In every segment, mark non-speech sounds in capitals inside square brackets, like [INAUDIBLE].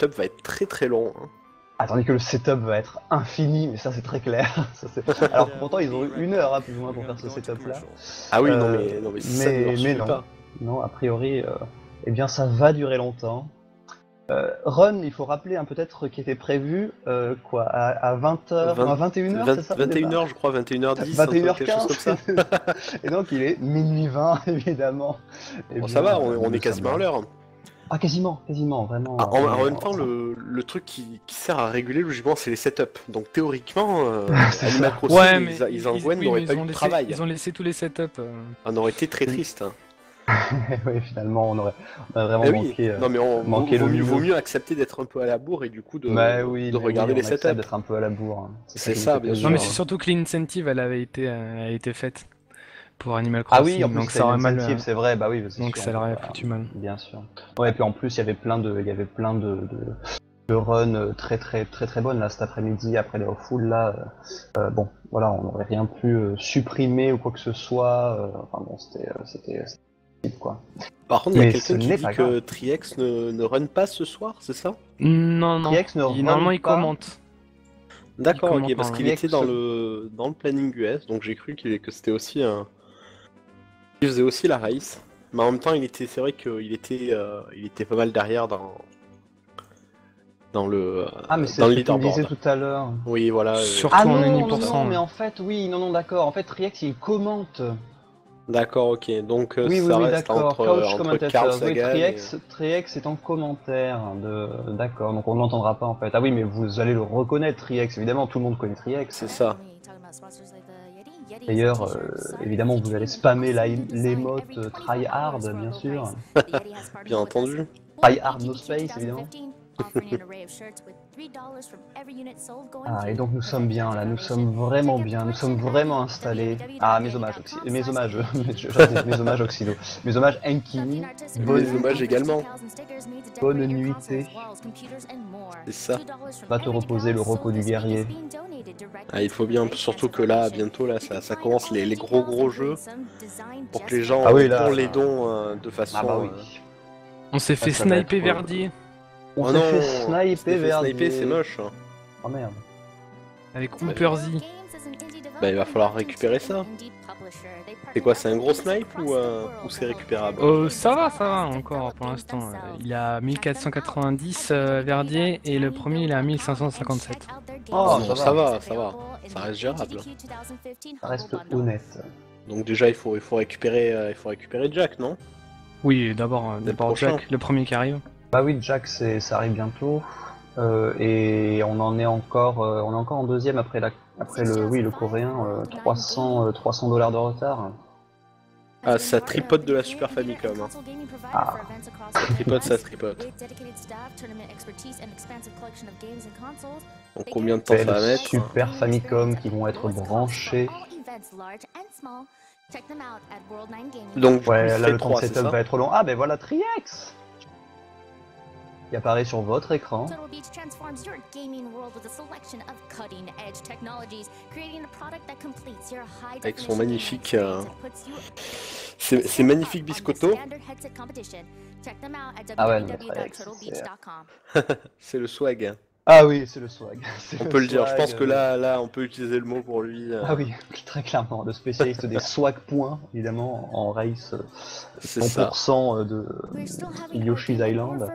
setup va être très très long. hein. Ah, tandis que le setup va être infini, mais ça c'est très clair. [LAUGHS] Ça, Alors [LAUGHS] pourtant ils ont eu une heure hein, plus ou moins pour faire ce setup là. Ah oui, non Euh, mais, non, mais, ça non. pas. Non, a priori, euh, eh bien ça va durer longtemps. Euh, Run, il faut rappeler hein, peut-être qui était prévu euh, quoi à, à 20h, Vingt- à 21h, Vingt- c'est ça au départ 21h je crois, 21h10, un truc, quelque chose comme ça. 21h15 [LAUGHS] Et donc il est minuit 20 évidemment. Eh Bon, bien, ça va, on, euh, on est quasiment à l'heure. Ah quasiment, quasiment, vraiment. Ah, en, en même temps, le, le truc qui, qui sert à réguler logiquement, c'est les setups. Donc théoriquement, euh, [LAUGHS] C'est Animal ça. Crossing, Ouais, ils, mais ils en ils- oui, n'auraient pas ils eu ont de laissé- travail. Ils ont laissé tous les setups. euh. On aurait été très triste. hein. [LAUGHS] oui, finalement on aurait, on aurait vraiment Eh oui, manqué. euh, non mais on manquer vaut, le mieux, vaut mieux accepter d'être un peu à la bourre et du coup de, bah oui, de mais regarder oui, les on setups. d'être un peu à la bourre. hein. C'est ça, bien sûr. Non, mais c'est surtout que l'incentive, elle avait été, euh, elle a été faite pour Animal Ah Crossing, oui, en plus donc c'est ça aurait mal. euh, c'est vrai, bah oui, Donc sûr, ça leur aurait bah, foutu mal. Bien sûr. Ouais, et puis en plus, il y avait plein de, il y avait plein de, de, de runs euh, très très très très bonnes là cet après-midi après les full là. euh, euh, bon, voilà, on n'aurait rien pu euh, supprimer ou quoi que ce soit. euh, enfin bon, c'était euh, c'était quoi. Par contre, il y a quelqu'un qui dit que grave. Triex ne, ne run pas ce soir, c'est ça? Non, non. Triex ne Il- run normalement, il commente. D'accord, ok, parce qu'il était dans le dans le planning US, donc j'ai cru qu'il que c'était aussi un. Il faisait aussi la race, mais en même temps, il était, c'est vrai qu'il était, euh, il était pas mal derrière dans dans le Ah, mais c'est dans ce le que tu me disais tout à l'heure. Oui, voilà. euh, Surtout Ah en non, non, 1%. non, mais en fait, oui, non, non, d'accord. En fait, Triex, il commente. D'accord, ok. Donc euh, Oui, oui, ça oui, reste d'accord. entre, Couch entre. Carl Oui, Sagan et- Triex, Triex est en commentaire. De... D'accord, donc on ne l'entendra pas en fait. Ah oui, mais vous allez le reconnaître, Triex. Évidemment, tout le monde connaît Triex. C'est ça. D'ailleurs, euh, évidemment, vous allez spammer la- l'émote euh, try hard, bien sûr. [LAUGHS] Bien entendu. Try hard no space, évidemment. [LAUGHS] Ah, et donc nous sommes bien là, nous sommes vraiment bien, nous sommes vraiment installés. Ah, mes hommages, Oxy- mes [LAUGHS] hommages, mes, hommages Oxydo, mes hommages Enki, bonne, Mes hommages également. bonne nuitée. C'est ça. Va te reposer le repos du guerrier. Ah, il faut bien, surtout que là, bientôt, là, ça, ça commence les, les gros gros jeux pour que les gens Ah oui, là, font les euh, dons euh, de façon. Ah bah euh, oui. On s'est fait ça va sniper euh, Verdier On Oh s'est non, fait sniper vers sniper, c'est moche. hein. Oh merde. avec Hooperzy. Bah, il va falloir récupérer ça. C'est quoi, c'est un gros snipe ou, euh, ou c'est récupérable? Euh, ça va, ça va encore pour l'instant. Il a 1490 euh, Verdier et le premier il a 1557. Oh, non, ça ça va. va, ça va. Ça reste gérable. Ça reste honnête. Donc déjà, il faut, il faut récupérer, euh, il faut récupérer Jack, non? Oui, d'abord, euh. Jack, le premier qui arrive. Bah oui, Jack, c'est, ça arrive bientôt. Euh, et on en est encore, euh, on est encore en deuxième après la, après le, oui, le coréen, euh, 300, euh, 300 dollars de retard. Ah, ça tripote de la Super Famicom. Hein. Ah. Ça tripote, ça tripote. Donc combien de temps ça va mettre Super Famicom qui vont être branchés. Donc Ouais, là le temps de 3, c'est setup ça va être long. Ah ben voilà Triex qui apparaît sur votre écran. Total Beach transforms your gaming world with a selection of cutting-edge technologies, creating a product that completes your high Avec son magnifique, euh, C'est magnifique biscotto. Ah ouais. [LAUGHS] C'est le swag. Ah oui, c'est le swag. [LAUGHS] On peut le dire. Je pense que euh, là, là, on peut utiliser le mot pour lui. euh, Ah [LAUGHS] oui, très clairement, le spécialiste des swag points, évidemment, en race euh, C'est ça. 100% de Yoshi's Island.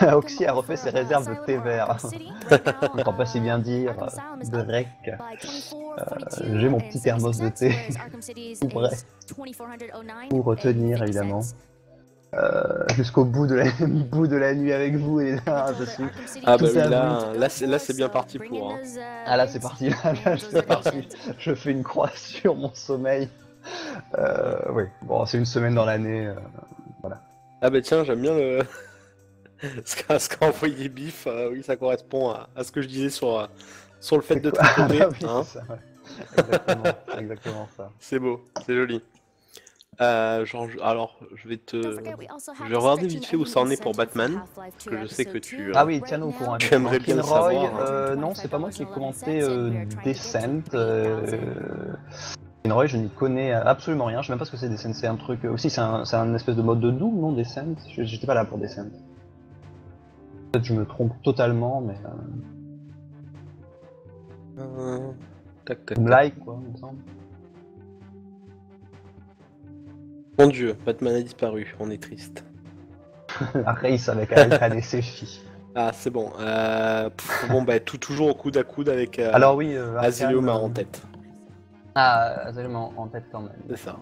[LAUGHS] Oxy a refait ses réserves de thé vert. [LAUGHS] Entend pas si bien dire, is de rec. by 24, Euh, j'ai mon 42 petit thermos de thé. whereas Arkham City's Tout prêt. is 2409 Pour retenir, and 50 évidemment. Euh, jusqu'au bout de la [LAUGHS] bout de la nuit avec vous et là, je suis. Ah bah oui, là, là, c'est bien parti pour. hein. Ah là c'est parti, là, là c'est parti. Je fais une croix sur mon sommeil. Euh, oui, bon c'est une semaine dans l'année. euh, Ah bah tiens, j'aime bien le. Ce qu'a envoyé Biff. euh, oui, ça correspond à, à ce que je disais sur, euh, sur le fait de. [LAUGHS] Ah hein. ça, ouais. Exactement, c'est [LAUGHS] exactement ça. C'est beau, c'est joli. Euh, genre, alors, je vais te. Je vais regarder vite fait où ça en est pour Batman, parce que je sais que tu, euh, Ah oui, tiens-nous au courant. Tu aimerais bien Roy, savoir, hein. euh, non, c'est pas moi qui ai commenté euh, Descent. Euh... Roy, je n'y connais absolument rien. Je sais même pas ce que c'est Descent. C'est un truc. Aussi, c'est un, espèce de mode de Doom, non Descent? Je- J'étais pas là pour Descent. Peut-être que je me trompe totalement, mais euh, Euh, Tac, tac, comme tac. like quoi, il me semble. Mon dieu, Batman a disparu, on est triste. [LAUGHS] La race avec Altan et ses filles. Ah, c'est bon. Euh, pff, bon, bah, tout, toujours au coude à coude avec euh, Alors oui, euh, Arkham, en tête. Ah, en, en tête quand même. C'est ça.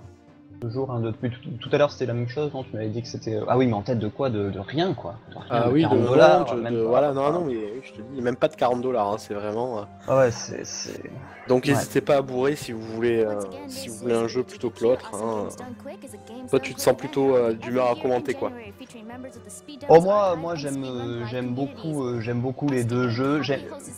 Toujours de depuis tout, tout à l'heure c'était la même chose, non? Tu m'avais dit que c'était. Ah oui, mais en tête de quoi? De, de rien quoi. De rien, Ah de oui, de 40 dollars. dollars. même. Voilà, non, non, mais je te dis, même pas de 40 dollars, hein, c'est vraiment. euh, Ah ouais, c'est. Donc Ouais. n'hésitez pas à bourrer si vous voulez, euh, si vous voulez un jeu plutôt que l'autre. hein. Toi, tu te sens plutôt euh, d'humeur à commenter, quoi. Oh moi, moi j'aime, euh, j'aime beaucoup, j'aime beaucoup les deux jeux.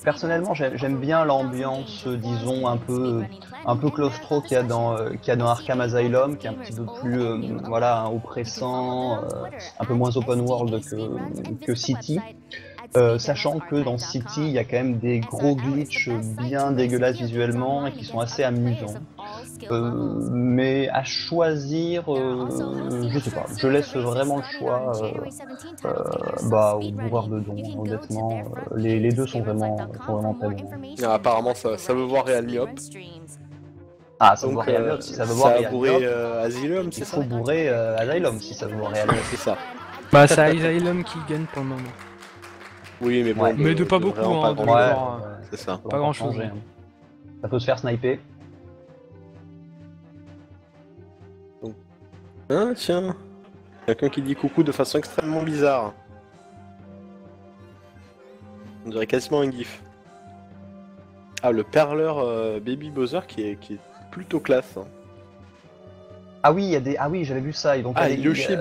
Personnellement, j'aime bien l'ambiance, disons un peu, un peu claustro qu'il y a dans, qu'il y a dans Arkham Asylum, qui est un petit peu plus, euh, voilà, oppressant, euh, un peu moins open world que, que City. Euh, sachant que dans City, il y a quand même des gros glitches bien dégueulasses visuellement et qui sont assez amusants. Euh, mais à choisir, euh, je sais pas, je laisse vraiment le choix euh, euh, bah, au bourreur de dons, honnêtement. les, les deux sont vraiment, sont vraiment très bons. Ah, apparemment, ça, ça veut voir Real Myop. Ah, ça veut Donc, Real euh, si ça veut voir ça bourré euh, Asylum, il c'est ça faut bourrer euh, Asylum si ça veut voir Real. C'est ça. Bah, c'est Asylum qui gagne pour le moment. Oui, mais bon. Ouais. Mais de pas beaucoup, hein, pas de grand- Ouais. C'est ça. Pas grand-chose. changer, hein. Ça peut se faire sniper. Ah, tiens. Quelqu'un qui dit coucou de façon extrêmement bizarre. On dirait quasiment un gif. Ah, le perleur euh, Baby Bowser qui est, qui est plutôt classe. hein. Ah oui, il y a des. Ah oui, j'avais vu ça. Et donc, Ah, il y a des- Yoshi et est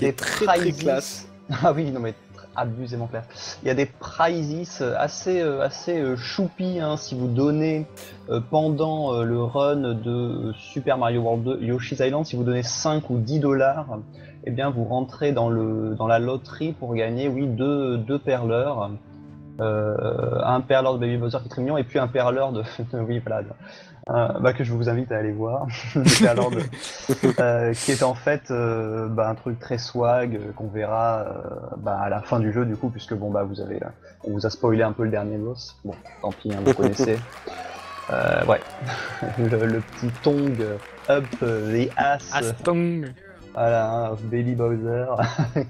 des très, très prizes. classe. [LAUGHS] Ah oui, non mais abusément clair. Il y a des prizes assez euh, assez euh, choupi hein, si vous donnez euh, pendant euh, le run de Super Mario World 2 Yoshi's Island, si vous donnez 5 ou 10 dollars, eh bien vous rentrez dans le dans la loterie pour gagner oui deux deux perleurs. Euh, un perleur de Baby Bowser qui est très mignon et puis un perleur de oui voilà euh, bah, que je vous invite à aller voir. [LAUGHS] De, euh, qui est en fait bah, un truc très swag qu'on verra bah, à la fin du jeu du coup puisque bon bah vous avez on vous a spoilé un peu le dernier boss. Bon tant pis hein, vous connaissez. [LAUGHS] Euh, ouais. [LAUGHS] Le, le petit tong up the ass. Voilà hein, Baby Bowser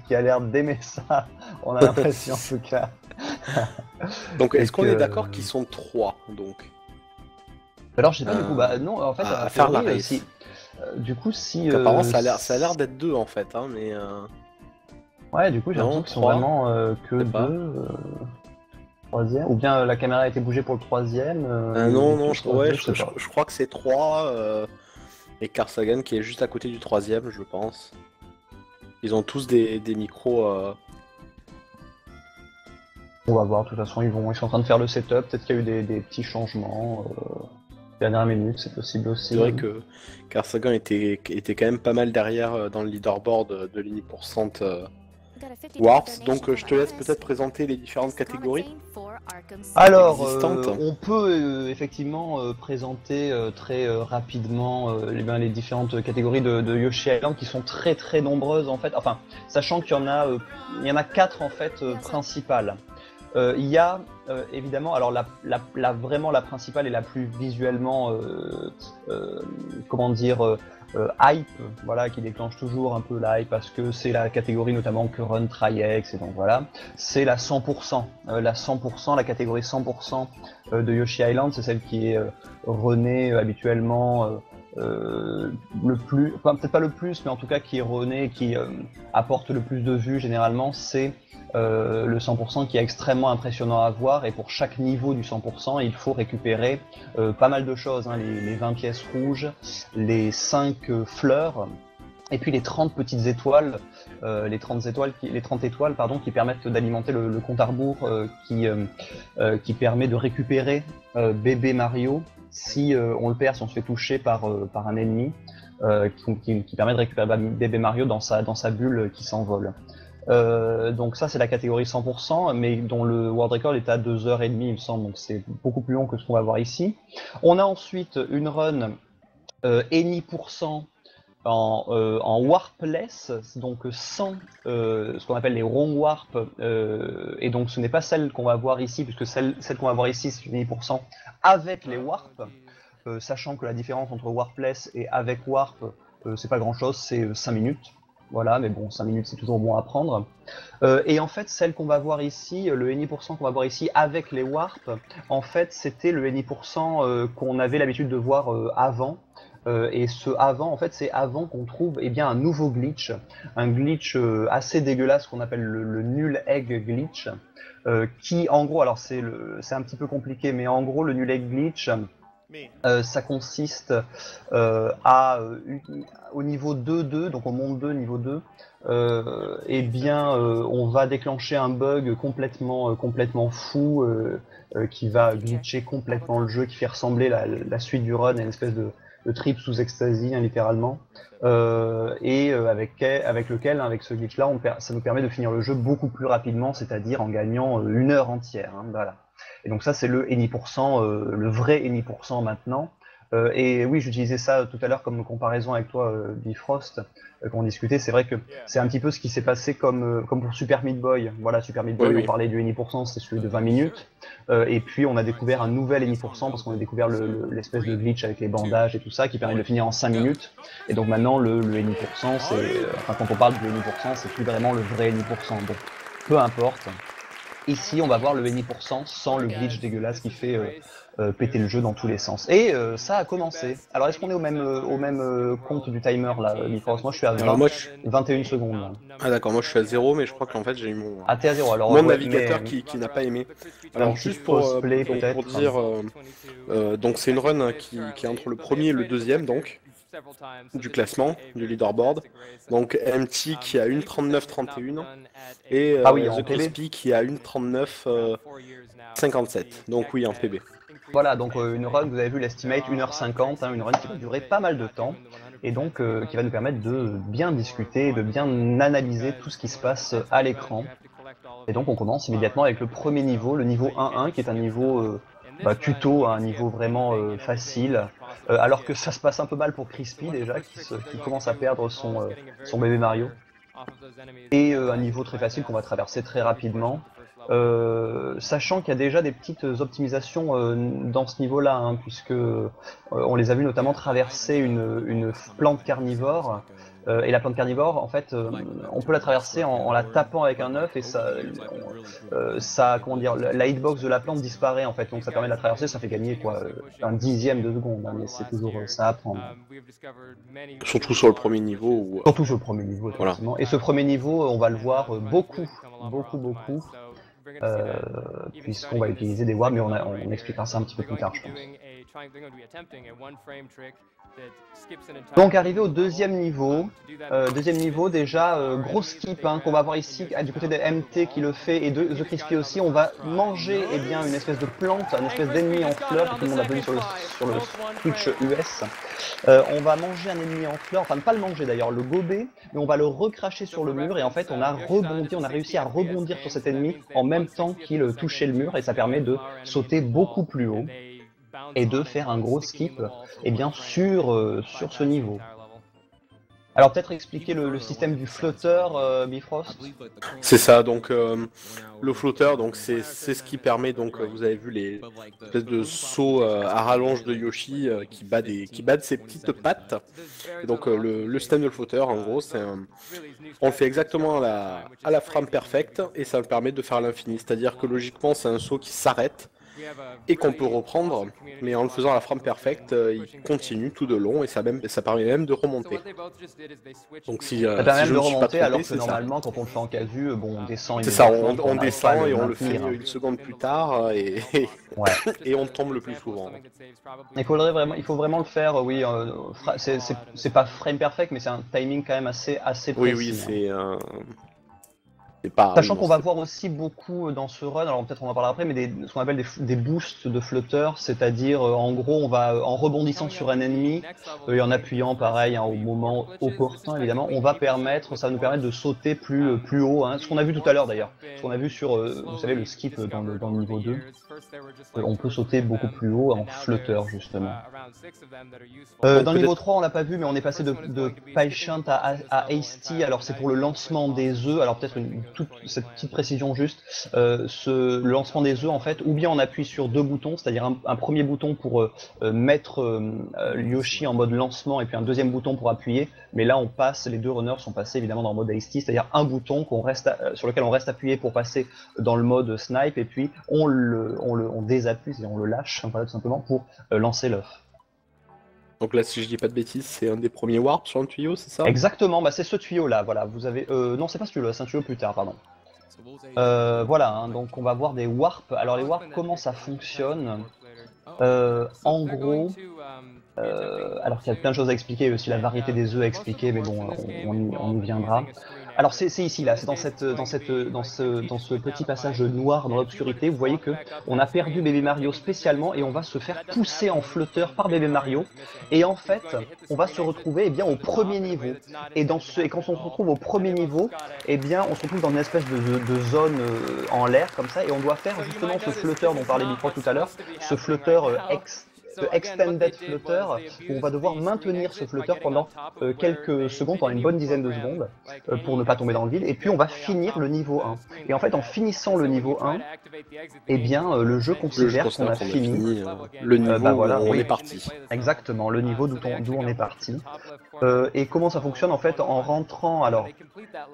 qui a l'air d'aimer ça. On a l'impression en tout cas [LAUGHS] Donc, est-ce qu'on est d'accord qu'ils sont trois donc? Alors je sais pas du Euh, coup bah non en fait à a faire la priori, euh, race. si- euh, du coup si Donc, Apparemment, euh, ça a l'air, ça a l'air d'être deux en fait, hein, mais. euh, Ouais, du coup, j'ai l'impression qu'ils sont vraiment euh, que deux. euh, Troisième. Ou bien euh, la caméra a été bougée pour le troisième. euh, non, non, je, ouais, je je, sais pas. je- je crois que c'est trois. euh, et Karsagan qui est juste à côté du troisième, je pense. Ils ont tous des, des micros. On va voir, de toute façon, ils, vont, ils sont en train de faire le setup. Peut-être qu'il y a eu des, des petits changements. Euh, dernière minute, c'est possible aussi. C'est vrai que Karsagan était, était quand même pas mal derrière euh, dans le leaderboard de l'Uni% euh, Warps. Donc je te laisse peut-être présenter les différentes catégories. Alors, euh, on peut effectivement présenter très rapidement les, ben, les différentes catégories de, de Yoshi Island qui sont très très nombreuses en fait. Enfin, sachant qu'il y en a, euh, il y en a quatre en fait principales. Euh, Il y a euh, évidemment, alors la, la, la- vraiment la principale et la plus visuellement, euh, euh, comment dire, euh, euh, hype, voilà, qui déclenche toujours un peu la hype parce que c'est la catégorie notamment que Run Tri-X et donc voilà c'est la 100%. Euh, la 100%, la catégorie 100% euh, de Yoshi Island, c'est celle qui est renée habituellement euh, le plus, peut-être pas le plus, mais en tout cas qui est rené, qui euh, apporte le plus de vues généralement, c'est euh, le 100% qui est extrêmement impressionnant à voir. Et pour chaque niveau du 100% il faut récupérer pas mal de choses, hein, les, les 20 pièces rouges, les 5 euh, fleurs et puis les 30 petites étoiles les 30 étoiles, qui, les 30 étoiles pardon, qui permettent d'alimenter le, compte à rebours, qui, qui permet de récupérer bébé Mario si euh, on le perd, si on se fait toucher par, euh, par un ennemi, euh, qui, permet de récupérer bébé Mario dans sa, dans sa bulle qui s'envole. Donc ça c'est la catégorie 100%, mais dont le world record est à 2h30 il me semble, donc c'est beaucoup plus long que ce qu'on va voir ici. On a ensuite une run euh, Any% en, euh, en warpless, donc sans euh, ce qu'on appelle les wrong warp, euh, et donc ce n'est pas celle qu'on va voir ici, puisque celle, celle qu'on va voir ici c'est une 10% avec les warp, euh, sachant que la différence entre warpless et avec warp, c'est pas grand chose, c'est 5 minutes. Voilà, mais bon, 5 minutes c'est toujours bon à prendre. Et en fait, celle qu'on va voir ici, le NI% qu'on va voir ici avec les warp, en fait, c'était le NI% qu'on avait l'habitude de voir avant. Euh, et ce avant, en fait, c'est avant qu'on trouve eh bien, un nouveau glitch, un glitch euh, assez dégueulasse qu'on appelle le, le nul egg glitch, euh, qui en gros, alors c'est le- c'est un petit peu compliqué, mais en gros, le nul egg glitch, euh, ça consiste euh, à, euh, au niveau 2-2, donc au monde 2, niveau 2, euh, eh bien, euh, on va déclencher un bug complètement, euh, complètement fou euh, euh, qui va glitcher complètement le jeu, qui fait ressembler la, la suite du run à une espèce de, de trip sous ecstasy, hein, littéralement, euh, et euh, avec, avec lequel, hein, avec ce glitch-là, ça nous permet de finir le jeu beaucoup plus rapidement, c'est-à-dire en gagnant euh, une heure entière. hein, voilà. Et donc ça, c'est le NI%, euh, le vrai NI% maintenant. Euh, et oui, j'utilisais ça tout à l'heure comme comparaison avec toi, euh, Bifrost, euh, quand on discutait. C'est vrai que c'est un petit peu ce qui s'est passé comme, comme pour Super Meat Boy. Voilà, Super Meat Boy, Oui, on parlait du NI%, c'est celui de 20 minutes. Et puis on a découvert un nouvel NI% parce qu'on a découvert le- le- l'espèce de glitch avec les bandages et tout ça qui permet de finir en 5 minutes. Et donc maintenant, le, le NI%, c'est, enfin, quand on parle du NI%, c'est plus vraiment le vrai NI%. Bon, peu importe. Ici, on va voir le NI% sans le glitch dégueulasse qui fait euh, euh, péter le jeu dans tous les sens. Et euh, ça a commencé. Alors, est-ce qu'on est au même, euh, au même euh, compte du timer là, Bifrost Moi, je suis à 20 Alors moi, je... 21 secondes. Là. Ah d'accord, moi je suis à 0, mais je crois qu'en fait j'ai eu mon, Ah, t'es à 0 alors. mon ouais, navigateur mais- qui, qui n'a pas aimé. Alors juste pour, play, pour dire, euh, euh, donc c'est une run qui, qui est entre le premier et le deuxième donc du classement, du leaderboard. Donc MT qui a une 39-31 et euh, Ah oui, The. Crispy qui a une 39 euh, 57. Donc oui en PB. Voilà, donc euh, une run, vous avez vu l'estimate 1h50, hein, une run qui va durer pas mal de temps, et donc euh, qui va nous permettre de bien discuter, de bien analyser tout ce qui se passe à l'écran. Et donc on commence immédiatement avec le premier niveau, le niveau 1-1, qui est un niveau euh, bah, tuto, un niveau vraiment euh, facile, Euh, alors que ça se passe un peu mal pour Crispy déjà, qui, commence à perdre son, euh, son bébé Mario, et euh, un niveau très facile qu'on va traverser très rapidement. Euh, sachant qu'il y a déjà des petites optimisations euh, dans ce niveau-là, hein, puisque euh, on les a vu notamment traverser une, une plante carnivore. Euh, et la plante carnivore, en fait, euh, on peut la traverser en, en la tapant avec un œuf et ça, euh, ça, comment dire, la hitbox de la plante disparaît en fait, donc ça permet de la traverser, ça fait gagner quoi, un dixième de seconde, hein, mais c'est toujours ça à prendre. Surtout sur le premier niveau Surtout sur le premier niveau, Voilà. Et ce premier niveau, on va le voir beaucoup, beaucoup, beaucoup, puisqu'on va utiliser des WAM, mais on, a- on expliquera ça un petit peu plus tard, je pense. Donc arrivé au deuxième niveau, euh, deuxième niveau déjà euh, gros skip hein, qu'on va voir ici du côté de MT qui le fait et de The Crispy aussi, on va manger eh bien une espèce de plante, une espèce d'ennemi en fleurs que tout le monde a vu sur le, sur le Twitch US. Euh, on va manger un ennemi en fleurs, enfin ne pas le manger d'ailleurs, le gober, mais on va le recracher sur le mur et en fait on a rebondi, on a réussi à rebondir sur cet ennemi en même temps qu'il touchait le mur et ça permet de sauter beaucoup plus haut et de faire un gros skip eh bien, sur, euh, sur ce niveau. Alors peut-être expliquer le, système du flotteur, euh, Bifrost? C'est ça. Donc euh, le flotteur, c'est ce qui permet donc euh, vous avez vu les espèces de sauts à rallonge de Yoshi qui bat des qui bat ses petites pattes. Et donc le, le système de flotteur en gros c'est on le fait exactement à la, à la frame perfecte et ça me permet de faire l'infini. C'est-à-dire que logiquement c'est un saut qui s'arrête et qu'on peut reprendre, mais en le faisant à la frame perfecte, euh, il continue tout de long et ça, même, ça permet même de remonter. Donc si, euh, Ça permet si je même de ne suis pas remonter alors que ça. normalement quand on le fait en casu, euh, bon on descend C'est ça, on, descend et on le fait hein. une seconde plus tard et, Ouais. [LAUGHS] et on tombe le plus souvent. Il faudrait vraiment, il faut vraiment le faire, oui. euh, c'est- pas frame perfect, mais c'est un timing quand même assez, assez Oui, précis. oui, hein. c'est. euh, pas. Sachant qu'on va voir aussi beaucoup dans ce run, alors peut-être on en parlera après, mais des, ce qu'on appelle des, boosts de flotteurs, c'est-à-dire euh, en gros on va euh, en rebondissant sur un ennemi euh, et en appuyant pareil hein, au moment opportun évidemment, on va permettre, ça va nous permettre de sauter plus, euh, plus haut, hein, ce qu'on a vu tout à l'heure d'ailleurs, ce qu'on a vu sur, euh, vous savez, le skip dans le, dans le niveau 2, euh, on peut sauter beaucoup plus haut en flotteur justement. Euh, dans le niveau peut-être- 3, on l'a pas vu, mais on est passé de, de Patient à, à Hasty. Alors c'est pour le lancement des œufs. Alors peut-être une, cette petite précision juste. Euh, ce, le lancement des œufs, en fait, ou bien on appuie sur deux boutons, c'est-à-dire un, premier bouton pour euh, euh, mettre Yoshi en mode lancement, et puis un deuxième bouton pour appuyer. Mais là, on passe, les deux runners sont passés évidemment dans le mode Hasty, c'est-à-dire un bouton sur lequel on reste appuyé pour passer dans le mode snipe, et puis on le, on le, on désappuie, c'est-à-dire on le lâche, voilà, tout simplement, pour lancer l'œuf. Donc là, si je dis pas de bêtises, c'est un des premiers warps sur le tuyau, c'est ça? Exactement, bah c'est ce tuyau là, voilà, vous avez... Euh, non, c'est pas ce tuyau là, c'est un tuyau plus tard, pardon. Euh, voilà, hein, donc on va voir des warps. Alors les warps, comment ça fonctionne? Euh, En gros, euh, alors qu'il y a plein de choses à expliquer, aussi la variété des œufs à expliquer, mais bon, on, on y viendra. Alors c'est ici là, c'est dans cette, dans cette, dans ce, dans ce petit passage noir dans l'obscurité, vous voyez que on a perdu bébé Mario spécialement et on va se faire pousser en flotteur par bébé Mario. Et en fait, on va se retrouver eh bien au premier niveau. Et, dans ce, et quand on se retrouve au premier niveau, eh bien, on se retrouve dans une espèce de, de- zone euh, en l'air comme ça, et on doit faire justement ce flotteur dont parlait Bifrost tout à l'heure, ce flotteur euh, ce extended flotteur, où on va devoir maintenir ce flotteur pendant euh, quelques secondes, pendant une bonne dizaine de secondes, euh, pour ne pas tomber dans le vide, et puis on va finir le niveau 1. Et en fait, en finissant le niveau 1, eh bien, euh, le jeu considère qu'on a fini. euh, le niveau bah voilà, où on oui. est parti. Exactement, le niveau d'où on, d'où on est parti. Euh, et comment ça fonctionne en fait en rentrant, alors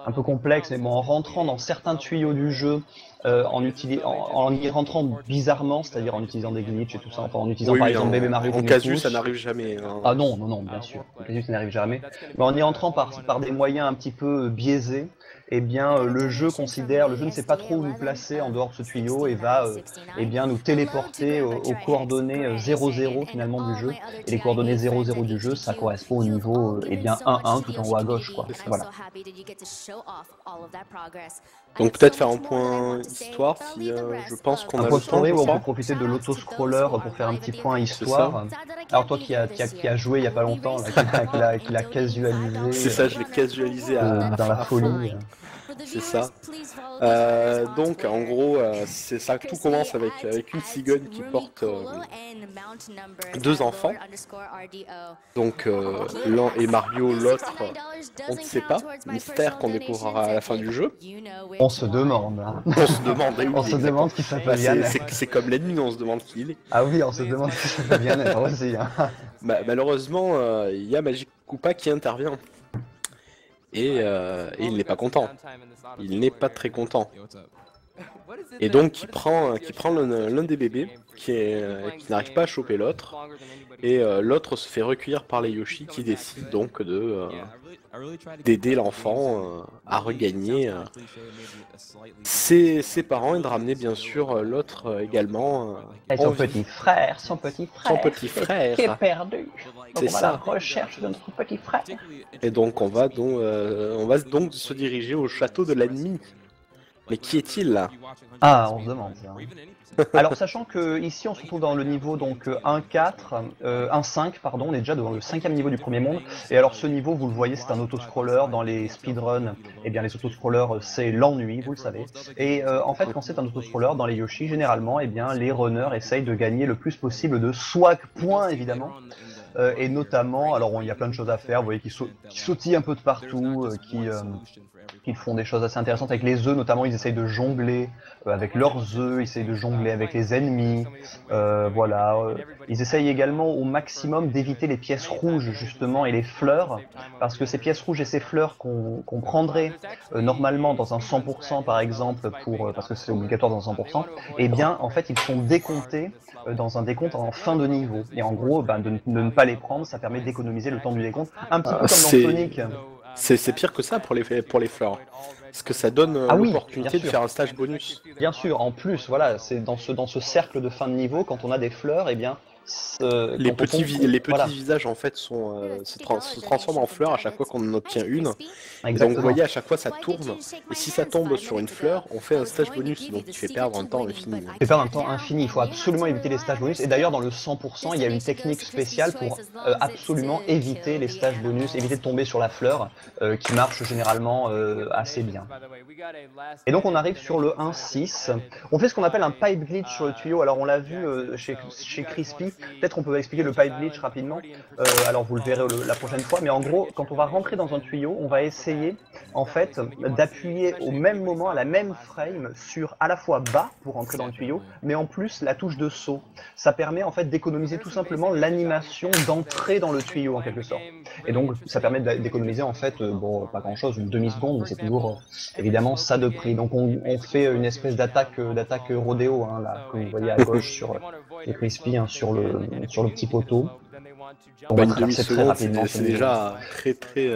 un peu complexe, mais bon, en rentrant dans certains tuyaux du jeu, euh, en, utili- en, en y rentrant bizarrement, c'est-à-dire en utilisant des glitches et tout ça, enfin en utilisant Oui, par oui, exemple en, Bébé Mario en qui nous casu, pousse. ça n'arrive jamais. hein. Ah non, non, non, bien sûr, en casu ça n'arrive jamais. Mais en y rentrant par, par des moyens un petit peu biaisés, eh bien euh, le jeu considère, le jeu ne sait pas trop où nous placer en dehors de ce tuyau et va euh, eh bien, nous téléporter aux, aux coordonnées euh, 0-0 finalement du jeu. Et les coordonnées 0-0 du jeu, ça correspond au niveau euh, eh bien 1-1 tout en haut à gauche. Quoi. Voilà. Donc peut-être faire un point histoire si euh, je pense qu'on a point le temps. story on peut profiter de l'autoscroller pour faire un petit point histoire. Alors toi qui a, qui a, qui a joué il y a pas longtemps, là, qui l'a- casualisé C'est ça, je l'ai casualisé à, euh, dans la folie. C'est ça. Euh, donc en gros, euh, c'est ça, tout commence avec, avec une cigogne qui porte euh, deux enfants. Donc euh, l'un est Mario, l'autre, on ne sait pas. Mystère qu'on découvrira à la fin du jeu. On se demande. hein. On se demande, eh oui, On se demande qui Bah, s'appelle c'est- Yann. c'est comme l'ennemi, on se demande qui il est. Ah oui, on se demande qui s'appelle Yann aussi. hein. Bah, malheureusement, euh, il y a Magic Koopa qui intervient. Et, euh, et il n'est pas content. Il n'est pas très content. Et donc, prend, qui prend l'un des bébés euh, qui n'arrive pas à choper l'autre. Et euh, l'autre se fait recueillir par les Yoshi qui décident donc de euh, d'aider l'enfant euh, à regagner euh, ses, ses parents et de ramener bien sûr l'autre euh, également Et son petit frère, son petit frère. Son petit frère. Qui est perdu. C'est à la ça. recherche de notre petit frère. Et donc on va donc, euh, on va donc se diriger au château de l'ennemi. Mais qui est-il là? Ah, on se demande. ça. [LAUGHS] Alors, sachant que ici on se retrouve dans le niveau donc euh, 1-4, euh, 1-5, pardon, on est déjà dans le cinquième niveau du premier monde. Et alors, ce niveau, vous le voyez, c'est un autoscroller. Dans les speedruns, eh bien, les autoscrollers, euh, c'est l'ennui, vous le savez. Et euh, en fait, quand c'est un autoscroller, dans les Yoshi, généralement, eh bien, les runners essayent de gagner le plus possible de swag points, évidemment. Euh, et notamment, alors il y a plein de choses à faire, vous voyez, qui, qui sautillent un peu de partout, euh, qui, euh, qui font des choses assez intéressantes avec les œufs, notamment ils essayent de jongler euh, avec leurs œufs, ils essayent de jongler avec les ennemis, euh, voilà. euh, ils essayent également au maximum d'éviter les pièces rouges justement et les fleurs, parce que ces pièces rouges et ces fleurs qu'on qu'on prendrait euh, normalement dans un 100% par exemple, pour, euh, parce que c'est obligatoire dans un 100%, eh bien en fait ils sont décomptés euh, dans un décompte en fin de niveau. Et en gros, ben, de, de ne pas les prendre, ça permet d'économiser le temps du décompte, un petit peu Ah, comme dans Sonic. C'est pire que ça pour les, pour les fleurs. Parce que ça donne euh, Ah l'opportunité de faire un stage bonus. Bien sûr, en plus, voilà, c'est dans ce, dans ce cercle de fin de niveau, quand on a des fleurs, eh bien, euh, Les on petits, tombe- vi- les petits voilà, visages en fait sont, euh, se, tra- se transforment en fleurs à chaque fois qu'on en obtient une. Et donc vous voyez à chaque fois ça tourne. Et si ça tombe sur une fleur, on fait un stage bonus, donc il fait perdre un temps infini. fait perdre un temps infini. Il faut absolument éviter les stages bonus. Et d'ailleurs, dans le 100%, il y a une technique spéciale pour euh, absolument éviter les stages bonus, éviter de tomber sur la fleur, euh, qui marche généralement euh, assez bien. Et donc on arrive sur le 1.6. On fait ce qu'on appelle un pipe glitch sur le tuyau. Alors on l'a vu euh, chez, chez Crispy. Peut-être on peut expliquer le pipe glitch rapidement. Euh, alors vous le verrez le- la prochaine fois. Mais en gros, quand on va rentrer dans un tuyau, on va essayer en fait d'appuyer au même moment, à la même frame, sur à la fois bas pour rentrer dans le tuyau, mais en plus la touche de saut. Ça permet en fait d'économiser tout simplement l'animation d'entrée dans le tuyau en quelque sorte. Et donc ça permet d'économiser en fait, euh, bon pas grand chose, une demi seconde, mais c'est toujours euh, évidemment ça de prix. Donc on, on fait une espèce d'attaque d'attaque rodéo hein, là que vous voyez à gauche sur les crispy hein, sur le sur le petit poteau. On Bah, va une traverser très demi-seconde, c'est rapidement. déjà très très.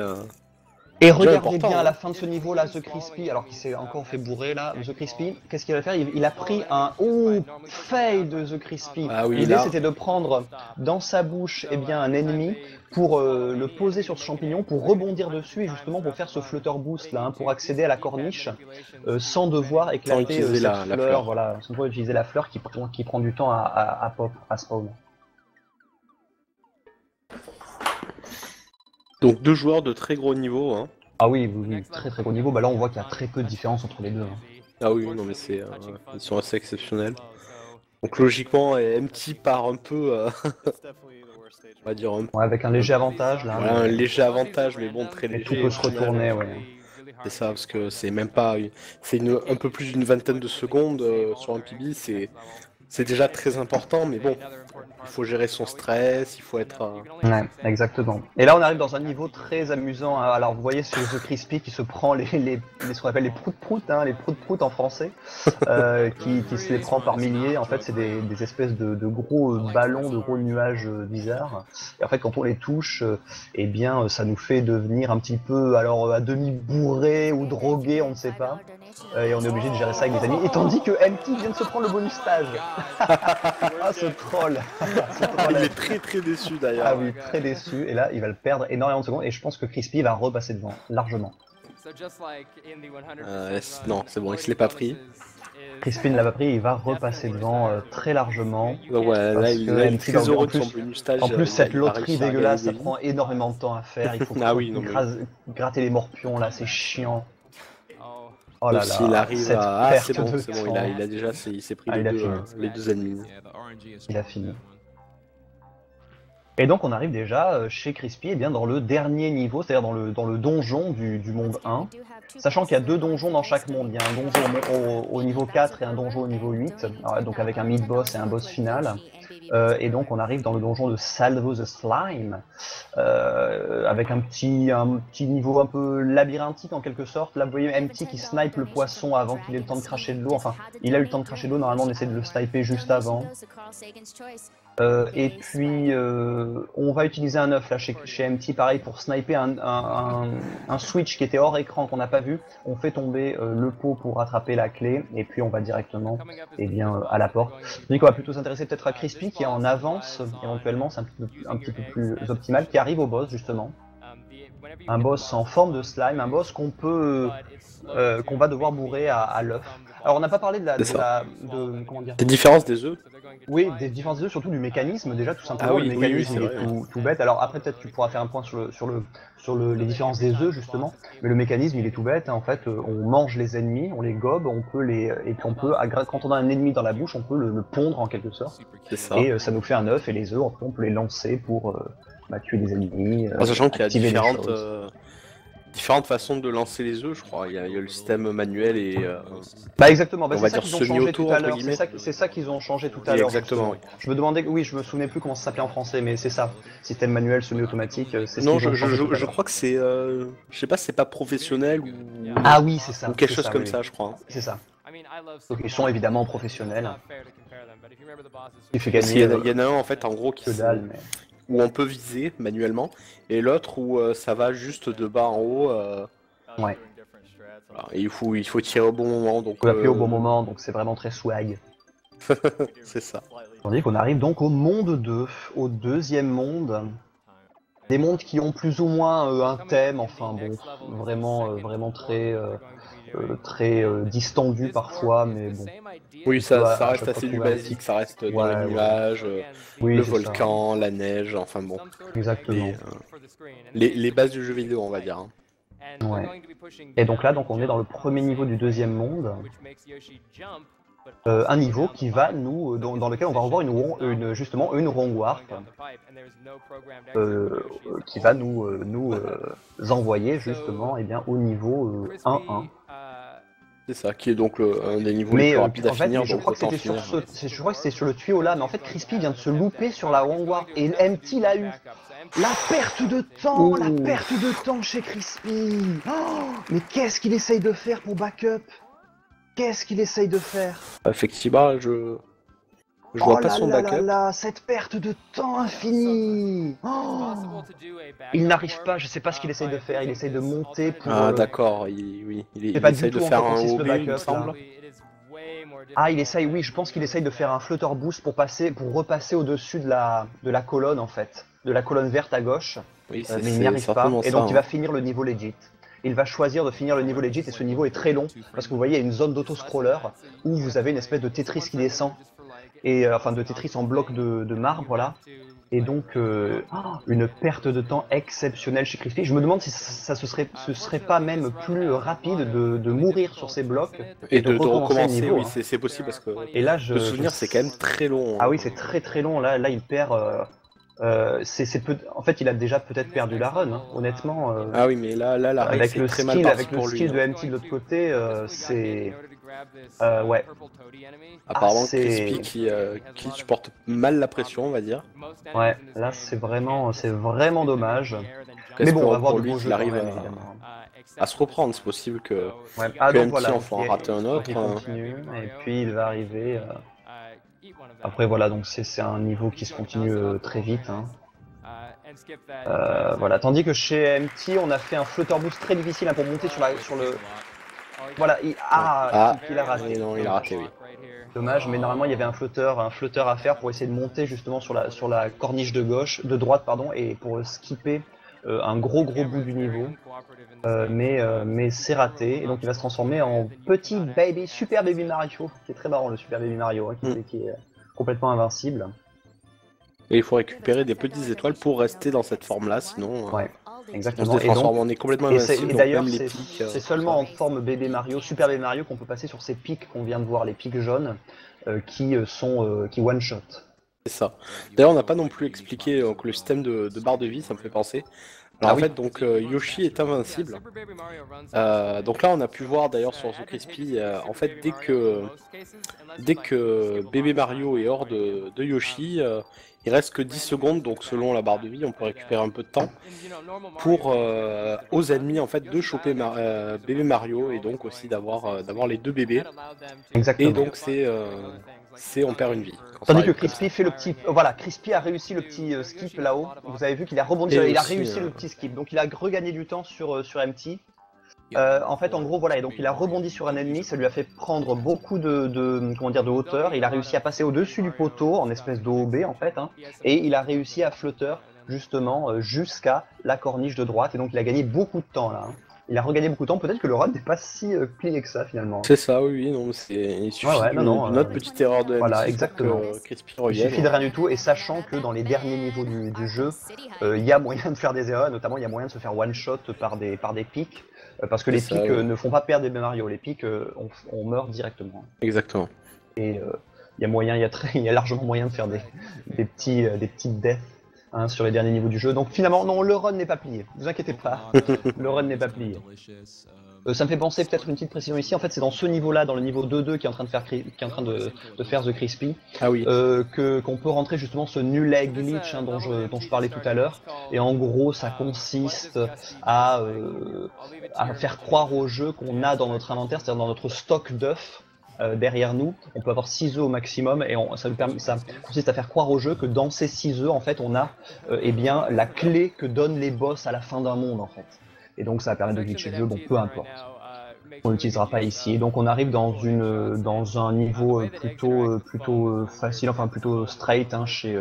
Et regardez bien à la fin de ce niveau là, The Crispy, alors qu'il s'est encore fait bourrer là, The Crispy, qu'est-ce qu'il va faire? Il, il a pris un oh fail de The Crispy. Ah oui, L'idée c'était de prendre dans sa bouche eh bien un ennemi pour euh, le poser sur ce champignon, pour rebondir dessus et justement pour faire ce flutter boost là, hein, pour accéder à la corniche euh, sans devoir éclater utiliser euh, cette la- la fleur, fleur. voilà, sans devoir utiliser la fleur qui, prend- qui prend du temps à, à, à pop, à spawn. Donc deux joueurs de très gros niveau. Hein. Ah oui, oui, oui, très très gros niveau, bah là on voit qu'il y a très peu de différence entre les deux. hein. Ah oui, non mais c'est, euh, ils sont assez exceptionnels. Donc logiquement, MT part un peu, euh, [LAUGHS] on va dire un, Ouais, avec un léger avantage là. un léger avantage, mais bon très Mais léger. tout peut se retourner, ouais. C'est ça, parce que c'est même pas, c'est une, un peu plus d'une vingtaine de secondes euh, sur un PB, c'est, c'est déjà très important, mais bon, il faut gérer son stress, il faut être. euh, Ouais, exactement. Et là, on arrive dans un niveau très amusant. hein. Alors, vous voyez ce Crispy qui se prend les, les, les- ce qu'on appelle les prout-prout, hein, les prout-prout en français, euh, qui, se les prend par milliers. En fait, c'est des, espèces de, gros euh, ballons, de gros nuages bizarres. Et en fait, quand on les touche, eh bien, ça nous fait devenir un petit peu, alors, à demi bourré ou drogué, on ne sait pas. Euh, et on est obligé de gérer ça avec des amis. Et tandis que MT vient de se prendre le bonus stage. [LAUGHS] ah, ce troll. Ce troll. Il est très très déçu d'ailleurs. Ah oui, très déçu. Et là, il va le perdre énormément de secondes. Et je pense que Crispy va repasser devant, largement. Euh, non, c'est bon, il se l'est pas pris. Crispy ne l'a pas pris, il va repasser devant euh, très largement. Donc voilà, là Parce il que là, il est MT, très en heureux de plus- son bonus stage. En plus, cette loterie dégueulasse, ça prend énormément de temps à faire. Il faut Ah oui, non, mais- grase- gratter les morpions là, c'est chiant. Oh là là, s'il arrive cette à. Ah, perte c'est bon, de c'est bon, il a, il déjà il s'est pris Ah, les, il deux, euh, les deux ennemis. Il a fini. Et donc on arrive déjà euh, chez Crispy eh bien, dans le dernier niveau, c'est-à-dire dans le, dans le donjon du, du monde 1. Sachant qu'il y a deux donjons dans chaque monde. Il y a un donjon au, au- au niveau 4 et un donjon au niveau 8, alors, donc avec un mid-boss et un boss final. Euh, et donc on arrive dans le donjon de Salvo the Slime, euh, avec un petit, un petit niveau un peu labyrinthique en quelque sorte. Là vous voyez MT qui snipe le poisson avant qu'il ait le temps de cracher de l'eau. Enfin, il a eu le temps de cracher de l'eau, normalement on essaie de le sniper juste avant. Euh, et puis euh, on va utiliser un œuf là chez, chez MT pareil pour sniper un, un- un- switch qui était hors écran qu'on n'a pas vu. On fait tomber euh, le pot pour rattraper la clé et puis on va directement eh bien, euh, à la porte. Donc on va plutôt s'intéresser peut-être à Crispy qui est en avance éventuellement, c'est un, un petit peu plus optimal, qui arrive au boss justement. Un boss en forme de slime, un boss qu'on peut euh, qu'on va devoir bourrer à, à l'œuf. Alors on n'a pas parlé de la, de C'est la de, comment dire Des différences des œufs oui, des différences d'eux, surtout du mécanisme, déjà tout simplement. Ah oui, le mécanisme oui, est tout, tout bête. Alors après, peut-être tu pourras faire un point sur, le, sur, le, sur le, les différences des œufs, justement. Mais le mécanisme, il est tout bête. En fait, euh, on mange les ennemis, on les gobe, on peut les. Et puis on peut, quand on a un ennemi dans la bouche, on peut le, le pondre en quelque sorte. C'est ça. Et euh, ça nous fait un œuf, et les œufs, on peut les lancer pour euh, bah, tuer des ennemis. euh, En sachant qu'il y a des différentes, différentes façons de lancer les œufs, je crois. Il y a, il y a le système manuel et. euh, Bah exactement, bah, on c'est va ça dire qu'ils ont changé tout à entre l'heure. guillemets. C'est ça, qu'ils ont changé tout à l'heure. exactement. Je me demandais, oui, je me souvenais plus comment ça s'appelait en français, mais c'est ça. Système manuel semi-automatique, euh, Non, je, je, crois que c'est. euh, Je sais pas, c'est pas professionnel ou. Ah oui, c'est ça. ou quelque chose ça, comme oui, ça, je crois. C'est ça. Donc ils sont évidemment professionnels. Il fait Parce qu'il y, gagner en a- il y en a un en fait en gros qui que dalle, mais... où on peut viser manuellement et l'autre où euh, ça va juste de bas en haut. euh, Ouais. il faut, il faut tirer au bon moment. Donc, faut appeler au euh, bon moment, donc c'est vraiment très swag. [LAUGHS] C'est ça. Tandis qu'on arrive donc au monde 2, au deuxième monde. Des mondes qui ont plus ou moins euh, un thème, enfin bon, vraiment, euh, vraiment très, euh, euh, très euh, distendu parfois, mais bon. Oui, ça, ça reste assez du basique, ça reste dans Ouais, les nuages, euh, Oui, le ça. volcan, la neige, enfin bon. Exactement. Et, euh, les, les bases du jeu vidéo, on va dire. hein. Ouais. Et donc là, donc on est dans le premier niveau du deuxième monde. Euh, un niveau qui va nous, dans, dans lequel on va revoir une, justement une wrong warp euh, qui va nous, euh, nous euh, envoyer justement eh bien, au niveau euh, 1-1. C'est ça, qui est donc le- un des niveaux les Mais plus euh, rapides à fait, finir. je crois que c'était sur finir. ce, c'est- je crois que c'était sur le tuyau là, mais en fait Crispy vient de se louper sur la wrong warp et MT l'a eu. La perte de temps, la perte de temps chez Crispy. Oh, mais qu'est-ce qu'il essaye de faire pour backup? Qu'est-ce qu'il essaye de faire? Effectivement, je. Je oh vois pas là son là là backup. là, cette perte de temps infinie. Oh, il n'arrive pas, je sais pas ce qu'il essaye de faire. Il essaye de monter pour. Ah, d'accord, il, oui, il, il pas du essaye de tout, en faire un OB, le il me backup, semble. Ah, il essaye, oui, je pense qu'il essaye de faire un flutter boost pour passer, pour repasser au-dessus de la, de la colonne en fait, de la colonne verte à gauche, Oui, euh, c'est mais il n'y arrive pas. Et ça, donc il hein. va finir le niveau legit. Il va choisir de finir le niveau legit et ce niveau est très long parce que vous voyez il y a une zone d'auto-scroller où vous avez une espèce de Tetris qui descend et euh, enfin de Tetris en bloc de, de marbre là. Et donc euh, oh, une perte de temps exceptionnelle chez Crispy. Je me demande si ça, se serait, ce serait pas même plus rapide de, de mourir sur ces blocs. Et de, de recommencer niveau, oui, hein. c'est possible parce que Et là je le souvenir, je- c'est quand même très long. hein. ah oui, c'est très très long. Là, là, il perd. euh, euh, c'est, peu... En fait, il a déjà peut-être perdu la run, hein, honnêtement. euh, Ah oui, mais là, là la avec le très skill, avec le skill de MT de l'autre côté, euh, c'est. Euh, ouais. Apparemment, Ah, c'est- Crispy qui, euh, qui supporte mal la pression, on va dire. Ouais, là, c'est vraiment, c'est vraiment dommage. Mais bon, on va voir lui quand arrive même, à-. À se reprendre, c'est possible que. Ouais. Ah, que donc voilà, en ok. rater un autre, Il hein. continue, et puis il va arriver. euh, Après, voilà, donc c'est, c'est un niveau qui se continue euh, très vite. hein. Euh, voilà, tandis que chez MT, on a fait un flutter boost très difficile hein, pour monter sur, la, sur le. Voilà, il, ah, Ah, il a raté. non, il a raté, oui. Dommage, mais normalement il y avait un flotteur, un flotteur à faire pour essayer de monter justement sur la, sur la corniche de gauche, de droite pardon, et pour skipper euh, un gros gros bout du niveau. Euh, mais euh, mais c'est raté, et donc il va se transformer en petit baby, super baby Mario, qui est très marrant le super baby Mario, hein, qui, Mm. qui est complètement invincible. Et il faut récupérer des petites étoiles pour rester dans cette forme-là, sinon. euh, On exactement. se Et donc, on est complètement et, c'est- invincible. et donc d'ailleurs, c'est pics, euh, c'est seulement en forme bébé Mario, super bébé Mario, qu'on peut passer sur ces pics qu'on vient de voir, les pics jaunes, euh, qui euh, sont euh, qui one shot. C'est ça. D'ailleurs, on n'a pas non plus expliqué euh, que le système de, de barre de vie, ça me fait penser. Alors Ah en oui. fait, donc euh, Yoshi est invincible. Euh, donc là, on a pu voir d'ailleurs sur The Crispy, euh, en fait, dès que dès que bébé Mario est hors de, de Yoshi, euh, il reste que 10 secondes. Donc selon la barre de vie, on peut récupérer un peu de temps pour euh, aux ennemis en fait de choper Mar- euh, bébé Mario et donc aussi d'avoir euh, d'avoir les deux bébés. Exactement. Et donc c'est c'est on perd une vie. Tandis que Crispy fait le petit, voilà, Crispy a réussi le petit skip là-haut. Vous avez vu qu'il a rebondi, Et il a réussi le petit skip, donc il a regagné du temps sur sur MT. Euh, en fait, en gros, voilà, et donc il a rebondi sur un ennemi, ça lui a fait prendre beaucoup de, de comment dire de hauteur. Il a réussi à passer au-dessus du poteau en espèce d'OB en fait, hein, et il a réussi à flutter justement euh, jusqu'à la corniche de droite. Et donc il a gagné beaucoup de temps là. hein. Il a regagné beaucoup de temps. Peut-être que le run n'est pas si euh, plié que ça finalement. C'est ça, oui, oui, non, c'est il suffit Ouais, ouais, non, d'une- non, d'une euh, autre petite erreur de voilà, M6 exactement. que Crispy Il suffit de rien du tout, et sachant que dans les derniers niveaux du, du jeu, euh, il y a moyen de faire des erreurs, notamment il y a moyen de se faire one shot par des, par des pics, euh, parce que les pics euh, ouais. ne font pas perdre des Mario, les pics euh, on, on meurt directement. Exactement. Et euh, il y a moyen, il y a, [LAUGHS] y largement moyen de faire des, des petits, euh, des petites deaths hein, sur les derniers niveaux du jeu. Donc finalement, non, le run n'est pas plié. Vous inquiétez pas, [LAUGHS] le run n'est pas plié. Euh, ça me fait penser peut-être une petite précision ici. En fait, c'est dans ce niveau-là, dans le niveau 2-2, qui est en train de faire, cri- qui est en train de, de faire The Crispy, Ah oui. euh, que qu'on peut rentrer justement ce nul egg glitch hein, dont, je, dont je parlais tout à l'heure. Et en gros, ça consiste à, euh, à faire croire au jeu qu'on a dans notre inventaire, c'est-à-dire dans notre stock d'œufs. Euh, derrière nous, on peut avoir 6 œufs au maximum et on- ça, nous permet, ça consiste à faire croire au jeu que dans ces 6 œufs, en fait, on a euh, eh bien, la clé que donnent les boss à la fin d'un monde, en fait. Et donc ça va permettre de glitcher le jeu, bon, peu importe. on l'utilisera pas ici. Donc on arrive dans une dans un niveau euh, plutôt plutôt facile, enfin plutôt straight hein, chez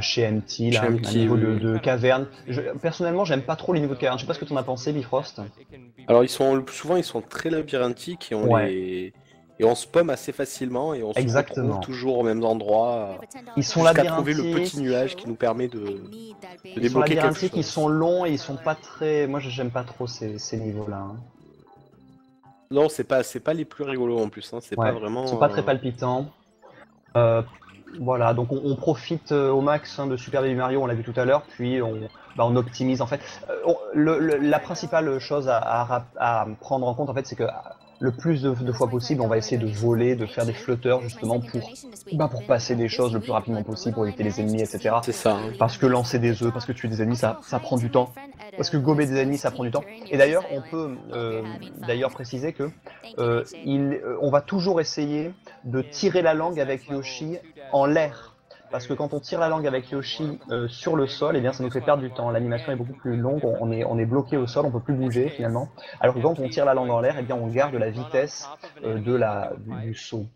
chez MT, là, Chez un niveau de, oui. de caverne. Je- personnellement, j'aime pas trop les niveaux de caverne. Je sais pas ce que t'en as pensé, Bifrost. Alors ils sont souvent ils sont très labyrinthiques et on Ouais. les et on se pomme assez facilement et on se retrouve toujours au même endroit Ils sont jusqu'à trouver le petit nuage qui nous permet de Ils sont débloquer quelque labyrinthiques, ils chose. sont longs et ils sont pas très. Moi, j'aime pas trop ces, ces niveaux-là. hein. Non, c'est pas c'est pas les plus rigolos en plus hein, c'est Ouais, pas vraiment Ils sont pas très euh, palpitants. Euh, voilà, donc on, on profite euh, au max hein, de Super Baby Mario, on l'a vu tout à l'heure, puis on, bah, on optimise en fait. Euh, on- le- le- la principale chose à, à rap- à prendre en compte en fait, c'est que le plus de, de fois possible, on va essayer de voler, de faire des flotteurs justement pour, bah, pour passer des choses le plus rapidement possible, pour éviter les ennemis, etc. c'est ça. hein. Parce que lancer des œufs, parce que tuer des ennemis, ça, ça prend du temps. Parce que gober des ennemis, ça prend du temps. Et d'ailleurs, on peut euh, d'ailleurs préciser que euh, il, euh, on va toujours essayer de tirer la langue avec Yoshi en l'air. Parce que quand on tire la langue avec Yoshi euh, sur le sol, eh bien, ça nous fait perdre du temps. L'animation est beaucoup plus longue, on est, on est bloqué au sol, on peut plus bouger finalement. Alors que quand on tire la langue en l'air, eh bien, on garde la vitesse euh, de la, du, du saut.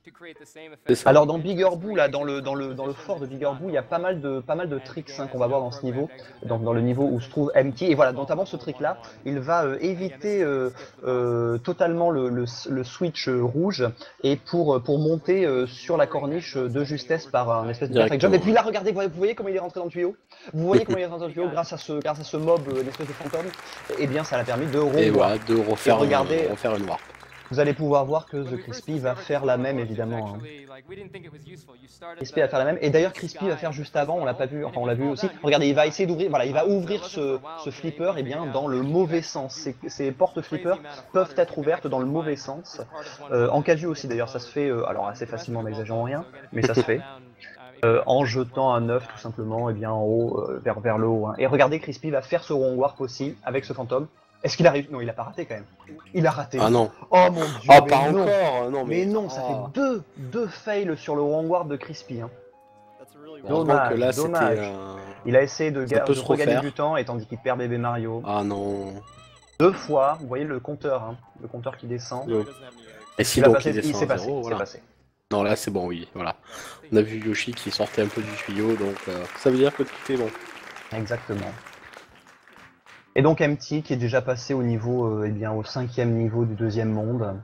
Alors dans Bigger Boo, là, dans le, dans le, dans le fort de Bigger Boo, il y a pas mal de, pas mal de tricks hein, qu'on va voir dans ce niveau, donc dans le niveau où se trouve MT. Et voilà, notamment ce trick-là, il va euh, éviter totalement le, le, switch rouge et pour, pour monter sur la corniche de justesse par un espèce de jump. Et puis là, regardez, vous voyez comment il est rentré dans le tuyau Vous voyez comment il est rentré dans le tuyau grâce à ce, grâce à ce mob, euh, une espèce de fantôme Eh bien, ça l'a permis de Et rouler. voilà, de refaire, Et regardez- un- refaire une warp. Vous allez pouvoir voir que The Crispy va faire la même évidemment. hein. Crispy va faire la même. Et d'ailleurs, Crispy va faire juste avant, on l'a pas vu, enfin on l'a vu aussi. Regardez, il va essayer d'ouvrir, voilà, il va ouvrir ce, ce flipper, et bien dans le mauvais sens. Ces, ces portes flipper peuvent être ouvertes dans le mauvais sens. Euh, en casu aussi d'ailleurs, ça se fait, euh, alors assez facilement, n'exagérons rien, mais ça se fait. Euh, en jetant un œuf tout simplement, et bien en haut, euh, vers, vers le haut. hein. Et regardez, Crispy va faire ce wrong warp aussi avec ce fantôme. Est-ce qu'il arrive? Non, il a pas raté quand même. Il a raté. Ah non. Oh mon dieu. Ah mais pas non. encore. Non Mais mais, non, ça oh. fait deux, deux fails sur le wrong warp de Crispy. hein. Dommage, que là c'était dommage. Il a essayé de, Ça ga- peut de se regagner du temps et tandis qu'il perd bébé Mario. Ah non. Deux fois, vous voyez le compteur, hein, le compteur qui descend. Le- Et si Il, a donc passé, il s'est voilà. passé. Non là c'est bon oui, voilà. On a vu Yoshi qui sortait un peu du tuyau donc euh, ça veut dire que tout est bon. Exactement. Et donc MT qui est déjà passé au niveau, euh, eh bien au cinquième niveau du deuxième monde.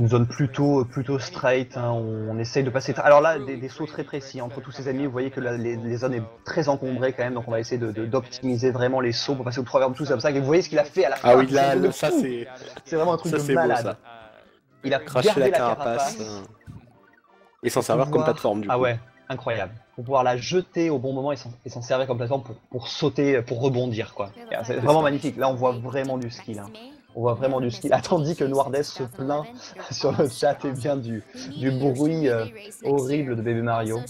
Une zone plutôt plutôt straight. hein, on, on essaye de passer. Alors là, des, des sauts très précis entre tous ces ennemis. Vous voyez que la- les, les zones est très encombrées quand même, donc on va essayer de- de- d'optimiser vraiment les sauts pour passer au travers de tout ça. Comme ça, et vous voyez ce qu'il a fait à la fin. Ah oui là, de ça c'est C'est vraiment un truc ça de beau malade. ça. Il a Cracher gardé la la carapace. carapace. euh, Et s'en servir comme plateforme du coup. Ah ouais, incroyable. Pour pouvoir la jeter au bon moment et s'en servir comme plateforme pour, pour sauter, pour rebondir quoi. C'est vraiment magnifique. Là on voit vraiment du skill. hein. On voit vraiment du skill. Tandis que Noirdes se plaint [LAUGHS] sur le chat et bien du, du bruit euh, horrible de bébé Mario.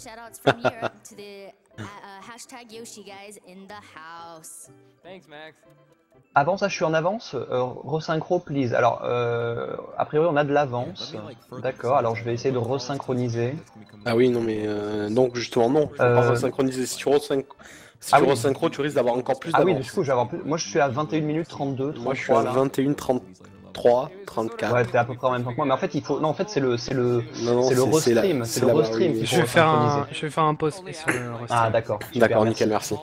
Avant ça, je suis en avance. Euh, resynchro, please. Alors, euh, a priori, on a de l'avance. D'accord, alors je vais essayer de resynchroniser. Ah oui non mais euh, donc justement non. Euh, pas resynchroniser. Si tu resynchro, si Ah tu oui. resynchro, tu risques d'avoir encore plus Ah oui, d'avance. du coup, je vais avoir plus. Moi, je suis à 21 minutes 32, 33 Moi je suis à là. 21 33 34. Ouais, t'es à peu près en même temps que moi. Mais en fait, il faut. Non, en fait, c'est le, c'est le, c'est le restream. C'est le restream. Je vais faire un, je vais faire un post sur le. Ah, d'accord. super, D'accord, merci. nickel, merci.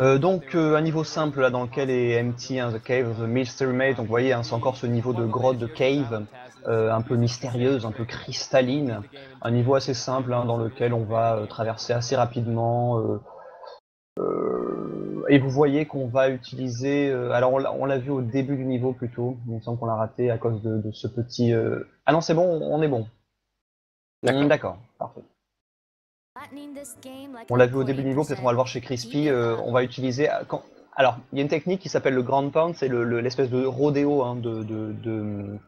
Euh, donc euh, un niveau simple là dans lequel est MT, hein, The Cave of the Mystery Maze, donc vous voyez hein, c'est encore ce niveau de grotte de cave, euh, un peu mystérieuse, un peu cristalline, un niveau assez simple hein, dans lequel on va euh, traverser assez rapidement. Et vous voyez qu'on va utiliser, euh, alors on l'a- vu au début du niveau plutôt, il me semble qu'on l'a raté à cause de, de ce petit... euh, Ah non c'est bon, on est bon. D'accord. Hmm, D'accord, parfait. On l'a vu au début du niveau, peut-être on va le voir chez Crispy. euh, on va utiliser. Quand... Alors, il y a une technique qui s'appelle le ground pound, c'est le- le- l'espèce de rodéo hein, de, de, de,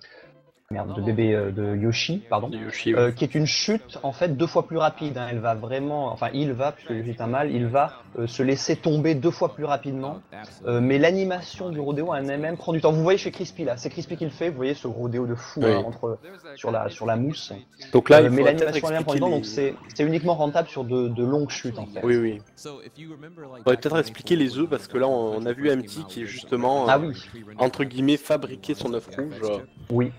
merde, de bébé euh, de Yoshi, pardon. de Yoshi, Euh, qui est une chute en fait deux fois plus rapide. hein. Elle va vraiment, enfin il va, puisque Yoshi est un mâle, il va euh, se laisser tomber deux fois plus rapidement. Euh, mais l'animation du rodéo en elle-même prend du temps. Vous voyez chez Crispy là, c'est Crispy qui le fait. Vous voyez ce rodéo de fou Oui. hein, entre sur la sur la mousse. Donc là, Euh, il mais l'animation elle-même prend du temps, donc c'est c'est uniquement rentable sur de, de longues chutes en fait. Oui, oui. Il faudrait peut-être expliquer les œufs parce que là, on, on a vu MT qui est justement, Ah oui, entre guillemets, fabriquer son œuf rouge. oui.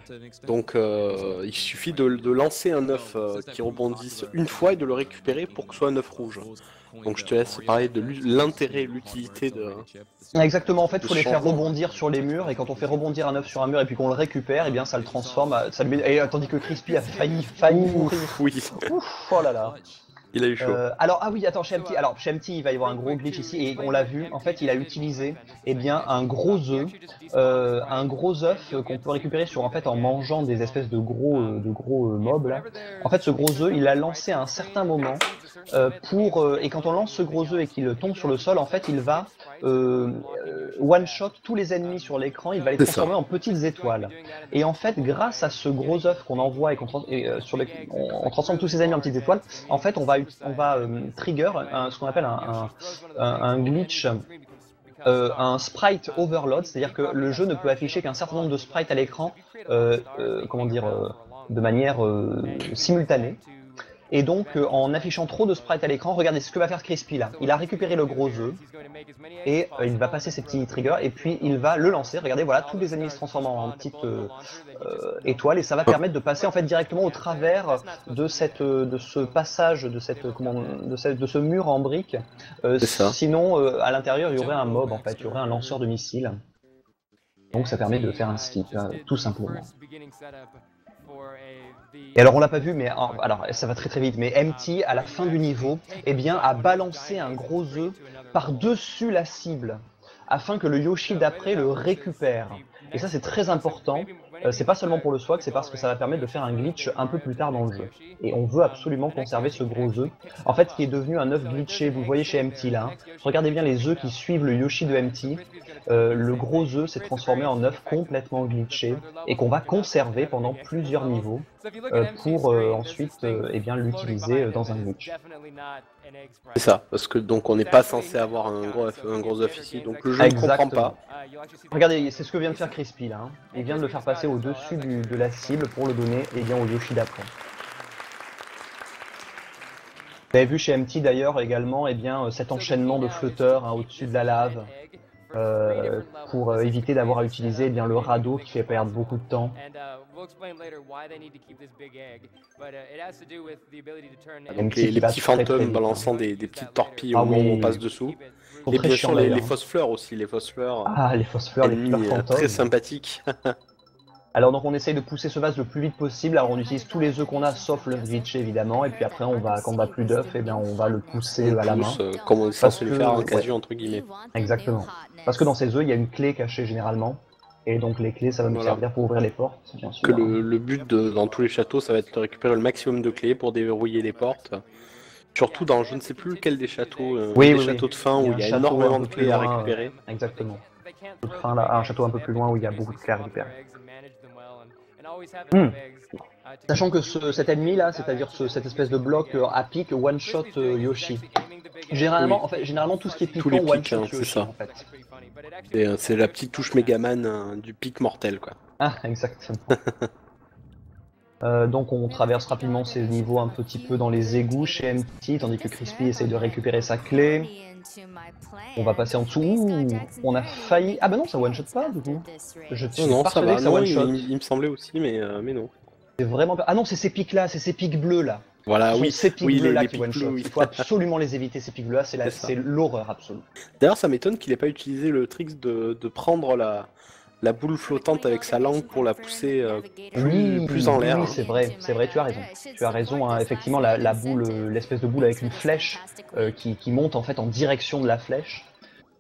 Donc, euh, il suffit de, de lancer un œuf euh, qui rebondisse une fois et de le récupérer pour que ce soit un œuf rouge. Donc, je te laisse parler de l'u- l'intérêt et l'utilité de. Exactement, en fait, il faut Le les faire rebondir sur les murs, et quand on fait rebondir un œuf sur un mur et puis qu'on le récupère, et bien ça le transforme, à- ça le met- et, euh, tandis que Crispy a failli, failli mourir. Oui, Ouf, oh là là. Il a eu chaud. Euh, alors, ah oui, attends, MT, alors MT, il va y avoir un gros glitch ici, et on l'a vu, en fait, il a utilisé, eh bien, un gros œuf, euh, un gros œuf qu'on peut récupérer sur, en fait, en mangeant des espèces de gros, euh, de gros euh, mobs, là. En fait, ce gros œuf, il l'a lancé à un certain moment, euh, pour, euh, et quand on lance ce gros œuf et qu'il tombe sur le sol, en fait, il va one-shot tous les ennemis sur l'écran, il va les transformer en petites étoiles. Et en fait, grâce à ce gros œuf qu'on envoie et qu'on trans- et, euh, sur les, on, on transforme tous ces ennemis en petites étoiles, en fait, on va, on va euh, trigger un- ce qu'on appelle un, glitch, euh, un sprite overload, c'est-à-dire que le jeu ne peut afficher qu'un certain nombre de sprites à l'écran, euh, euh, comment dire, euh, de manière euh, simultanée. Et donc, euh, en affichant trop de sprites à l'écran, regardez ce que va faire Crispy là. Il a récupéré le gros œuf et euh, il va passer ses petits triggers et puis il va le lancer. Regardez, voilà, tous les ennemis se transforment en petites euh, euh, étoiles et ça va permettre de passer en fait directement au travers de cette, euh, de ce passage, de cette, comment, de cette, de ce mur en briques. Euh, sinon, euh, à l'intérieur, il y aurait un mob en fait, il y aurait un lanceur de missiles. Donc ça permet de faire un skip, hein, tout simplement. Et alors on l'a pas vu, mais alors ça va très très vite. Mais MT à la fin du niveau, eh bien a balancé un gros œuf par dessus la cible, afin que le Yoshi d'après le récupère. Et ça c'est très important. Euh, c'est pas seulement pour le swag, c'est parce que ça va permettre de faire un glitch un peu plus tard dans le jeu. Et on veut absolument conserver ce gros œuf. En fait, qui est devenu un œuf glitché. Vous le voyez chez MT là. hein. Regardez bien les œufs qui suivent le Yoshi de MT. Euh, le gros œuf s'est transformé en œuf complètement glitché et qu'on va conserver pendant plusieurs niveaux pour euh, ensuite euh, eh bien l'utiliser euh, dans un glitch. C'est ça, parce que donc on n'est pas censé avoir un gros, œuf- un gros œuf ici, donc le jeu ne comprend pas. Regardez, c'est ce que vient de faire Crispy là. hein. Il vient de le faire passer au-dessus de la cible pour le donner eh bien, au Yoshi d'après. Vous avez vu chez MT d'ailleurs également eh bien, euh, cet enchaînement de flotteurs hein, au-dessus de la lave euh, pour euh, éviter d'avoir à utiliser eh bien, le radeau qui fait perdre beaucoup de temps. Donc MT les, qui les petits fantômes balançant des, des petites torpilles Ah au moment où on passe dessous. Et bien sûr les, fausses fleurs aussi, les fausses fleurs. Ah, les fausses fleurs, les fleurs fantômes. très sympathiques. [LAUGHS] Alors donc on essaye de pousser ce vase le plus vite possible. Alors on utilise tous les œufs qu'on a, sauf le glitch évidemment. Et puis après on va, quand on a plus d'œufs, eh bien on va le pousser On à la main. euh, comme on Parce censé le faire en casu entre guillemets. Exactement. Parce que dans ces œufs, il y a une clé cachée généralement. Et donc les clés, ça va nous Voilà. servir pour ouvrir les portes, bien sûr. Que le, le but de, dans tous les châteaux, ça va être de récupérer le maximum de clés pour déverrouiller les portes. Surtout dans je ne sais plus lequel des châteaux, euh, Oui, des oui, oui. châteaux de fin où il y a énormément de clés à récupérer. Exactement. Là, un château un peu plus loin où il y a beaucoup de clés à récupérer. Hmm. Sachant que ce- cet ennemi là, c'est-à-dire ce- cette espèce de bloc euh, à pic one shot euh, Yoshi. Généralement, Oui. en fait, généralement tout ce qui est Tous piquant les one pics, shot hein, Yoshi ça. en fait. Et, euh, C'est la petite touche Megaman euh, du pic mortel quoi. Ah, exactement. Euh, donc on traverse rapidement ces niveaux un petit peu dans les égouts chez MT, tandis que Crispy essaye de récupérer sa clé. On va passer en dessous. Ouh, on a failli. Ah bah non, ça one shot pas du coup. Je suis Non, non, ça va. que ça Non, one il, shot. il- il me semblait aussi, mais, euh, mais non. C'est vraiment. Ah non, c'est ces pics là, c'est ces pics bleus là. Voilà, oui. ces pics oui, bleus les- là les qui one shot. bleus, oui. Il faut absolument les éviter ces pics bleus là, c'est C'est c'est l'horreur absolue. D'ailleurs, ça m'étonne qu'il ait pas utilisé le trick de, de prendre la, la boule flottante avec sa langue pour la pousser euh, plus, plus en l'air. oui, c'est vrai, c'est vrai, tu as raison. Tu as raison, hein, effectivement, la, la boule, euh, l'espèce de boule avec une flèche euh, qui, qui monte en fait en direction de la flèche,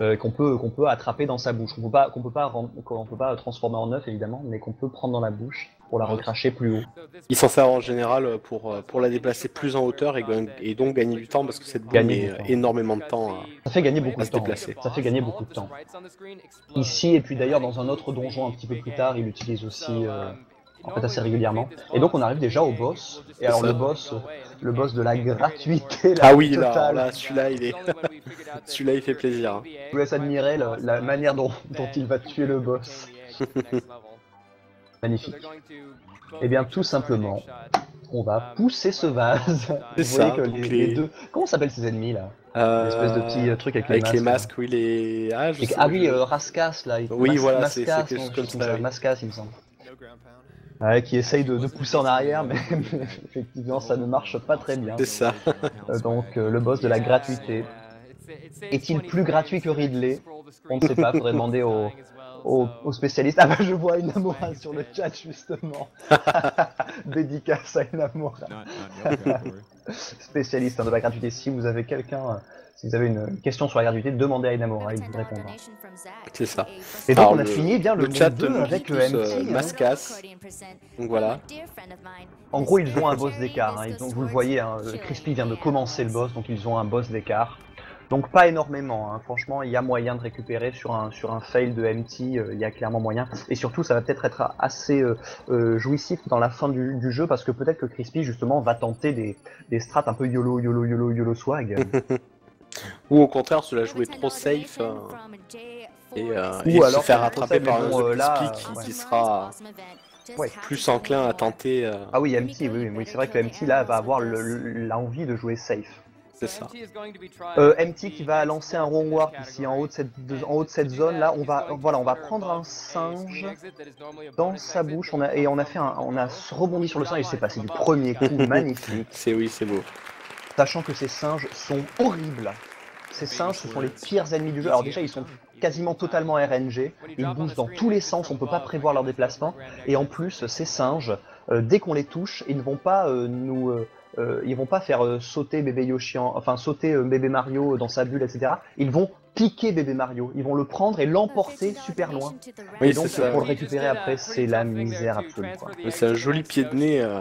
euh, qu'on peut, qu'on peut attraper dans sa bouche. Qu'on peut pas, qu'on peut pas, qu'on peut pas transformer en œuf évidemment, mais qu'on peut prendre dans la bouche pour la recracher plus haut. Il s'en sert en général pour, euh, pour la déplacer plus en hauteur et, donc gagner du temps parce que cette boule Gagner met énormément de temps. à- Ça fait gagner beaucoup de se temps. déplacer. Ça fait gagner beaucoup de temps. Ici et puis d'ailleurs dans un autre donjon un petit peu plus tard, il utilise aussi euh, en fait assez régulièrement. Et donc on arrive déjà au boss. Et alors ça. le boss, le boss de la gratuité, la Ah oui, là celui-là, il est. [LAUGHS] celui-là, il fait plaisir. hein. Je vous laisse admirer la manière dont, [LAUGHS] dont il va tuer le boss. [LAUGHS] Magnifique. Eh bien, tout simplement, on va pousser ce vase. Vous voyez ça, que les, les- les deux. Comment s'appellent ces ennemis là? Euh, L'espèce de petits euh, trucs avec, Avec les masques, oui, les. Ah, je ah oui, euh, Raskas là. il- Oui, voilà, c'est- quelque chose comme je- ça. Mascas, il me semble. Ouais, qui essaye de, de pousser en arrière, mais, [LAUGHS] mais effectivement, ça ne marche pas très bien. C'est ça. Euh, donc, euh, le boss de la gratuité. Est-il plus gratuit que Ridley? On ne sait pas, faudrait demander aux, aux, aux spécialistes. Ah bah, je vois Inamura sur le chat, justement. [LAUGHS] Dédicace à Inamura. Spécialiste hein, de la gratuité. Si vous avez quelqu'un, euh, si vous avez une question sur la gratuité, demandez à Inamura, il vous répondra. C'est ça. Et donc, Alors, on a le- fini bien le, le chat 2 nous dit avec le tous, MT. euh, hein. Mascas. Donc voilà. En gros, ils ont un boss d'écart. hein. Vous le voyez, hein, le Crispy vient de commencer le boss, donc ils ont un boss d'écart. Donc pas énormément, hein. franchement, il y a moyen de récupérer sur un, sur un fail de MT, euh, il y a clairement moyen. Et surtout, ça va peut-être être assez euh, euh, jouissif dans la fin du, du jeu, parce que peut-être que Crispy, justement, va tenter des, des strats un peu YOLO, YOLO, YOLO, YOLO swag. [LAUGHS] Ou au contraire, se la jouer trop safe et, Ou et alors se faire rattraper par un bon, là, qui, ouais. qui sera Ouais. plus enclin à tenter. Ah oui, MT, oui, oui, oui, c'est vrai que MT, là, va avoir le- le- l'envie de jouer safe. C'est ça. Euh, MT qui va lancer un wrong warp ici en haut de cette, de- en haut de cette zone là, on va voilà, on va prendre un singe. dans sa bouche, on a, et on a fait un, on a rebondi sur le singe et c'est passé du premier coup magnifique, [LAUGHS] C'est oui, c'est beau. sachant que ces singes sont horribles. Ces singes, ce sont les pires ennemis du jeu. Alors déjà, ils sont quasiment totalement RNG, ils bougent dans tous les sens, on peut pas prévoir leur déplacement, et en plus, ces singes, euh, dès qu'on les touche, ils ne vont pas euh, nous, euh, euh, ils vont pas faire euh, sauter bébé Yoshi, en- enfin sauter euh, bébé Mario dans sa bulle, etc. Ils vont piquer bébé Mario, ils vont le prendre et l'emporter super loin. Oui, Et donc ça. pour le récupérer après, c'est la misère absolue. C'est un joli pied de nez euh,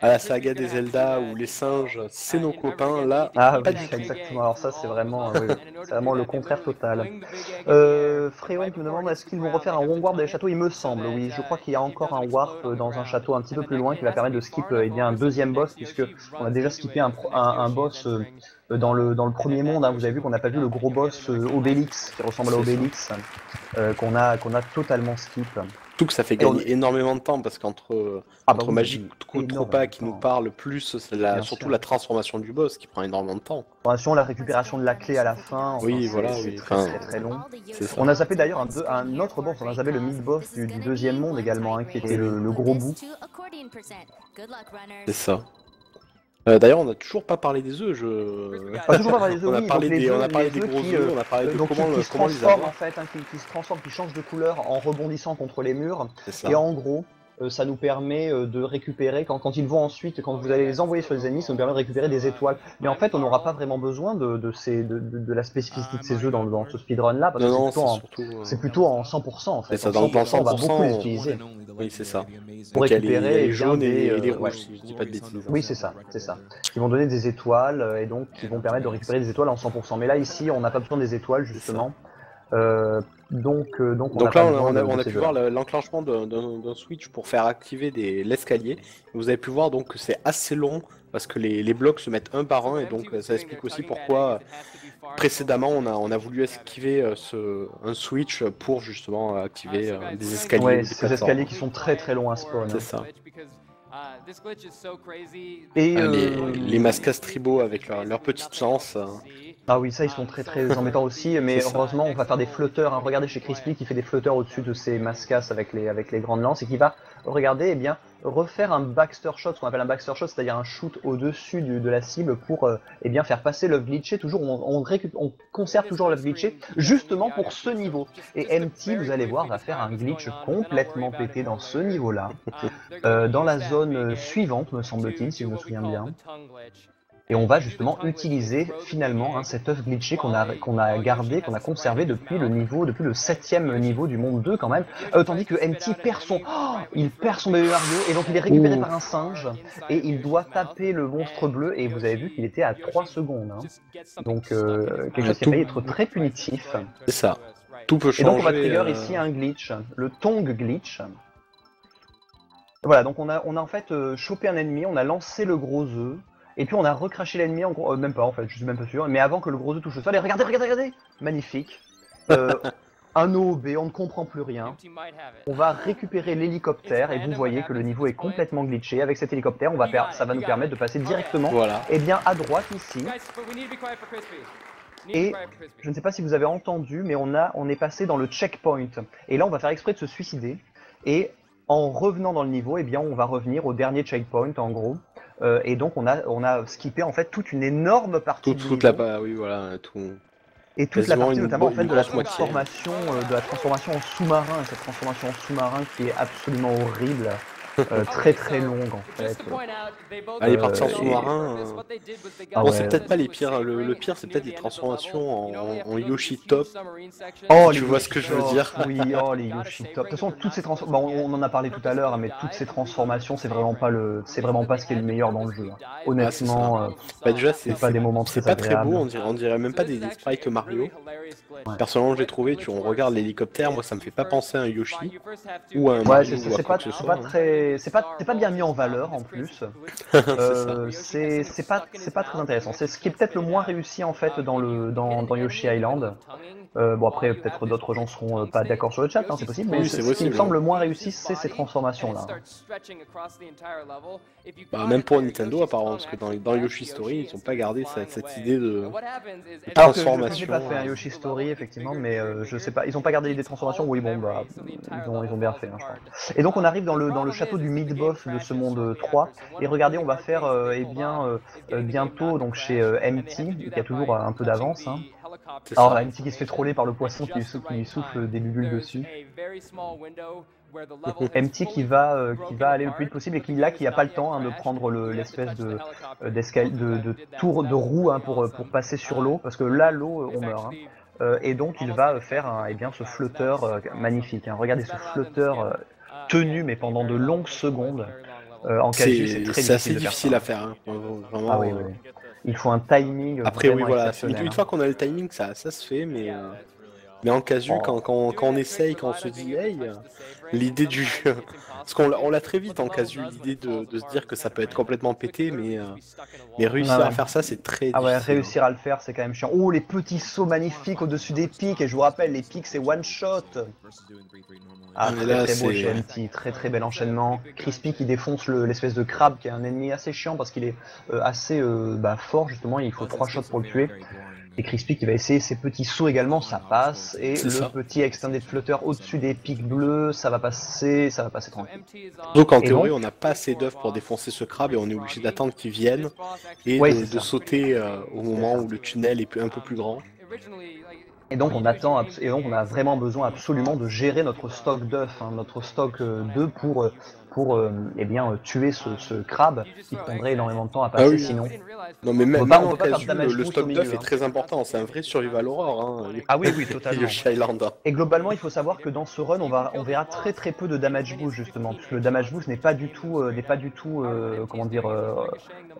à la saga des Zelda où les singes, c'est nos copains. Là, Ah Pas oui, exactement. Alors ça, c'est vraiment, euh, oui, vraiment le contraire total. Euh, Fréon qui me demande est-ce qu'ils vont refaire un one warp dans les châteaux? Il me semble, oui. Je crois qu'il y a encore un warp euh, dans un château un petit peu plus loin qui va permettre de skip eh bien, un deuxième boss, puisque on a déjà skippé un, pro- un, un boss euh, dans, le, dans le premier monde. hein. Vous avez vu qu'on n'a pas vu le gros boss euh, Obélix, qui ressemble à. Obélix, euh, qu'on a, qu'on a totalement skip. tout que ça fait on- gagner énormément de temps parce qu'entre Ah bah entre oui, Magic Tropa qui nous parle, plus c'est la, surtout sûr. la transformation du boss qui prend énormément de temps. La récupération de la clé à la fin. enfin, Oui, c'est- voilà, c'est oui, très, enfin, très, très long. On a zappé d'ailleurs un, autre boss, on a zappé le mid-boss du, du deuxième monde également, hein, qui était le, le gros bout. C'est ça. Euh, D'ailleurs, on n'a toujours pas parlé des œufs. Je... Ah, toujours pas parlé des œufs, [LAUGHS] on a oui, parlé donc les des, on œufs- a parlé des gros qui, œufs, euh, on a parlé de donc comment, qui, qui se comment les transforme en fait, hein, qui, se transforme, qui change de couleur en rebondissant contre les murs. Et en gros, ça nous permet euh, de récupérer, quand, quand ils vont ensuite, quand vous allez les envoyer sur les ennemis, ça nous permet de récupérer des étoiles. Mais en fait, on n'aura pas vraiment besoin de, de, ces, de, de- de la spécificité de ces œufs dans, dans ce speedrun là, parce Non, que c'est plutôt, euh, c'est plutôt en 100% en fait. Et ça, En dans- dans 100%, on va 100%, beaucoup les on- utiliser. Oui, c'est ça. Pour Donc, les- récupérer les bien jaunes et, des, et les euh, rouges, ouais. si je dis pas de bêtises. Oui, c'est ça, c'est ça. Qui vont donner des étoiles euh, et donc qui vont permettre de récupérer des étoiles en 100%. Mais là, ici, on n'a pas besoin des étoiles justement. Euh, donc, euh, donc, on Donc là, on a, on a- pu voir le- l'enclenchement d'un- switch pour faire activer des- l'escalier. Vous avez pu voir donc que c'est assez long parce que les, les blocs se mettent un par un et donc euh, ça explique aussi pourquoi euh, précédemment on a, on a voulu esquiver ce, un switch pour justement activer euh, des escaliers. Ouais, ou des ces escaliers qui sont très très longs à spawn. C'est ça. Et Ah, euh, les, les mascas tribaux avec leur, leur petite chance. Ah oui, ça ils sont très très embêtants aussi, mais heureusement on va faire des flotteurs. hein. Regardez chez Crispy qui fait des flotteurs au-dessus de ses mascas avec les, avec les grandes lances et qui va, regardez, eh bien, refaire un Baxter Shot, ce qu'on appelle un Baxter Shot, c'est-à-dire un shoot au-dessus de la cible pour euh, eh bien, faire passer le glitché. Toujours, on, on, on conserve toujours le glitché justement pour ce niveau. Et MT, vous allez voir, va faire un glitch complètement pété dans ce niveau-là. Euh, dans la zone suivante, me semble-t-il, si je me souviens bien. Et on va justement utiliser finalement hein, cet œuf glitché qu'on a, qu'on a gardé, qu'on a conservé depuis le niveau, depuis le septième niveau du monde 2 quand même. Euh, tandis que MT perd son, oh, il perd son bébé Mario et donc il est récupéré Ouh. par un singe et il doit taper le monstre bleu et vous avez vu qu'il était à 3 secondes. hein. Donc euh, quelque chose qui être très punitif. C'est ça. Tout peut Et changer. donc on va trigger euh, ici un glitch, le Tong glitch. Voilà, donc on a, on a en fait euh, chopé un ennemi, on a lancé le gros œuf, et puis on a recraché l'ennemi, en gros, euh, même pas en fait, je suis même pas sûr, mais avant que le gros œuf touche le sol, et regardez, regardez, regardez Magnifique Euh, Un OOB, on ne comprend plus rien. On va récupérer l'hélicoptère, et vous voyez que le niveau est complètement glitché. Avec cet hélicoptère, on va per- ça va nous permettre de passer directement, Voilà. et bien à droite ici. Et Je ne sais pas si vous avez entendu, mais on, a, on est passé dans le checkpoint. Et là, on va faire exprès de se suicider. Et en revenant dans le niveau, eh bien, on va revenir au dernier checkpoint, en gros. Euh, et donc, on a, on a skippé en fait toute une énorme partie Toute, toute la, oui, voilà, tout. Et toute la partie notamment en fait de la transformation, euh, de la transformation en sous-marin, cette transformation en sous-marin qui est absolument horrible, euh, très très longue en fait. Ah, les Euh, parties en sous-marin. euh, Ah Bon, ouais. c'est peut-être pas les pires. Le, le pire, c'est peut-être les transformations en, en Yoshi top. Oh, Tu vois ce que je veux dire Oui, oh les Yoshi top. De toute façon, toutes ces transformations, on en a parlé tout à l'heure, hein, mais toutes ces transformations, c'est vraiment pas le, c'est vraiment pas ce qui est le meilleur dans le jeu. hein. Honnêtement, euh, Bah, déjà, c'est c'est pas des moments très c'est pas très beau. On dirait, on dirait même pas des, des sprites Mario. Personnellement, j'ai trouvé. Tu on regarde l'hélicoptère. Moi, ça me fait pas penser à un Yoshi ou à un Ouais, c'est pas, ce pas hein. très, c'est pas, c'est pas bien mis en valeur en plus. Euh, c'est pas, c'est pas très intéressant. C'est ce qui est peut-être le moins réussi en fait dans le, dans, dans Yoshi Island. Euh, bon après peut-être d'autres gens seront euh, pas d'accord sur le chat, hein, c'est possible, mais Oui, ce qui me semble le moins réussi, c'est ces transformations là. Bah, même pour Nintendo, apparemment, parce que dans, dans Yoshi Story, ils ont pas gardé cette, cette idée de. Alors que je- je transformation, pas fait un Yoshi Story effectivement, mais euh, je sais pas, ils ont pas gardé l'idée de transformation. Oui bon bah ils ont, bien fait. hein. Et donc on arrive dans le le château du mid-boss de ce monde 3 et regardez on va faire euh, eh bien euh, euh, bientôt donc chez MT qui a toujours un peu d'avance. hein. Alors. MT qui se fait troller par le poisson qui lui souffle, des bulles dessus. MT qui va qui va aller le plus vite possible et qui là qui a pas le temps hein, de prendre le- l'espèce de d'escal- de, tour de roue pour passer sur l'eau parce que là l'eau on meurt. Euh, et donc il va faire un, eh bien ce flotteur euh, magnifique. hein. Regardez ce flotteur euh, tenu mais pendant de longues secondes. En casu, c'est très assez difficile à faire. hein. Vraiment. Ah oui, oui, oui. Il faut un timing. Après, oui, voilà. Une, hein. fois qu'on a le timing, ça, ça se fait, mais. Mais en casu, Oh. quand, quand, quand on essaye, quand on se dit, hey, l'idée du. Parce qu'on l'a- on l'a très vite en casu, l'idée de, de se dire que ça peut être complètement pété, mais, euh, mais réussir ouais. à faire ça, c'est très Ah ouais, difficile. réussir à le faire, c'est quand même chiant. Oh, les petits sauts magnifiques au-dessus des pics. Et je vous rappelle, les pics, c'est one shot. Ah, Mais très là, très beau c'est- chez MT, très très bel enchaînement. Crispy qui défonce le- l'espèce de crabe, qui est un ennemi assez chiant parce qu'il est euh, assez euh, bah, fort, justement. Il faut trois shots pour le tuer. Et Crispy qui va essayer ses petits sauts également, ça passe. Et le ça. petit extended flutter au-dessus des pics bleus, ça va passer, ça va passer tranquille. Donc en Et théorie, donc- on n'a pas assez d'œufs pour défoncer ce crabe et on est obligé d'attendre qu'il vienne et Ouais, de, sauter euh, au moment où le tunnel est un peu plus grand. Et donc on attend, et donc on a vraiment besoin absolument de gérer notre stock d'œufs, hein, notre stock euh, d'œufs pour euh, pour euh, eh bien euh, tuer ce, ce crabe qui prendrait énormément de temps à passer Ah oui. sinon. Non mais même, pas- même pas casu, le, stock d'œufs est très important, c'est un vrai survival horror. Hein, les- Ah oui oui les totalement. [LAUGHS] Hein. Et globalement il faut savoir que dans ce run on va on verra très très peu de damage boost justement puisque le damage boost n'est pas du tout euh, n'est pas du tout euh, comment dire euh,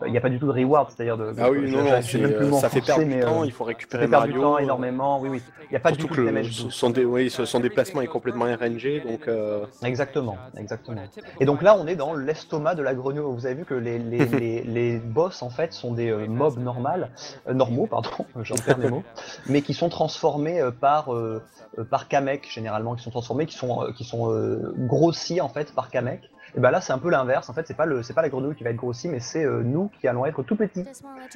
il n'y a pas du tout de reward c'est-à-dire de Ah oui, non, non, ça fait perdre du temps, euh, il faut ça récupérer fait du temps énormément oui oui il n'y a pas du tout que de le- damage boost. son dé- oui, son- son déplacement est complètement RNG, donc euh, Exactement, exactement. Et donc là, on est dans l'estomac de la grenouille. Vous avez vu que les, les, [LAUGHS] les, les boss, en fait, sont des euh, mobs normales, euh, normaux, pardon, [LAUGHS] j'en perds des mots, mais qui sont transformés euh, par, par Kamek, généralement, qui sont transformés, qui sont, euh, qui sont euh, grossis, en fait, par Kamek. Et ben là, c'est un peu l'inverse. En fait, c'est pas, le, c'est pas la grenouille qui va être grossie, mais c'est euh, nous qui allons être tout petits.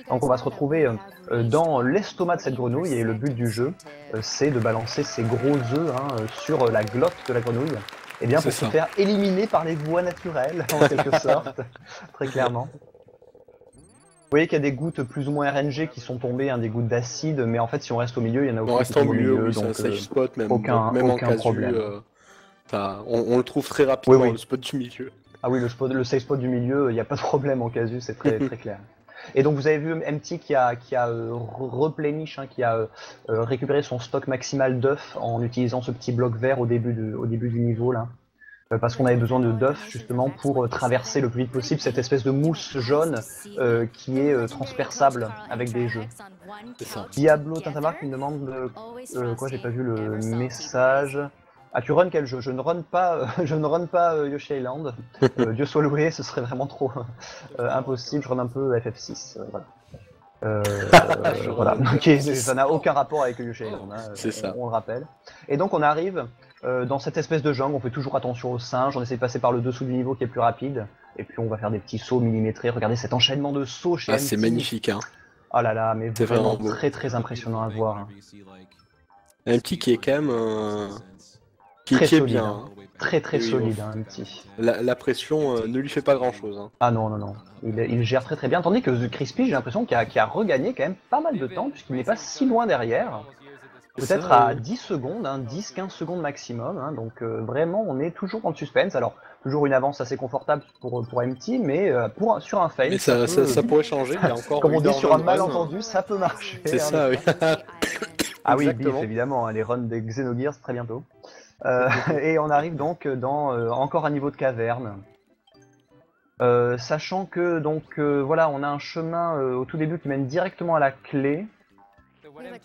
Donc on va se retrouver euh, dans l'estomac de cette grenouille, et le but du jeu, euh, c'est de balancer ces gros œufs hein, sur la glotte de la grenouille. Et bien pour se ça. faire éliminer par les voies naturelles, en [LAUGHS] quelque sorte, très clairement. Vous voyez qu'il y a des gouttes plus ou moins RNG qui sont tombées, hein, des gouttes d'acide, mais en fait, si on reste au milieu, il y en a on aucun reste en tombe au milieu, oui, un donc, safe euh, spot, même, aucun- même aucun en casu, problème. euh, on, on le trouve très rapidement, Oui, oui. le spot du milieu. Ah oui, le, spot, le safe spot du milieu, il n'y a pas de problème en casu, c'est très, [LAUGHS] très clair. Et donc vous avez vu MT qui a, qui a euh, re- replenish, hein, qui a euh, récupéré son stock maximal d'œufs en utilisant ce petit bloc vert au début, de, au début du niveau là. Euh, parce qu'on avait besoin de d'œufs justement pour traverser le plus vite possible cette espèce de mousse jaune qui est transperçable avec des jeux. Diablo Tintamarre qui me demande quoi, j'ai pas vu le message. Ah, tu run quel jeu? Je ne run pas, euh, [LAUGHS] je ne run pas euh, Yoshi Island. [LAUGHS] Euh, Dieu soit loué, ce serait vraiment trop euh, impossible. Je run un peu FF6. euh, voilà. Euh, [LAUGHS] Je voilà. run Ok, FF6. ça n'a aucun rapport avec Yoshi Island. hein, C'est on- ça. On, le rappelle. Et donc on arrive euh, dans cette espèce de jungle. On fait toujours attention aux singes. On essaie de passer par le dessous du niveau qui est plus rapide. Et puis on va faire des petits sauts millimétrés. Regardez cet enchaînement de sauts chez Ah, c'est magnifique, hein. Oh là là, mais C'est vraiment, très très impressionnant à voir. hein. Un petit qui est quand même. euh, qui, Très qui est solide, bien. hein. hein. Très très Oui, solide, hein, MT. La, la pression euh, ne lui fait pas grand chose. Hein. Ah non, non, non. Il, il gère très très bien. Tandis que The Crispy, j'ai l'impression qu'il a, regagné quand même pas mal de temps, puisqu'il n'est pas si loin derrière. Peut-être à oui. 10 secondes, hein, 10-15 secondes maximum. donc euh, vraiment, on est toujours dans le suspense. Alors, toujours une avance assez confortable pour, pour MT, mais euh, pour, sur un fail, Mais ça, peut- ça, ça pourrait changer. Il y a encore comme on dit sur un 1h20 malentendu, ça peut marcher. C'est ça, oui. [COUGHS] Ah oui. Biff, évidemment, les runs des Xenogears très bientôt. Euh, [LAUGHS] et on arrive donc dans euh, encore un niveau de caverne. Euh, sachant que donc voilà, on a un chemin au tout début qui mène directement à la clé.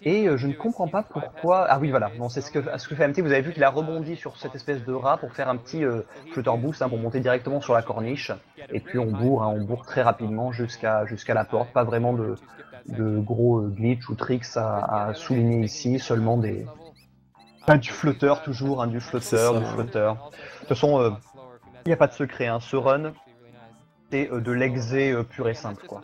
Et euh, je ne comprends pas pourquoi. Ah oui, voilà. Bon, c'est ce que, ce que fait MT. Vous avez vu qu'il a rebondi sur cette espèce de rat pour faire un petit euh, flutter boost hein, pour monter directement sur la corniche. Et puis on bourre, hein, on bourre très rapidement jusqu'à jusqu'à la porte. Pas vraiment de, de gros glitch ou tricks à, à souligner ici, seulement des ah, du flotteur toujours, hein, du flotteur, ça, du hein. flotteur. De toute façon, euh, il n'y a pas de secret. Hein. Ce run, c'est euh, de l'exé euh, pur et simple. Quoi.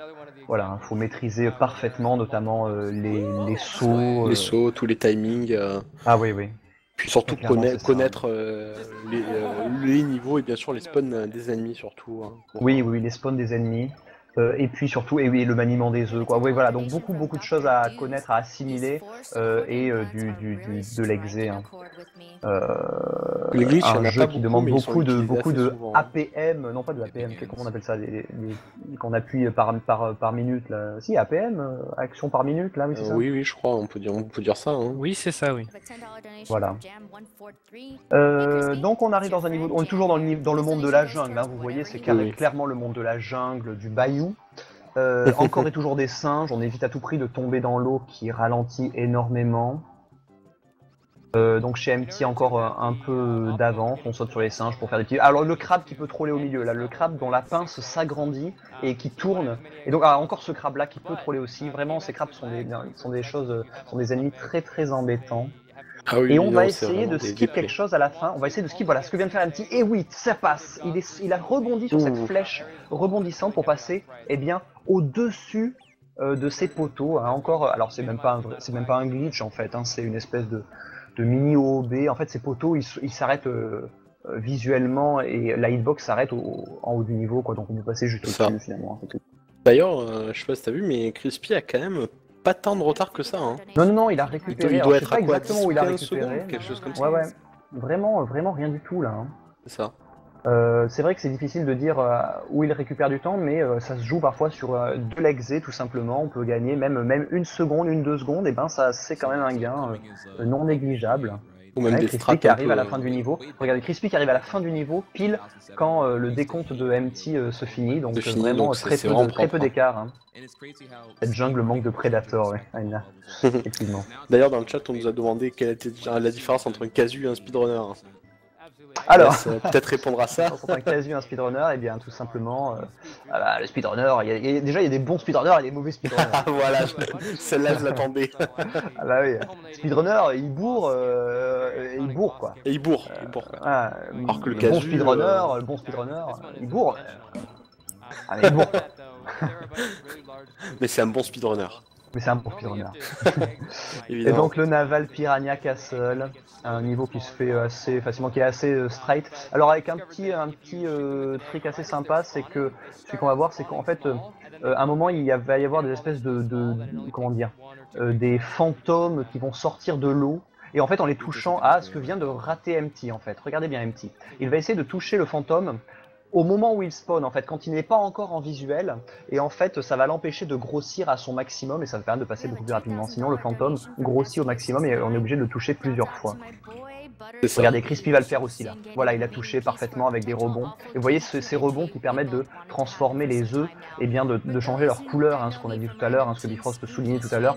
Voilà, il faut maîtriser parfaitement, notamment euh, les, les sauts. euh, Les sauts, tous les timings. euh, Ah oui, oui. Puis surtout conna- connaître euh, les, euh, les niveaux et bien sûr les spawns euh, des ennemis surtout. hein, pour- Oui, oui, les spawns des ennemis. Euh, et puis surtout, et oui, le maniement des œufs. Quoi. Oui, voilà, donc beaucoup, beaucoup de choses à connaître, à assimiler. euh, et euh, du, du, du- de l'exé. Hein. Euh, Les glitches, il y en un a jeu pas qui beaucoup, demande beaucoup de, beaucoup de souvent. APM, non pas de APM, comment on appelle ça, les- les- les- qu'on appuie par, par, par minute là. Si, APM, euh, action par minute, là, oui, c'est Euh, ça. oui, oui, je crois, on peut dire, on peut dire ça. Hein. Oui, c'est ça, oui. Voilà. Euh, donc on arrive dans un niveau, on est toujours dans le, dans le monde de la jungle, hein, vous voyez, c'est Oui. clairement le monde de la jungle, du bayou. Euh, [LAUGHS] encore et toujours des singes, on évite à tout prix de tomber dans l'eau qui ralentit énormément. Euh, donc chez MT encore euh, un peu d'avance, on saute sur les singes pour faire des petits... Alors le crabe qui peut troller au milieu, là, le crabe dont la pince s'agrandit et qui tourne. Et donc ah, encore ce crabe là qui peut troller aussi, vraiment ces crabes sont des, sont des choses, euh, sont des ennemis très très embêtants. Ah oui, Et on non, va essayer de skip quelque chose à la fin. On va essayer de skip, voilà, ce que vient de faire MT. Et oui, ça passe. Il, est, il a rebondi sur cette flèche rebondissante pour passer, eh bien, au-dessus euh, de ces poteaux. hein. Encore, alors c'est même pas un c'est même pas un glitch en fait. hein, c'est une espèce de, de mini OOB. En fait, ces poteaux, ils s'arrêtent euh, euh, visuellement et la hitbox s'arrête au- en haut du niveau, quoi. Donc on peut passer juste au-dessus finalement. en fait. D'ailleurs, euh, je sais pas si t'as vu, mais Crispy a quand même pas tant de retard que ça. Hein. Non, non, non, il a Il doit, récupéré. il Alors, doit sais être pas à quoi exactement 10 où il a 15 récupéré. secondes, quelque chose comme ça. Ouais, ouais. Vraiment, vraiment rien du tout là. hein. C'est ça. Euh, c'est vrai que c'est difficile de dire euh, où il récupère du temps, mais euh, ça se joue parfois sur euh, de l'exé tout simplement. On peut gagner même, même une seconde, une deux secondes, et ben ça c'est quand même un gain euh, non négligeable. Ou même Ouais, des Crispy qui un arrive peu, à la euh, fin du niveau. Regardez, Crispy qui arrive à la fin du niveau, pile quand euh, le décompte de MT euh, se finit. Donc vraiment donc très, peu de, vraiment très peu propre, hein. d'écart. hein. Cette jungle manque de Predator, ouais. [LAUGHS] [LAUGHS] D'ailleurs, dans le chat, on nous a demandé quelle était la différence entre un casu et un speedrunner. Alors, euh, peut-être répondre à ça. Quand on a quasi un speedrunner, et bien tout simplement, euh, ah bah, le speedrunner, il y a- y a- déjà il y a des bons speedrunners et des mauvais speedrunners. Ah [LAUGHS] voilà, celle-là je l'attendais. ah bah oui, speedrunner, il bourre, euh, il bourre quoi. Et il bourre, il bourre quoi. Ah, Alors que le bon casu, speedrunner, euh, le bon speedrunner, il bourre. Ah mais il bourre, [LAUGHS] Mais c'est un bon speedrunner, mais c'est un bon speedrunner. [LAUGHS] Et donc le naval Piranha Castle, un niveau qui se fait assez facilement, qui est assez euh, straight. Alors avec un petit, un petit euh, truc assez sympa, c'est que ce qu'on va voir, c'est qu'en fait, euh, euh, à un moment, il y a- va y avoir des espèces de, de- comment dire, euh, des fantômes qui vont sortir de l'eau. Et en fait, en les touchant à ce que vient de rater MT, en fait. Regardez bien MT. Il va essayer de toucher le fantôme au moment où il spawn, en fait, quand il n'est pas encore en visuel. Et en fait, ça va l'empêcher de grossir à son maximum et ça va permettre de passer beaucoup plus rapidement. Sinon, le fantôme grossit au maximum et on est obligé de le toucher plusieurs fois. Regardez, Crispy va le faire aussi là. Voilà, il a touché parfaitement avec des rebonds. Et vous voyez ce- ces rebonds qui permettent de transformer les œufs et bien de, de changer leur couleur, hein, ce qu'on a dit tout à l'heure, hein, ce que Bifrost soulignait tout à l'heure.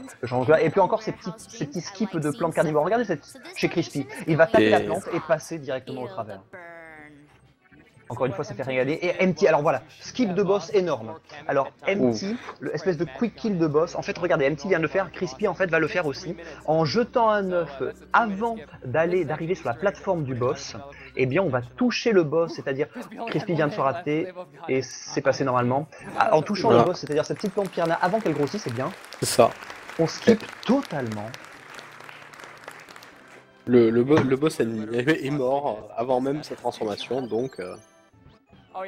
Et puis encore ces petits, ces petits skips de plantes carnivores. Regardez cette, chez Crispy. Il va taper Et- la plante et passer directement au travers. Encore une fois, ça fait regarder. Et MT, alors voilà, skip de boss énorme. Alors MT, l'espèce de quick kill de boss, en fait, regardez, MT vient de le faire, Crispy en fait va le faire aussi, en jetant un œuf avant d'aller d'arriver sur la plateforme du boss. Eh bien, on va toucher le boss, c'est-à-dire Crispy vient de se rater et c'est passé normalement. Ah, En touchant Voilà. le boss, c'est-à-dire cette petite plante piranha avant qu'elle grossisse, c'est bien. C'est ça. On skip totalement. Le, le, bo- le boss ennemi est est mort avant même sa transformation, donc euh,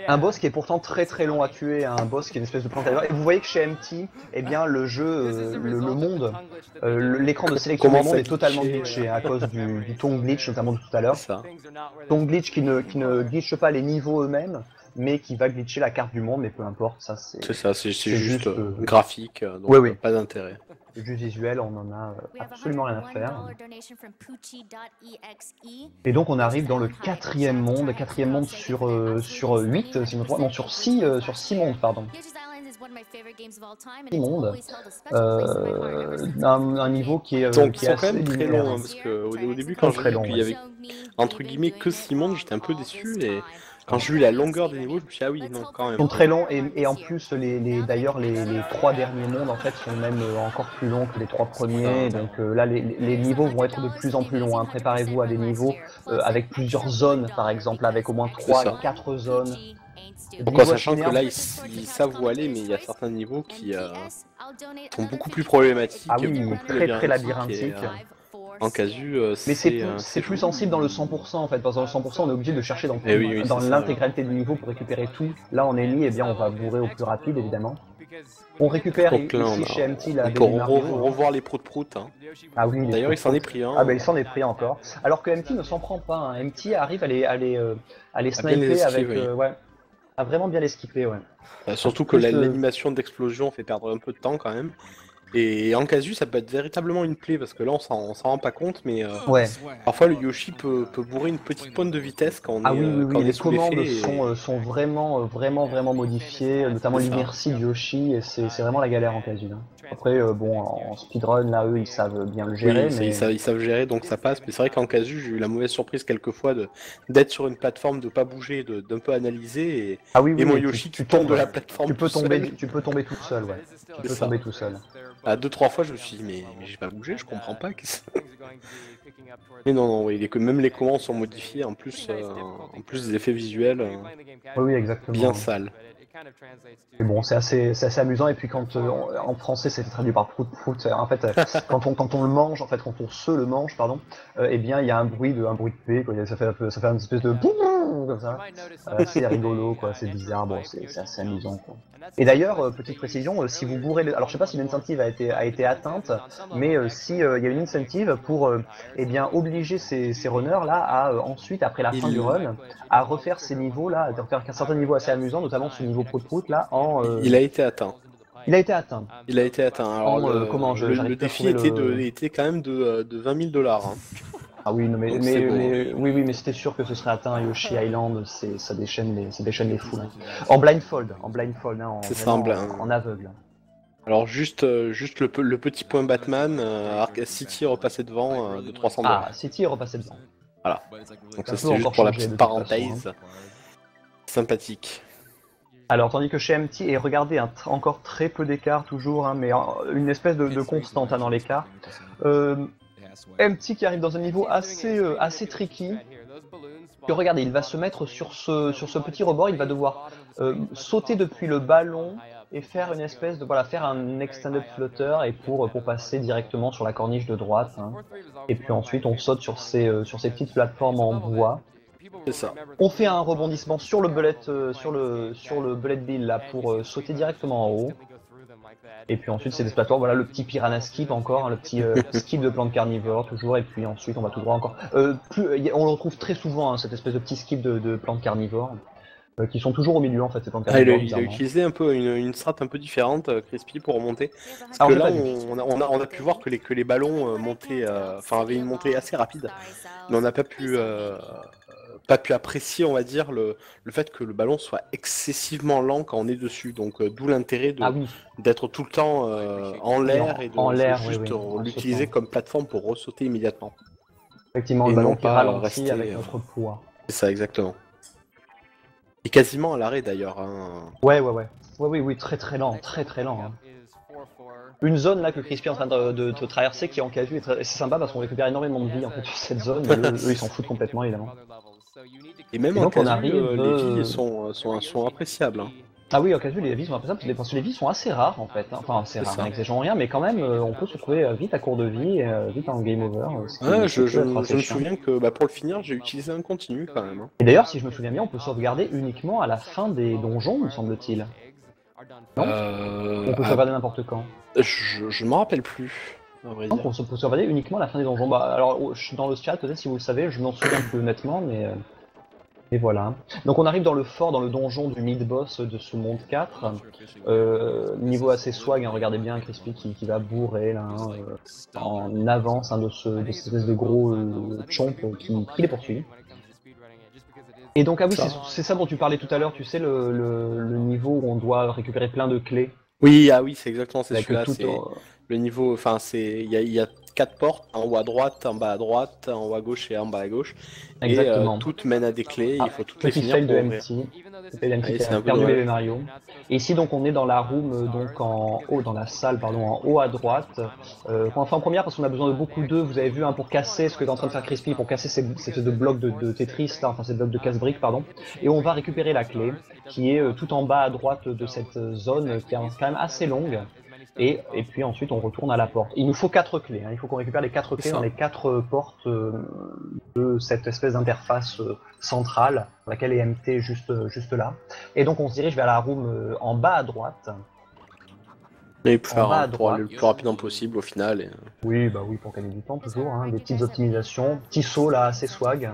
Un boss qui est pourtant très très long à tuer, un boss qui est une espèce de plante. Et vous voyez que chez MT, eh bien le jeu, euh, le, le monde, euh, l'écran de sélection du monde est totalement glitché à cause du, du tong glitch notamment de tout à l'heure. Tong glitch qui ne, qui ne glitche pas les niveaux eux-mêmes, mais qui va glitcher la carte du monde, mais peu importe, ça c'est C'est ça, c'est juste, juste, euh, graphique, donc oui. pas d'intérêt. Juste visuel, on en a euh, absolument rien à faire. E. Et donc on arrive dans le quatrième monde, quatrième monde sur, euh, sur 8, si je me trompe, non sur 6, sur six mondes, pardon. Six mondes, Euh, un, un niveau qui est, euh, Donc qui est sont quand assez même très linéaire. longs, hein, parce que au, début quand très j'ai vu long, qu'il y avait entre guillemets que 6 mondes, j'étais un peu déçu et quand j'ai vu la longueur des niveaux, je me suis dit ah oui non quand Ils même. sont très longs et, et en plus les, les- d'ailleurs les, les trois derniers mondes en fait sont même euh, encore plus longs que les trois premiers donc euh, là les, les niveaux vont être de plus en plus longs hein. préparez-vous à des niveaux euh, avec plusieurs zones par exemple avec au moins trois quatre zones en sachant que là ils, ils savent où aller, mais il y a certains niveaux qui euh, sont beaucoup plus problématiques, Ah oui, beaucoup plus très, très labyrinthiques. En casu, euh, mais c'est plus, euh, c'est plus sensible dans le 100% en fait parce que dans le 100% on est obligé de chercher dans, Eh oui, oui, dans l'intégralité du niveau pour récupérer tout là en ennemi et bien on va bourrer au plus rapide évidemment on récupère Donc là, ici on a- chez MT la re- Mario. revoir les proutes proutes. Hein. Ah oui, D'ailleurs, il s'en est pris un. Ah ben il s'en est pris encore. Alors que MT ne s'en prend pas. hein. MT arrive à les, à les, euh, à les À bien les sniper esquiver, avec... oui. euh, ouais. À vraiment bien les skipper, ouais. Euh, surtout que l'animation d'explosion fait perdre un peu de temps quand même. Et en casu, ça peut être véritablement une plaie parce que là, on s'en rend pas compte, mais euh, Ouais. parfois le Yoshi peut, peut bourrer une petite pointe de vitesse quand on Ah est, oui, euh, oui, quand oui, on les commandes l'effet. et- sont, euh, sont vraiment, euh, vraiment, vraiment modifiées, notamment l'inertie de Yoshi, et c'est c'est vraiment la galère en casu. hein. Après, euh, bon, en speedrun, là, eux, ils savent bien le gérer, mais... ils, savent, ils savent gérer, donc ça passe. Mais c'est vrai qu'en casu, j'ai eu la mauvaise surprise quelquefois d'être sur une plateforme, de pas bouger, de- d'un peu analyser. Et, Ah oui, oui, et mon oui, tu- Yoshi tu tombes, de la plateforme. Tu peux, tout seul. tomber, tu peux tomber tout seul, ouais. Tu peux ça. tomber tout seul. À deux, trois fois, je me suis dit, mais, mais j'ai pas bougé, je comprends pas. Mais non, non, oui, même les commandes sont modifiées, en plus, euh, en plus des effets visuels euh, Oui, oui, exactement. bien sales. Bon, c'est assez, c'est assez amusant. Et puis quand euh, en français c'était traduit par prout prout, euh, en fait, euh, [LAUGHS] quand on quand on le mange, en fait, quand on se le mange, pardon, euh, eh bien, il y a un bruit de un bruit de paix. Quoi. Ça fait ça fait une espèce de comme ça. Euh, c'est rigolo, quoi. C'est bizarre. Bon, c'est c'est assez amusant, quoi. Et d'ailleurs, euh, petite précision, euh, si vous bourrez, les... alors je sais pas si l'incentive a été a été atteinte, mais euh, si euh, il y a une incentive pour, euh, eh bien, obliger ces, ces runners là à euh, ensuite après la fin Il- du run à refaire ces niveaux là, à refaire un certain niveau assez amusant, notamment ce niveau prout prout là en euh, Il a été atteint. il a été atteint. Il a été atteint. Alors, le, comment, je- le- le défi était, le- de, était quand même de, de 20 000 dollars. hein. Ah oui, non, mais, Donc mais, c'est bon. mais- oui, oui, mais c'était sûr que ce serait atteint à Yoshi Island, c'est, ça déchaîne les, ça déchaîne les foules. hein. En blindfold, en blindfold, hein, en, ça, en aveugle. Alors, juste, euh, juste le, pe- le petit point Batman, euh, Arc City est repassé devant euh, de 300 dollars. Ah, City est repassé devant. Donc, ça ça, c'est juste encore pour la petite façon, parenthèse. Sympathique. Alors, tandis que chez MT, et regardez, tr- encore très peu d'écart toujours, hein, mais une espèce de, de constante hein, dans l'écart. Euh, MT qui arrive dans un niveau assez, euh, assez tricky. Que regardez, il va se mettre sur ce, sur ce petit rebord, il va devoir euh, sauter depuis le ballon et faire une espèce de voilà faire un extended flutter et pour pour passer directement sur la corniche de droite hein. et puis ensuite on saute sur ces euh, sur ces petites plateformes en bois C'est ça. on fait un rebondissement sur le bullet euh, sur le sur le bullet bill là pour euh, sauter directement en haut et puis ensuite c'est des plateformes voilà le petit piranha skip encore hein, le petit euh, [LAUGHS] skip de plante carnivore toujours et puis ensuite on va tout droit encore. Euh, plus, on le retrouve très souvent hein, cette espèce de petit skip de, de plante carnivore euh, qui sont toujours au milieu en fait, c'est pas Ah, il, a, il a utilisé un peu une, une strat un peu différente, euh, Crispy, pour remonter. Parce Alors, que j'ai là, on, on a, on, a, on a pu voir que les, que les ballons montaient, enfin, avaient une montée assez rapide, mais on n'a pas pu, pas pu apprécier, on va dire, le, le fait que le ballon soit excessivement lent quand on est dessus. Donc, euh, d'où l'intérêt de- Ah oui, d'être tout le temps euh, en l'air et de En l'air, oui, juste oui, en l'utiliser comme plateforme pour ressauter immédiatement. effectivement, Et le ballon non qui pas ralentit rester, avec euh, notre poids. C'est ça, exactement. Et quasiment à l'arrêt d'ailleurs. hein. Ouais, ouais, ouais. Ouais, oui, oui, très très lent, très très lent. hein. Une zone là que Crispy est en train de, de- de traverser qui est en casu, et c'est sympa parce qu'on récupère énormément de vie en fait sur cette zone, mais [LAUGHS] eux, eux, ils s'en foutent complètement évidemment. Et même Et en donc, on casu, arrive, euh, les euh, vies sont, sont, sont appréciables. hein. Ah oui, en casu, les vies sont appréciables, parce que les vies sont assez rares en fait. hein. Enfin, assez C'est rares, ça. n'exagérons rien, mais quand même, euh, on peut se retrouver euh, vite à court de vie, et euh, vite en game over. euh, je, me souviens que bah, pour le finir, j'ai utilisé un continu quand même. hein. Et d'ailleurs, si je me souviens bien, on peut sauvegarder uniquement à la fin des donjons, me semble-t-il. Non? Euh, On peut ah, sauvegarder n'importe quand. je je m'en rappelle plus. On se- peut sauvegarder uniquement à la fin des donjons. Bah, alors, je suis dans le chat, peut-être si vous le savez, je m'en souviens plus honnêtement, mais. euh, Et voilà. Donc on arrive dans le fort, dans le donjon du mid-boss de ce monde 4. Euh, niveau assez swag, hein, regardez bien Crispy qui, qui va bourrer là, hein, euh, en avance hein, de, ce, de cette espèce de gros euh, chomp qui, qui les poursuit. Et donc, ah oui, Ça. c'est c'est ça dont tu parlais tout à l'heure, tu sais, le, le- le niveau où on doit récupérer plein de clés. Oui, ah oui, c'est exactement, c'est celui-là. Euh, Le niveau, enfin, c'est il y a, il y a quatre portes, en haut à droite, en bas à droite, en haut à gauche et en bas à gauche. Exactement. Et euh, toutes mènent à des clés, Ah, il faut toutes les finir pour de. MT. C'est un perdu bébé Mario. Et ici donc on est dans la room euh, donc en haut, dans la salle pardon, en haut à droite. Euh, on fait en première parce qu'on a besoin de beaucoup d'œufs. Vous avez vu hein, pour casser ce que est en train de faire Crispy, pour casser ces, ces espèces de blocs de, de Tetris là, enfin ces blocs de casse-briques pardon. Et on va récupérer la clé qui est euh, tout en bas à droite de cette euh, zone euh, qui est quand même assez longue. Et, et puis ensuite on retourne à la porte. Il nous faut quatre clés. hein. Il faut qu'on récupère les quatre clés dans les quatre euh, portes euh, de cette espèce d'interface euh, centrale, dans laquelle est MT juste, juste là. Et donc on se dirige vers la room euh, en bas à droite. Et pour, En faire, bas à pour droite. aller le plus rapidement possible au final. et- Oui, bah oui, pour gagner du temps toujours, hein, des petites optimisations, petit saut là assez swag.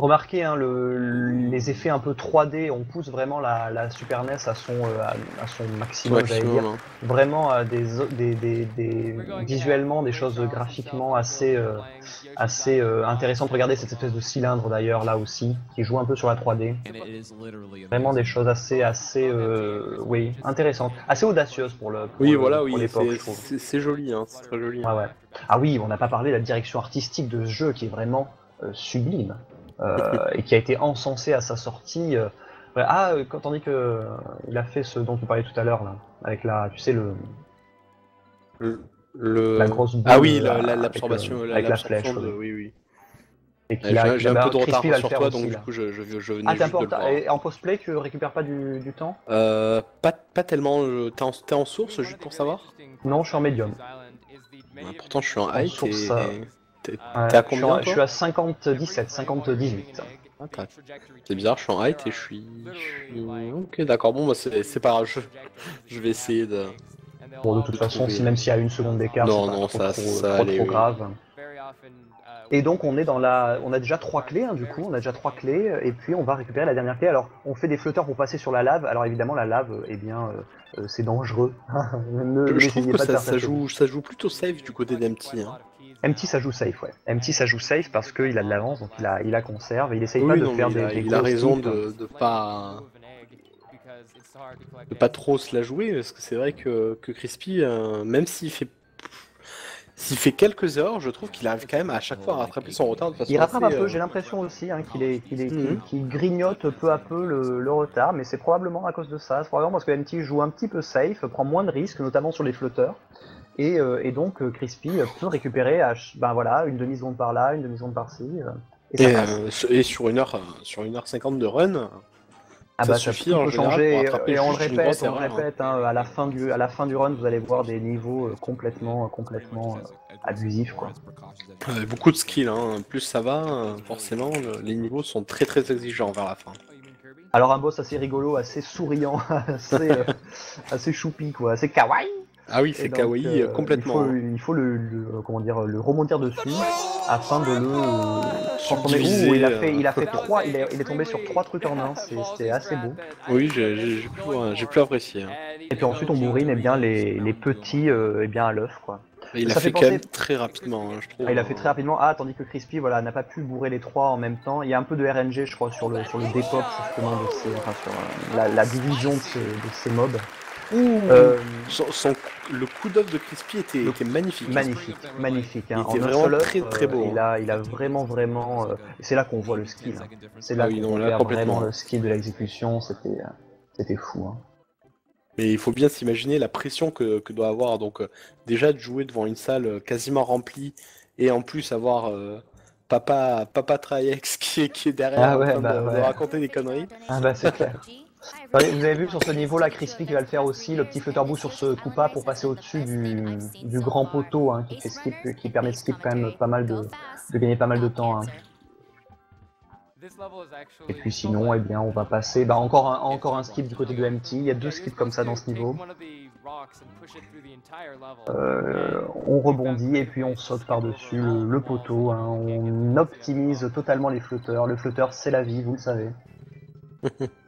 Remarquez hein, le, les effets un peu 3D, on pousse vraiment la, la Super NES à son, euh, à, à son maximum, j'allais dire. hein. Vraiment à des, des, des, des- visuellement des choses graphiquement assez, euh, assez euh, intéressantes. Regardez cette espèce de cylindre d'ailleurs là aussi, qui joue un peu sur la 3D. Vraiment des choses assez, assez, euh, oui, intéressantes, assez audacieuses pour le. Pour Oui, voilà, oui, l'époque, c'est- je trouve. c'est c'est joli, hein, c'est très joli. Ouais. Ah oui, on n'a pas parlé de la direction artistique de ce jeu qui est vraiment euh, sublime euh, et qui a été encensé à sa sortie. euh. Ah, euh, quand tandis que euh, il a fait ce dont tu parlais tout à l'heure là, avec la, tu sais le, Le, le- la grosse boule. Ah oui, là, la- la- avec, l'absorption, euh, la, avec la l'absorption flèche. de- oui, oui. Et Euh, qu'il a- J'ai un bah, peu de retard va le sur toi, aussi, donc du coup, je, je, je venais Ah, juste peu en de le retard. voir. Et en cosplay, tu récupères pas du, du temps? Euh, pas, pas tellement. euh, T'es en, source, juste pour savoir? Non, je suis en médium. Ouais, Pourtant, je suis en high. source, T'es ça- t'es- Ouais, t'es à je suis combien en- je suis à 57, 58. Ah, t'as- C'est bizarre, je suis en height et je suis. Ok, d'accord, bon, bah, c'est pas grave, je, je vais essayer de. Bon, de toute façon, si, même s'il y a une seconde d'écart, Non, c'est pas non, trop, ça- trop, ça trop, allait, trop oui. grave. Et donc on est dans la, on a déjà trois clés hein, du coup, on a déjà trois clés et puis on va récupérer la dernière clé. Alors on fait des flotteurs pour passer sur la lave. Alors évidemment la lave, eh bien euh, euh, c'est dangereux. [LAUGHS] ne Je, trouve que ça, joue, ça joue plutôt safe du côté. Hein. MT ça joue safe, ouais. MT ça joue safe parce qu'il a de l'avance, donc il a, il a conserve et il essaye Oui, pas de faire des, a, des il a raison de, de pas de pas trop se la jouer parce que c'est vrai que, que Crispy, euh, même s'il fait s'il fait quelques erreurs, je trouve qu'il arrive quand même à chaque fois à rattraper son retard de façon Il rattrape un peu, euh, j'ai l'impression aussi hein, qu'il est, qu'il est, qu'il- qu'il grignote peu à peu le, le retard, mais c'est probablement à cause de ça. C'est probablement parce que MT joue un petit peu safe, prend moins de risques, notamment sur les flotteurs. Et, euh, et donc euh, Crispy peut récupérer à, ben voilà, une demi-seconde par là, une demi-seconde par-ci. euh, et ça sur- et sur une heure, sur une heure cinquante de run, Ah ça bah, suffit, en peut général, changer pour et- on le répète, on le hein. répète. hein, à la fin du à la fin du run, vous allez voir des niveaux complètement complètement abusifs quoi. beaucoup de skills. Hein. Plus ça va, forcément, le- les niveaux sont très très exigeants vers la fin. Alors un boss assez rigolo, assez souriant, [LAUGHS] assez euh, assez choupi quoi, assez kawaii. Ah oui, c'est kawaii euh, euh, complètement. Il faut, hein. il faut le, le- comment dire, le remonter dessus afin de le euh, transformer. Ouh, il a euh. fait, il a fait trois, il est, il est tombé sur trois trucs en un. C'était assez beau. Oui, j'ai euh, j'ai pu apprécier. hein. Et puis ensuite, on bourrine eh bien les, les petits, euh, eh bien à l'œuf quoi. Et il Ça a fait fait, quand penser- même très rapidement, hein, je trouve. Ah, il a fait très rapidement. Ah, tandis que Crispy, voilà, n'a pas pu bourrer les trois en même temps. Il y a un peu de RNG, je crois, sur le sur le dépop justement de ces, enfin sur euh, la, la division de de ces mobs. Euh, Son, son- le coup d'œuf de Crispy était, Le- était magnifique. magnifique, magnifique. hein. Il était En vraiment seul très, très beau, euh, hein. Il a, il a vraiment, vraiment. euh, C'est là qu'on voit le skill. hein. C'est là Ah oui, qu'on voit vraiment le skill de l'exécution. C'était, c'était fou. Hein. Mais il faut bien s'imaginer la pression que, que doit avoir. Donc, déjà de jouer devant une salle quasiment remplie et en plus avoir euh, Papa, Papa Trayex [LAUGHS] qui est, qui est derrière Ah en ouais, train bah de, de ouais. raconter des conneries. Ah bah, c'est clair. [LAUGHS] Vous avez vu sur ce niveau-là, Crispy qui va le faire aussi, le petit flutterboo sur ce coupa pour passer au-dessus du, grand poteau hein, qui, permet de skip quand même pas mal de, gagner pas mal de temps. hein. Et puis sinon, eh bien, on va passer bah, encore, un, skip du côté de MT. Il y a deux skips comme ça dans ce niveau. Euh, on rebondit et puis on saute par-dessus le, le poteau. hein. On optimise totalement les flotteurs. Le flotteur, c'est la vie, vous le savez. [LAUGHS]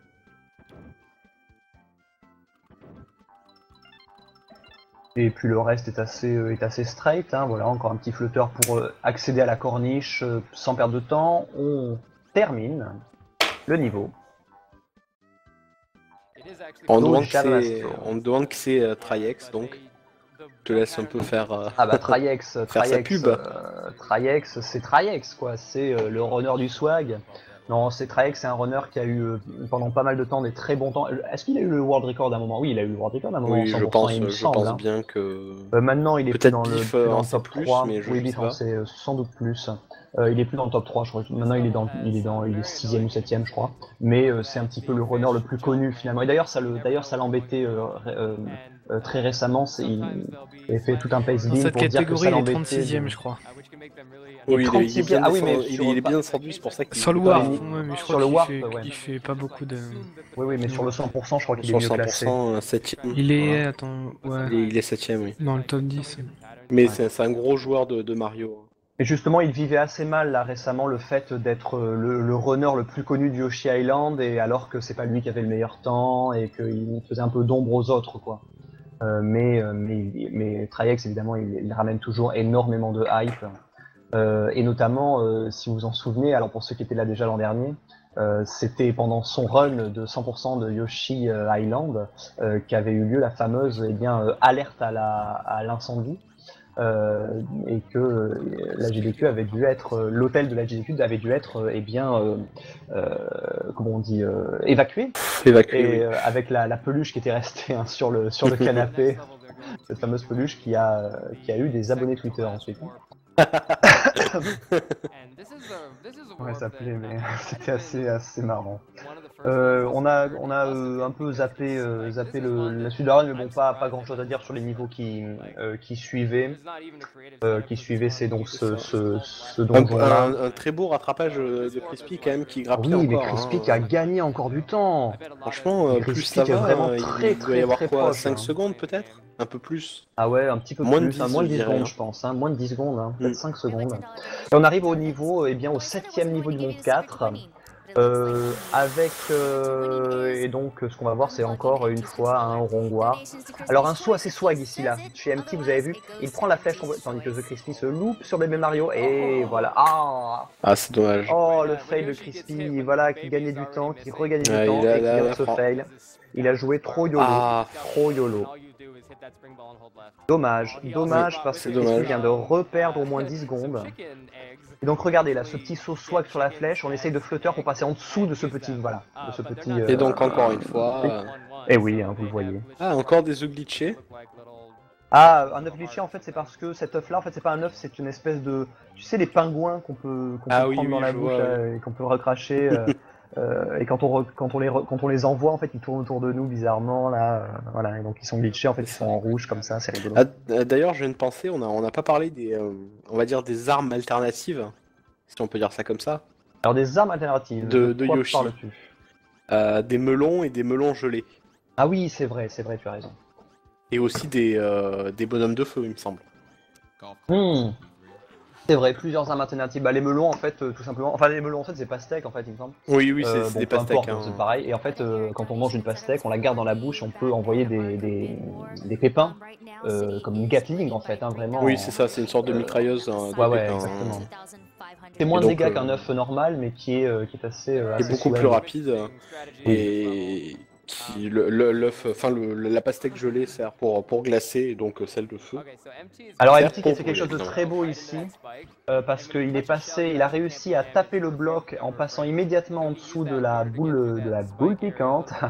Et puis le reste est assez, euh, est assez straight. hein. Voilà, encore un petit flotteur pour euh, accéder à la corniche euh, sans perdre de temps. On termine le niveau. On Donc, demande on demande que c'est euh, Trayex, donc je te laisse un peu faire. Ah bah [LAUGHS] sa pub. euh, Trayex, c'est Trayex quoi, c'est euh, le runner du swag. Non, c'est Trayex, c'est un runner qui a eu euh, pendant pas mal de temps des très bons temps. Est-ce qu'il a eu le world record à un moment? Oui, il a eu le world record à un moment. Oui, je 100%, pense, il me je semble, pense hein. bien que. Euh, maintenant, il est Peut-être dans le, euh, dans en le top sait plus, 3. mais je- oui, sais pas. sait euh, sans doute plus. Euh, il est plus dans le top 3, je crois. Maintenant, il est dans, il est dans, il est 6ème ou 7ème, je crois. Mais euh, c'est un petit peu le runner le plus connu finalement. Et d'ailleurs, ça le, d'ailleurs, ça l'embêtait euh, euh, euh, très récemment. C'est, il, il fait tout un pace Dans cette pour dire que catégorie, ça il est l'embêtait. 36ème, de- je crois. Oui, il est, il est 36e, bien, ah oui, mais il, sur- est- il est bien descendu, c'est pour ça qu'il Sur le Warp, ouais, mais je sur crois le qu'il Warp, fait, ouais. il fait pas beaucoup de. Oui, oui, mais sur le 100%, je crois qu'il est sur mieux classé. 100%, 7ème. Il est, attends, ouais, Il est, il est 7ème, oui. dans le top 10. Mais Ouais. c'est c'est un gros joueur de, de Mario. Et justement, il vivait assez mal là récemment le fait d'être euh, le, runner le plus connu du Yoshi Island, et alors que c'est pas lui qui avait le meilleur temps et qu'il faisait un peu d'ombre aux autres, quoi. Euh, mais, euh, mais, mais Trayex, évidemment, il, ramène toujours énormément de hype. Et notamment, si vous vous en souvenez, alors pour ceux qui étaient là déjà l'an dernier, c'était pendant son run de 100% de Yoshi Island qu'avait eu lieu la fameuse eh bien, alerte à l'incendie. Euh, et que euh, la GDQ avait dû être, euh, l'hôtel de la GDQ avait dû être, eh bien, euh, euh, comment on dit, euh, évacué, Évacué, et oui. euh, avec la, la peluche qui était restée hein, sur le sur le canapé, [LAUGHS] cette fameuse peluche qui a qui a eu des abonnés Twitter ensuite. [COUGHS] [COUGHS] Ouais, ça plaît, mais [LAUGHS] [LAUGHS] c'était assez assez marrant. Euh, on a on a euh, un peu zappé euh, zappé le, la suite de la run, mais bon, pas pas grand chose à dire sur les niveaux qui euh, qui suivaient. Euh, qui suivaient, c'est donc ce, ce, ce Un, un- un très beau rattrapage euh, de Crispy quand même qui grappille Oui, mais encore. Crispy hein. qui a gagné encore du temps. Franchement, euh, plus Crispy ça qui est va, vraiment très, il doit très, y avoir très quoi proche, 5 hein. secondes peut-être? Un peu plus? Ah ouais, un petit peu Moins de plus, hein, 10, moins de je 10 dirais, secondes, hein. je pense, hein, moins de 10 secondes, hein, peut-être Mm. 5 secondes. Et on arrive au niveau, eh bien, au septième niveau du monde 4, euh, avec, euh, et donc ce qu'on va voir, c'est encore une fois un rongoir. Alors un saut assez swag ici là, chez MT vous avez vu, il prend la flèche tandis que The Crispy se loupe sur bébé Mario et voilà. Ah Ah, c'est dommage. Oh le fail de Crispy, voilà, qui gagnait du temps, qui regagnait du Ouais, temps a- et qui vient de se fail. Il a joué trop YOLO, Ah, trop YOLO. Dommage, dommage parce que dommage. vient de reperdre au moins 10 secondes. Et donc regardez là, ce petit saut swag sur la flèche, on essaye de flotteur pour passer en dessous de ce petit, voilà, de ce petit. euh, et donc encore une fois. euh, Eh oui, hein, vous le voyez. Ah, encore des œufs glitchés. Ah, un œuf glitché en fait, c'est parce que cet œuf là, en fait, c'est pas un œuf, c'est une espèce de, tu sais, les pingouins qu'on peut, qu'on Ah peut oui, prendre oui, dans la bouche vois, là, et qu'on peut recracher. [LAUGHS] euh, et quand on, re- quand, on les re- quand on les envoie, en fait, ils tournent autour de nous bizarrement là, euh, voilà. Et donc ils sont glitchés, en fait, ils sont en rouge comme ça, c'est rigolo. Ah, euh, D'ailleurs, je viens de penser, on n'a on n'a pas parlé des, euh, on va dire des armes alternatives, si on peut dire ça comme ça, Alors des armes alternatives. De- de quoi Yoshi. Euh, des melons et des melons gelés. Ah oui, c'est vrai, c'est vrai, tu as raison. Et aussi des, euh, des bonhommes de feu, il me semble. Hmm. C'est vrai, plusieurs armes alternatives. Bah, les melons, en fait, euh, tout simplement. Enfin, les melons, en fait, c'est pastèque, en fait, il me semble. Oui, oui, c'est Euh, bon, des pastèques. importe, hein. C'est pareil. Et en fait, euh, quand on mange une pastèque, on la garde dans la bouche, on peut envoyer des, des, des pépins, euh, comme une Gatling, en fait, hein, vraiment. Oui, c'est ça, c'est une sorte de mitrailleuse. hein, de Ouais, ouais, pépins, exactement. C'est moins de donc, dégâts euh, qu'un œuf normal, mais qui est, euh, qui est assez. euh, assez beaucoup plus rapide. Et qui, le, le- l'œuf, enfin le, la pastèque gelée sert pour, pour glacer, et donc euh, celle de feu. Alors, MT qui a fait quelque chose de très beau ici, euh, parce qu'il est passé, il a réussi à taper le bloc en passant immédiatement en dessous de la boule, de la boule piquante. [LAUGHS]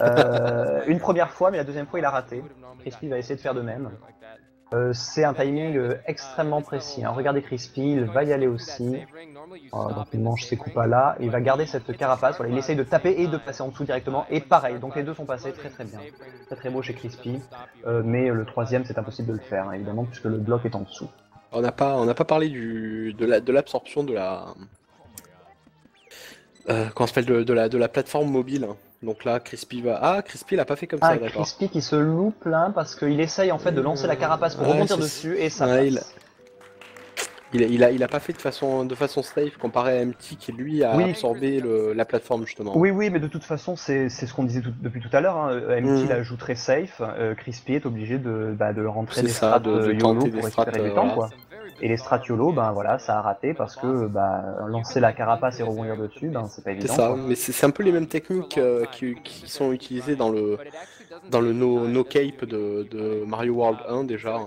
Euh, une première fois, mais la deuxième fois, il a raté. Crispy va essayer de faire de même. Euh, c'est un timing euh, extrêmement précis. hein. Regardez Crispy, il va y aller aussi. Euh, donc il mange ses coups là, il va garder cette carapace. Voilà, il essaye de taper et de passer en dessous directement. Et pareil, donc les deux sont passés très très bien. Très très beau chez Crispy. Euh, mais le troisième, c'est impossible de le faire, hein, évidemment, puisque le bloc est en dessous. On n'a pas, on n'a pas parlé du, de la, de l'absorption de la, euh, comment ça s'appelle de, de la, de la plateforme mobile. Donc là, Crispy va, ah, Crispy l'a pas fait comme Ah, ça, d'accord. Crispy qui se loupe là parce qu'il essaye en fait de lancer la carapace pour Ouais, c'est- dessus et ça ouais, passe. il- Il a, il a, il a pas fait de façon, de façon safe comparé à MT qui lui a Oui. absorbé le, la plateforme justement. Oui, oui, mais de toute façon, c'est c'est ce qu'on disait tout- depuis tout à l'heure. Hein. euh, MT Mm. la joue très safe. euh, Crispy est obligé de, bah, de rentrer des ça, strats de- de euh, YOLO pour récupérer du temps. Quoi. Et les strats YOLO, ben voilà, ça a raté parce que bah, lancer la carapace et rebondir dessus, ben, c'est pas C'est évident. ça, quoi. mais c'est c'est un peu les mêmes techniques euh, qui, qui sont utilisées dans le, dans le no, no cape de, de Mario World 1 déjà, hein,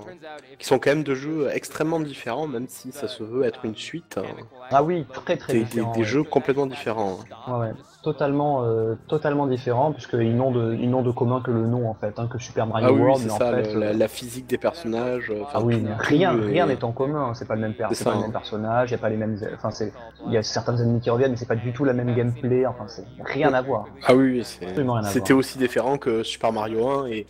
qui sont quand même de jeux extrêmement différents, même si ça se veut être une suite. hein. Ah oui, très très Des, des- différent. des ouais. jeux complètement différents. hein. Ouais. Totalement, euh, totalement différent puisqu'ils n'ont de, ils n'ont de commun que le nom en fait, hein, que Super Mario Ah oui, World, c'est en fait. le- la, euh, la physique des personnages. euh, Ah oui, mais rien, rien n'est en commun, c'est pas le même, per- C'est c'est pas le même personnage, y a pas les mêmes, enfin c'est, il y a certains ennemis qui reviennent, mais c'est pas du tout la même gameplay, enfin c'est rien à voir. Ah oui, c'est- c'était aussi différent que Super Mario 1 et,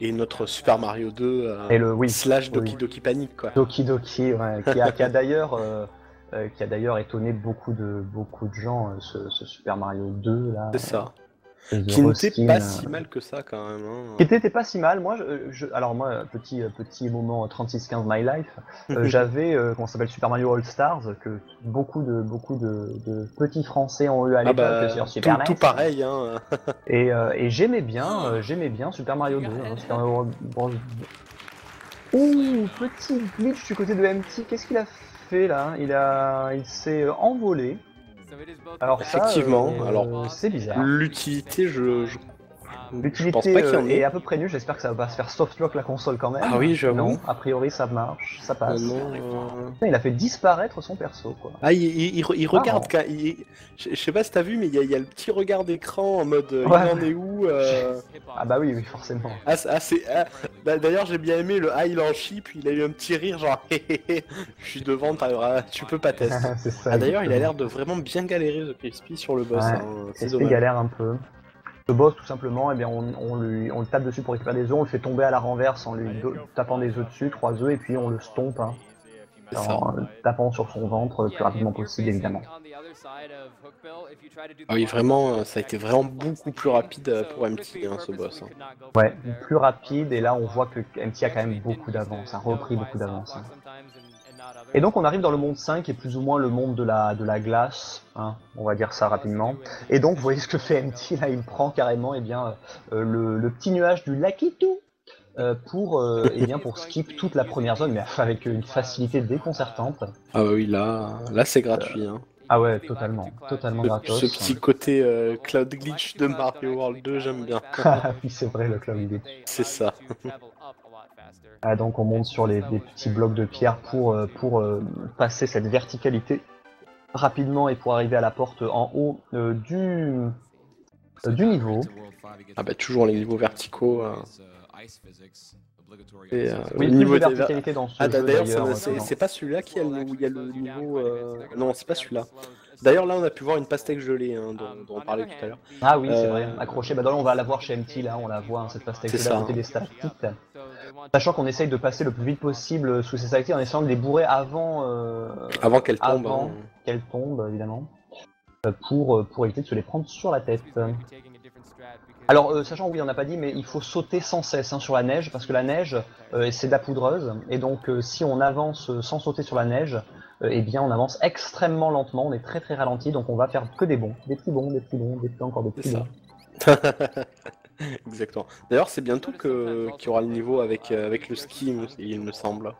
et notre Super Mario 2 euh, Et le oui, slash Doki oui. Doki Panic quoi. Doki Doki, ouais, qui a, [LAUGHS] d'ailleurs, euh, euh, qui a d'ailleurs étonné beaucoup de, beaucoup de gens, ce, ce Super Mario 2 là. C'est ça. Euh, Qui n'était pas euh, si mal que ça quand même. hein. Qui était, était pas si mal. Moi, je, je- alors moi, petit petit moment 36-15 my life, euh, [LAUGHS] j'avais euh, comment s'appelle Super Mario All Stars que beaucoup de beaucoup de, de petits Français ont eu à Ah l'époque bah, sur tout, Super tout pareil. Hein. [LAUGHS] Et, euh, et j'aimais bien, euh, j'aimais bien Super Mario 2. hein, Super Mario Bros. Ouh, petit glitch du côté de MT. Qu'est-ce qu'il a fait là? Il a, il s'est euh, envolé. Alors ça, Effectivement, euh, alors, c'est bizarre. L'utilité, je, L'utilité en euh, est à peu près nulle. J'espère que ça va pas se faire softlock la console quand même. Ah oui, j'avoue. Non, a priori ça marche, ça Euh, passe. non, euh, Il a fait disparaître son perso quoi. Ah, il, il- regarde. quand- il- je, je sais pas si t'as vu, mais il y, a, il y a le petit regard d'écran en mode euh, Ouais. il en est où euh, Ah bah oui, oui forcément. Ah, c'est- ah, ah, bah, D'ailleurs, j'ai bien aimé le ah, il en chie, puis il a eu un petit rire, genre [LAUGHS] hé, hé, hé, je suis devant, tu peux pas tester. [LAUGHS] Ah, D'ailleurs, il a l'air de vraiment bien galérer The Crispy sur le boss. Ouais, hein, C'est galère un peu. Le boss, tout simplement, eh bien, on, on lui, on le tape dessus pour récupérer des œufs, on le fait tomber à la renverse en lui do- tapant des œufs dessus, trois œufs, et puis on le stompe, hein, en euh, tapant sur son ventre le plus rapidement possible, évidemment. Ah oui, vraiment, ça a été vraiment beaucoup plus rapide euh, pour MT, hein, ce boss. hein. Ouais, plus rapide, et là on voit que MT a quand même beaucoup d'avance, a repris beaucoup d'avance. Et donc on arrive dans le monde 5, qui est plus ou moins le monde de la, de la glace, hein, on va dire ça rapidement. Et donc vous voyez ce que fait MT, là il prend carrément eh bien, euh, le, le petit nuage du Lakitu euh, pour, euh, eh bien, pour skip toute la première zone, mais [LAUGHS] avec une facilité déconcertante. Ah oui, là, là c'est gratuit. Hein. Ah ouais, totalement, totalement Ce, gratos. ce petit côté euh, cloud glitch de Mario World 2, j'aime bien. [LAUGHS] Ah oui, c'est vrai, le cloud glitch. C'est ça. [LAUGHS] Ah, donc on monte sur les, les petits blocs de pierre pour, euh, pour euh, passer cette verticalité rapidement et pour arriver à la porte en haut euh, du, euh, du niveau. Ah bah toujours les niveaux verticaux. euh. Et, euh, Oui, le niveau de verticalité dans ce Ah jeu d'ailleurs, c'est- pas celui-là qui a le, où il y a le niveau. euh, Non, c'est pas celui-là. D'ailleurs, là, on a pu voir une pastèque gelée hein, dont, dont on parlait tout à l'heure. Ah oui, c'est vrai, accroché. Bah, le- on va la voir chez MT, là, on la voit, hein, cette pastèque C'est là à côté des stalactites. Sachant qu'on essaye de passer le plus vite possible sous ces stalactites en essayant de les bourrer avant, euh, Avant qu'elle tombe. Avant. hein. qu'elles tombent, évidemment, euh, pour, euh, pour éviter de se les prendre sur la tête. Alors, euh, sachant, oui, on n'a pas dit, mais il faut sauter sans cesse hein, sur la neige, parce que la neige, euh, c'est de la poudreuse, et donc euh, si on avance euh, sans sauter sur la neige, euh, eh bien, on avance extrêmement lentement, on est très très ralenti, donc on va faire que des bons, des petits bons, des petits bons, des petits encore des petits bons. [LAUGHS] [LAUGHS] Exactement. D'ailleurs, c'est bientôt que qu'il y aura le niveau avec euh, avec le ski, il me semble.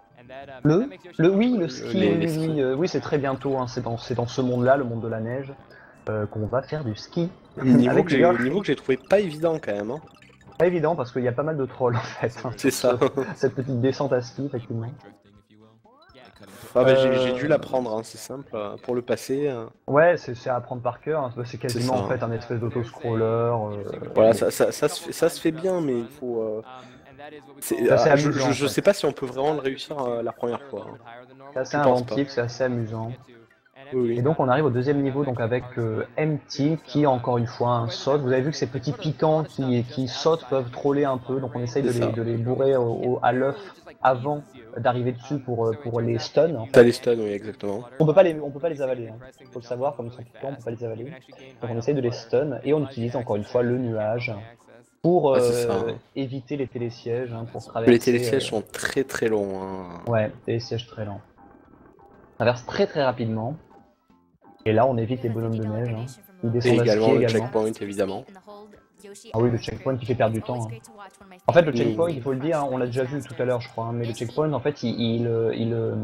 Le, le, oui, le ski, les- oui, les oui, skis. oui, euh, oui, c'est très bientôt, hein, c'est dans, c'est dans ce monde-là, le monde de la neige, euh, qu'on va faire du ski. Niveau Avec que niveau que j'ai trouvé pas évident quand même. Hein. Pas évident, parce qu'il y a pas mal de trolls, en fait. hein, C'est ça. ce- cette petite descente à ski, effectivement. Ah bah, j'ai- j'ai Euh, dû l'apprendre, hein, c'est simple. euh, Pour le passer, euh, Ouais, c'est à apprendre par cœur. hein. C'est quasiment en fait un espèce d'auto-scroller. euh, voilà, ça, ça, ça, se fait, ça se fait bien, mais il faut. euh, ah, je, amusant, je- je sais pas si on peut vraiment le réussir la première fois. hein. C'est assez inventif, c'est assez amusant. Oui. Et donc on arrive au deuxième niveau donc avec euh, MT qui encore une fois un saute. Vous avez vu que ces petits piquants qui, qui sautent peuvent troller un peu, donc on essaye de les, de les bourrer au- au- à l'œuf avant d'arriver dessus pour, euh, pour les stun. en fait. T'as les stuns, oui, exactement. On peut pas les, on peut pas les avaler, hein. faut le savoir, comme ils sont piquants, on peut pas les avaler. Donc on essaye de les stun et on utilise encore une fois le nuage pour Ouais, euh, ça, hein. éviter les télésièges, hein, pour traverser. Les télésièges euh, sont très très longs. hein. Ouais, télésièges très lents. Traverse très très rapidement. Et là on évite les bonhommes de neige. hein. Ils Et descendent à également skier le également. checkpoint, évidemment. Ah oui, le checkpoint qui fait perdre du temps. hein. En fait, le checkpoint, il faut le dire, hein, on l'a déjà vu tout à l'heure, je crois, hein, mais le checkpoint, en fait, il, il, euh, il, euh,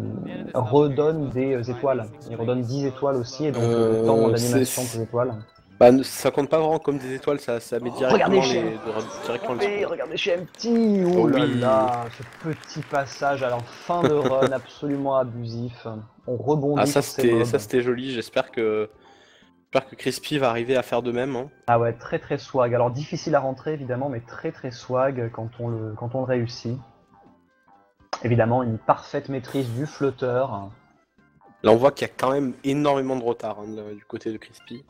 redonne des euh, étoiles. Il redonne 10 étoiles aussi, et donc Euh, le temps d'animation des étoiles. Bah, ça compte pas vraiment comme des étoiles, ça, ça met directement Regardez les, directement regardez chez MT Oh là oui. là Ce petit passage à la fin de [LAUGHS] run absolument abusif. On rebondit Ah ça c'était joli, j'espère que j'espère que Crispy va arriver à faire de même. hein. Ah ouais, très très swag. Alors difficile à rentrer évidemment, mais très très swag quand on le, quand on le réussit. Évidemment, une parfaite maîtrise du flotteur. Là on voit qu'il y a quand même énormément de retard hein, du côté de Crispy.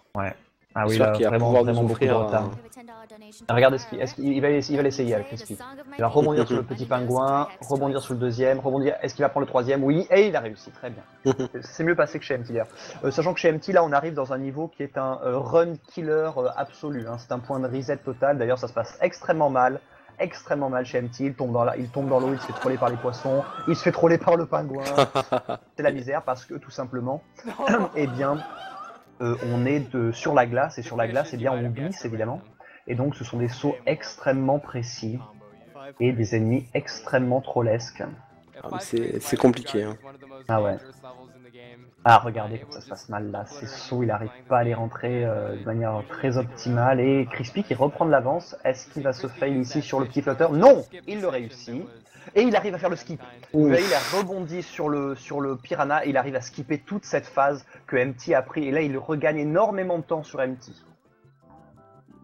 Ah oui, là, qu'il va vraiment, pouvoir nous vraiment beaucoup de retard. un- Regardez ce qu'il est-ce qu'il- il va, il va l'essayer avec Crispy. Il va rebondir sur le petit [LAUGHS] pingouin, rebondir sur le deuxième, rebondir. Est-ce qu'il va prendre le troisième? Oui, et il a réussi, très bien. [LAUGHS] C'est mieux passé que chez MT d'ailleurs. Euh, sachant que chez MT, là, on arrive dans un niveau qui est un euh, run killer euh, absolu. hein. C'est un point de reset total. D'ailleurs, ça se passe extrêmement mal. Extrêmement mal chez MT. Il tombe dans la- il tombe dans l'eau, il se fait troller par les poissons, il se fait troller par le pingouin. [LAUGHS] C'est la misère parce que tout simplement, [CLEARS THROAT] eh bien, euh, on est de, sur la glace et sur la glace, eh bien, on glisse évidemment. Et donc, ce sont des sauts extrêmement précis et des ennemis extrêmement trollesques. Ah, c'est compliqué. hein. Ah ouais. Ah, regardez comme ça se passe mal là. Ces sauts, il n'arrive pas à les rentrer euh, de manière très optimale. Et Crispy qui reprend de l'avance. Est-ce qu'il va se fail ici sur le petit flotteur? Non Il le réussit. Et il arrive à faire le skip. Il a rebondi sur le, sur le piranha et il arrive à skipper toute cette phase que MT a pris. Et là, il regagne énormément de temps sur MT.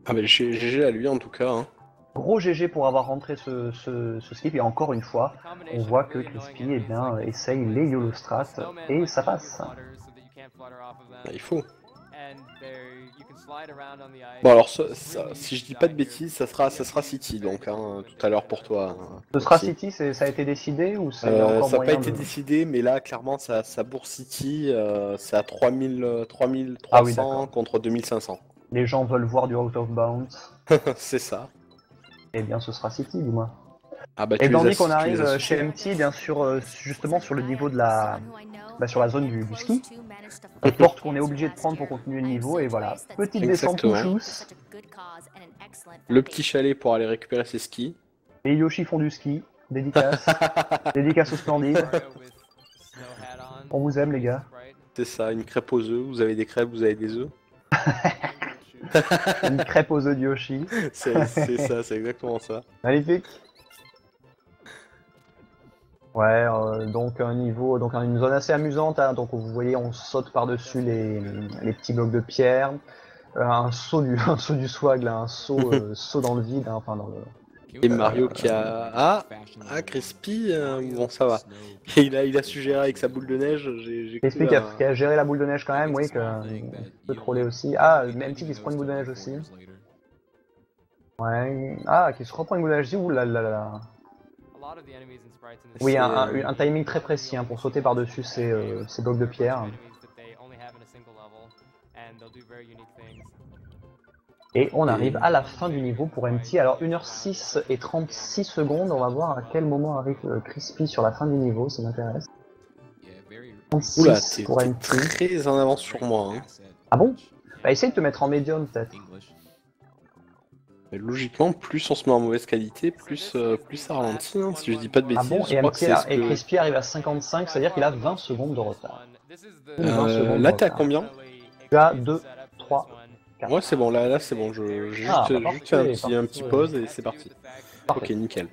Ah mais GG à lui en tout cas. hein. Gros GG pour avoir rentré ce, ce, ce skip. Et encore une fois, on voit que Crispy eh bien, essaye les YOLO Strat et ça passe. Bah, il faut. Bon alors ça- ça- si je dis pas de bêtises, ça sera ça sera City donc hein, tout à l'heure pour toi. hein. Ce sera. City, ça a été décidé ou Euh, encore ça n'a pas moyen été de- décidé, mais là, clairement, ça, ça bourse City, euh, c'est à 3000, euh, 3300 Ah oui, contre 2500. Les gens veulent voir du out of bounds. [LAUGHS] c'est ça. Eh bien, ce sera City, dis-moi. Ah bah, Et tandis as- qu'on arrive euh, chez MT, bien sûr, euh, justement sur le niveau de la, bah, sur la zone du, du ski, la porte qu'on est obligé de prendre pour continuer le niveau, et voilà, petite descente chousse. Le petit chalet pour aller récupérer ses skis. Les Yoshi font du ski, dédicace, [LAUGHS] dédicace au Splendide. On vous aime, les gars. C'est ça, une crêpe aux œufs. Vous avez des crêpes, vous avez des œufs. [LAUGHS] [LAUGHS] Une crêpe aux œufs de Yoshi. C'est ça, c'est exactement ça. Magnifique. Ouais, euh, donc un niveau, donc une zone assez amusante. hein. donc vous voyez, on saute par-dessus les, les petits blocs de pierre. Euh, un saut du, [LAUGHS] un saut du swag, là, un saut, [LAUGHS] euh, saut dans le vide, hein, enfin dans le. Et Mario qui a. Ah Ah, Crispy euh, Bon, ça va. Et [LAUGHS] il a, il a su gérer avec sa boule de neige. J'ai Explique qui a, qui a géré la boule de neige quand même, oui, que peut troller aussi. Ah, même qui se prend une boule de neige aussi. Ouais. Ah, qui se reprend une boule de neige aussi. Ouh là là là. Oui, un, un- euh, un timing très précis hein, pour sauter par-dessus ces, euh, ces blocs de pierre. Et on arrive à la fin du niveau pour MT. Alors 1h06 et 36 secondes, on va voir à quel moment arrive euh, Crispy sur la fin du niveau, ça m'intéresse. 36 Oula, t'es pour t'es MT. très en avance sur moi. hein. Ah bon? Bah essaye de te mettre en médium peut-être. Logiquement, plus on se met en mauvaise qualité, plus, euh, plus ça ralentit. hein, si je dis pas de Ah bêtises, bon je Et, crois que a- Crispy arrive à 55, c'est-à-dire qu'il a 20 secondes de retard. Ou 20 Euh, secondes là, t'es à combien? Tu as 2, 3, 4. Ouais, c'est bon, là, là c'est bon. Je, Ah, juste, bah, juste un petit, un pause et c'est parti. Parfait. Ok, nickel.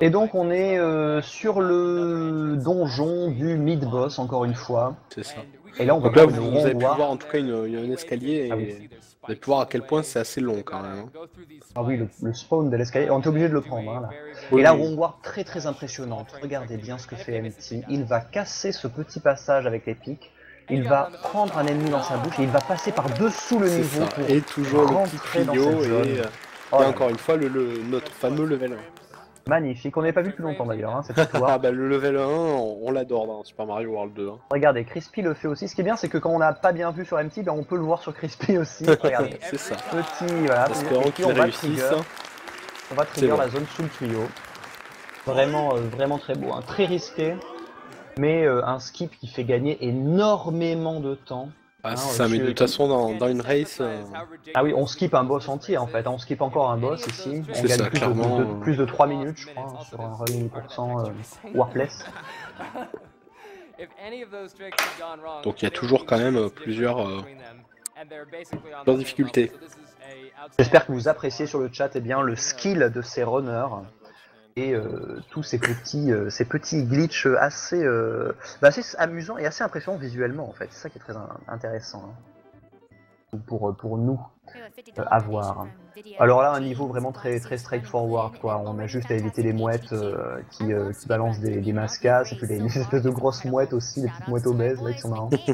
Et donc on est euh, sur le donjon du mid-boss encore une fois. C'est ça. Et là on va Donc là, vous, vous avez pu rondoir. voir en tout cas une, une escalier et Ah oui. vous avez pu voir à quel point c'est assez long quand même. hein. Ah oui, le, le spawn de l'escalier, on est obligé de le prendre. hein, là. Oui, Et rondoir très très impressionnante. Regardez bien ce que fait MT. Il va casser ce petit passage avec les pics. Il va prendre un ennemi dans sa bouche et il va passer par dessous le niveau ça. pour Et toujours le petit rentrer dans cette et, zone. euh, Oh et là là. encore une fois le, le- notre fameux level 1. Magnifique. On n'avait pas vu depuis longtemps d'ailleurs hein, cette histoire. [LAUGHS] Ah bah le level 1, on, on l'adore dans Super Mario World 2. hein. Regardez, Crispy le fait aussi. Ce qui est bien, c'est que quand on n'a pas bien vu sur MT, ben, on peut le voir sur Crispy aussi. [LAUGHS] Regardez. C'est ça. Petit, voilà. Et puis, on va trigger. On va trigger bon. la zone sous le tuyau. Vraiment, euh, vraiment très beau, hein. très risqué, mais euh, un skip qui fait gagner énormément de temps. Ah, c'est ça, mais de toute façon dans, dans une race, euh, Ah oui, on skip un boss entier en fait, hein. on skip encore un boss ici. On gagne ça, plus, clairement, de, de- plus de 3 minutes, je crois, hein, sur un run 100% euh, Warpless. Donc il y a toujours quand même, plusieurs, plusieurs difficultés. J'espère que vous appréciez sur le chat eh bien, le skill de ces runners et euh, tous ces petits, euh, ces petits glitches assez, euh, bah, assez amusants et assez impressionnants visuellement en fait. C'est ça qui est très in- intéressant hein. pour, pour nous. Euh, à voir. Alors là, un niveau vraiment très, très straightforward quoi. On a juste à éviter les mouettes euh, qui, euh, qui balancent des, des mascas et puis les, les espèces de grosses mouettes aussi, les petites mouettes obèses là qui sont marrantes. [LAUGHS]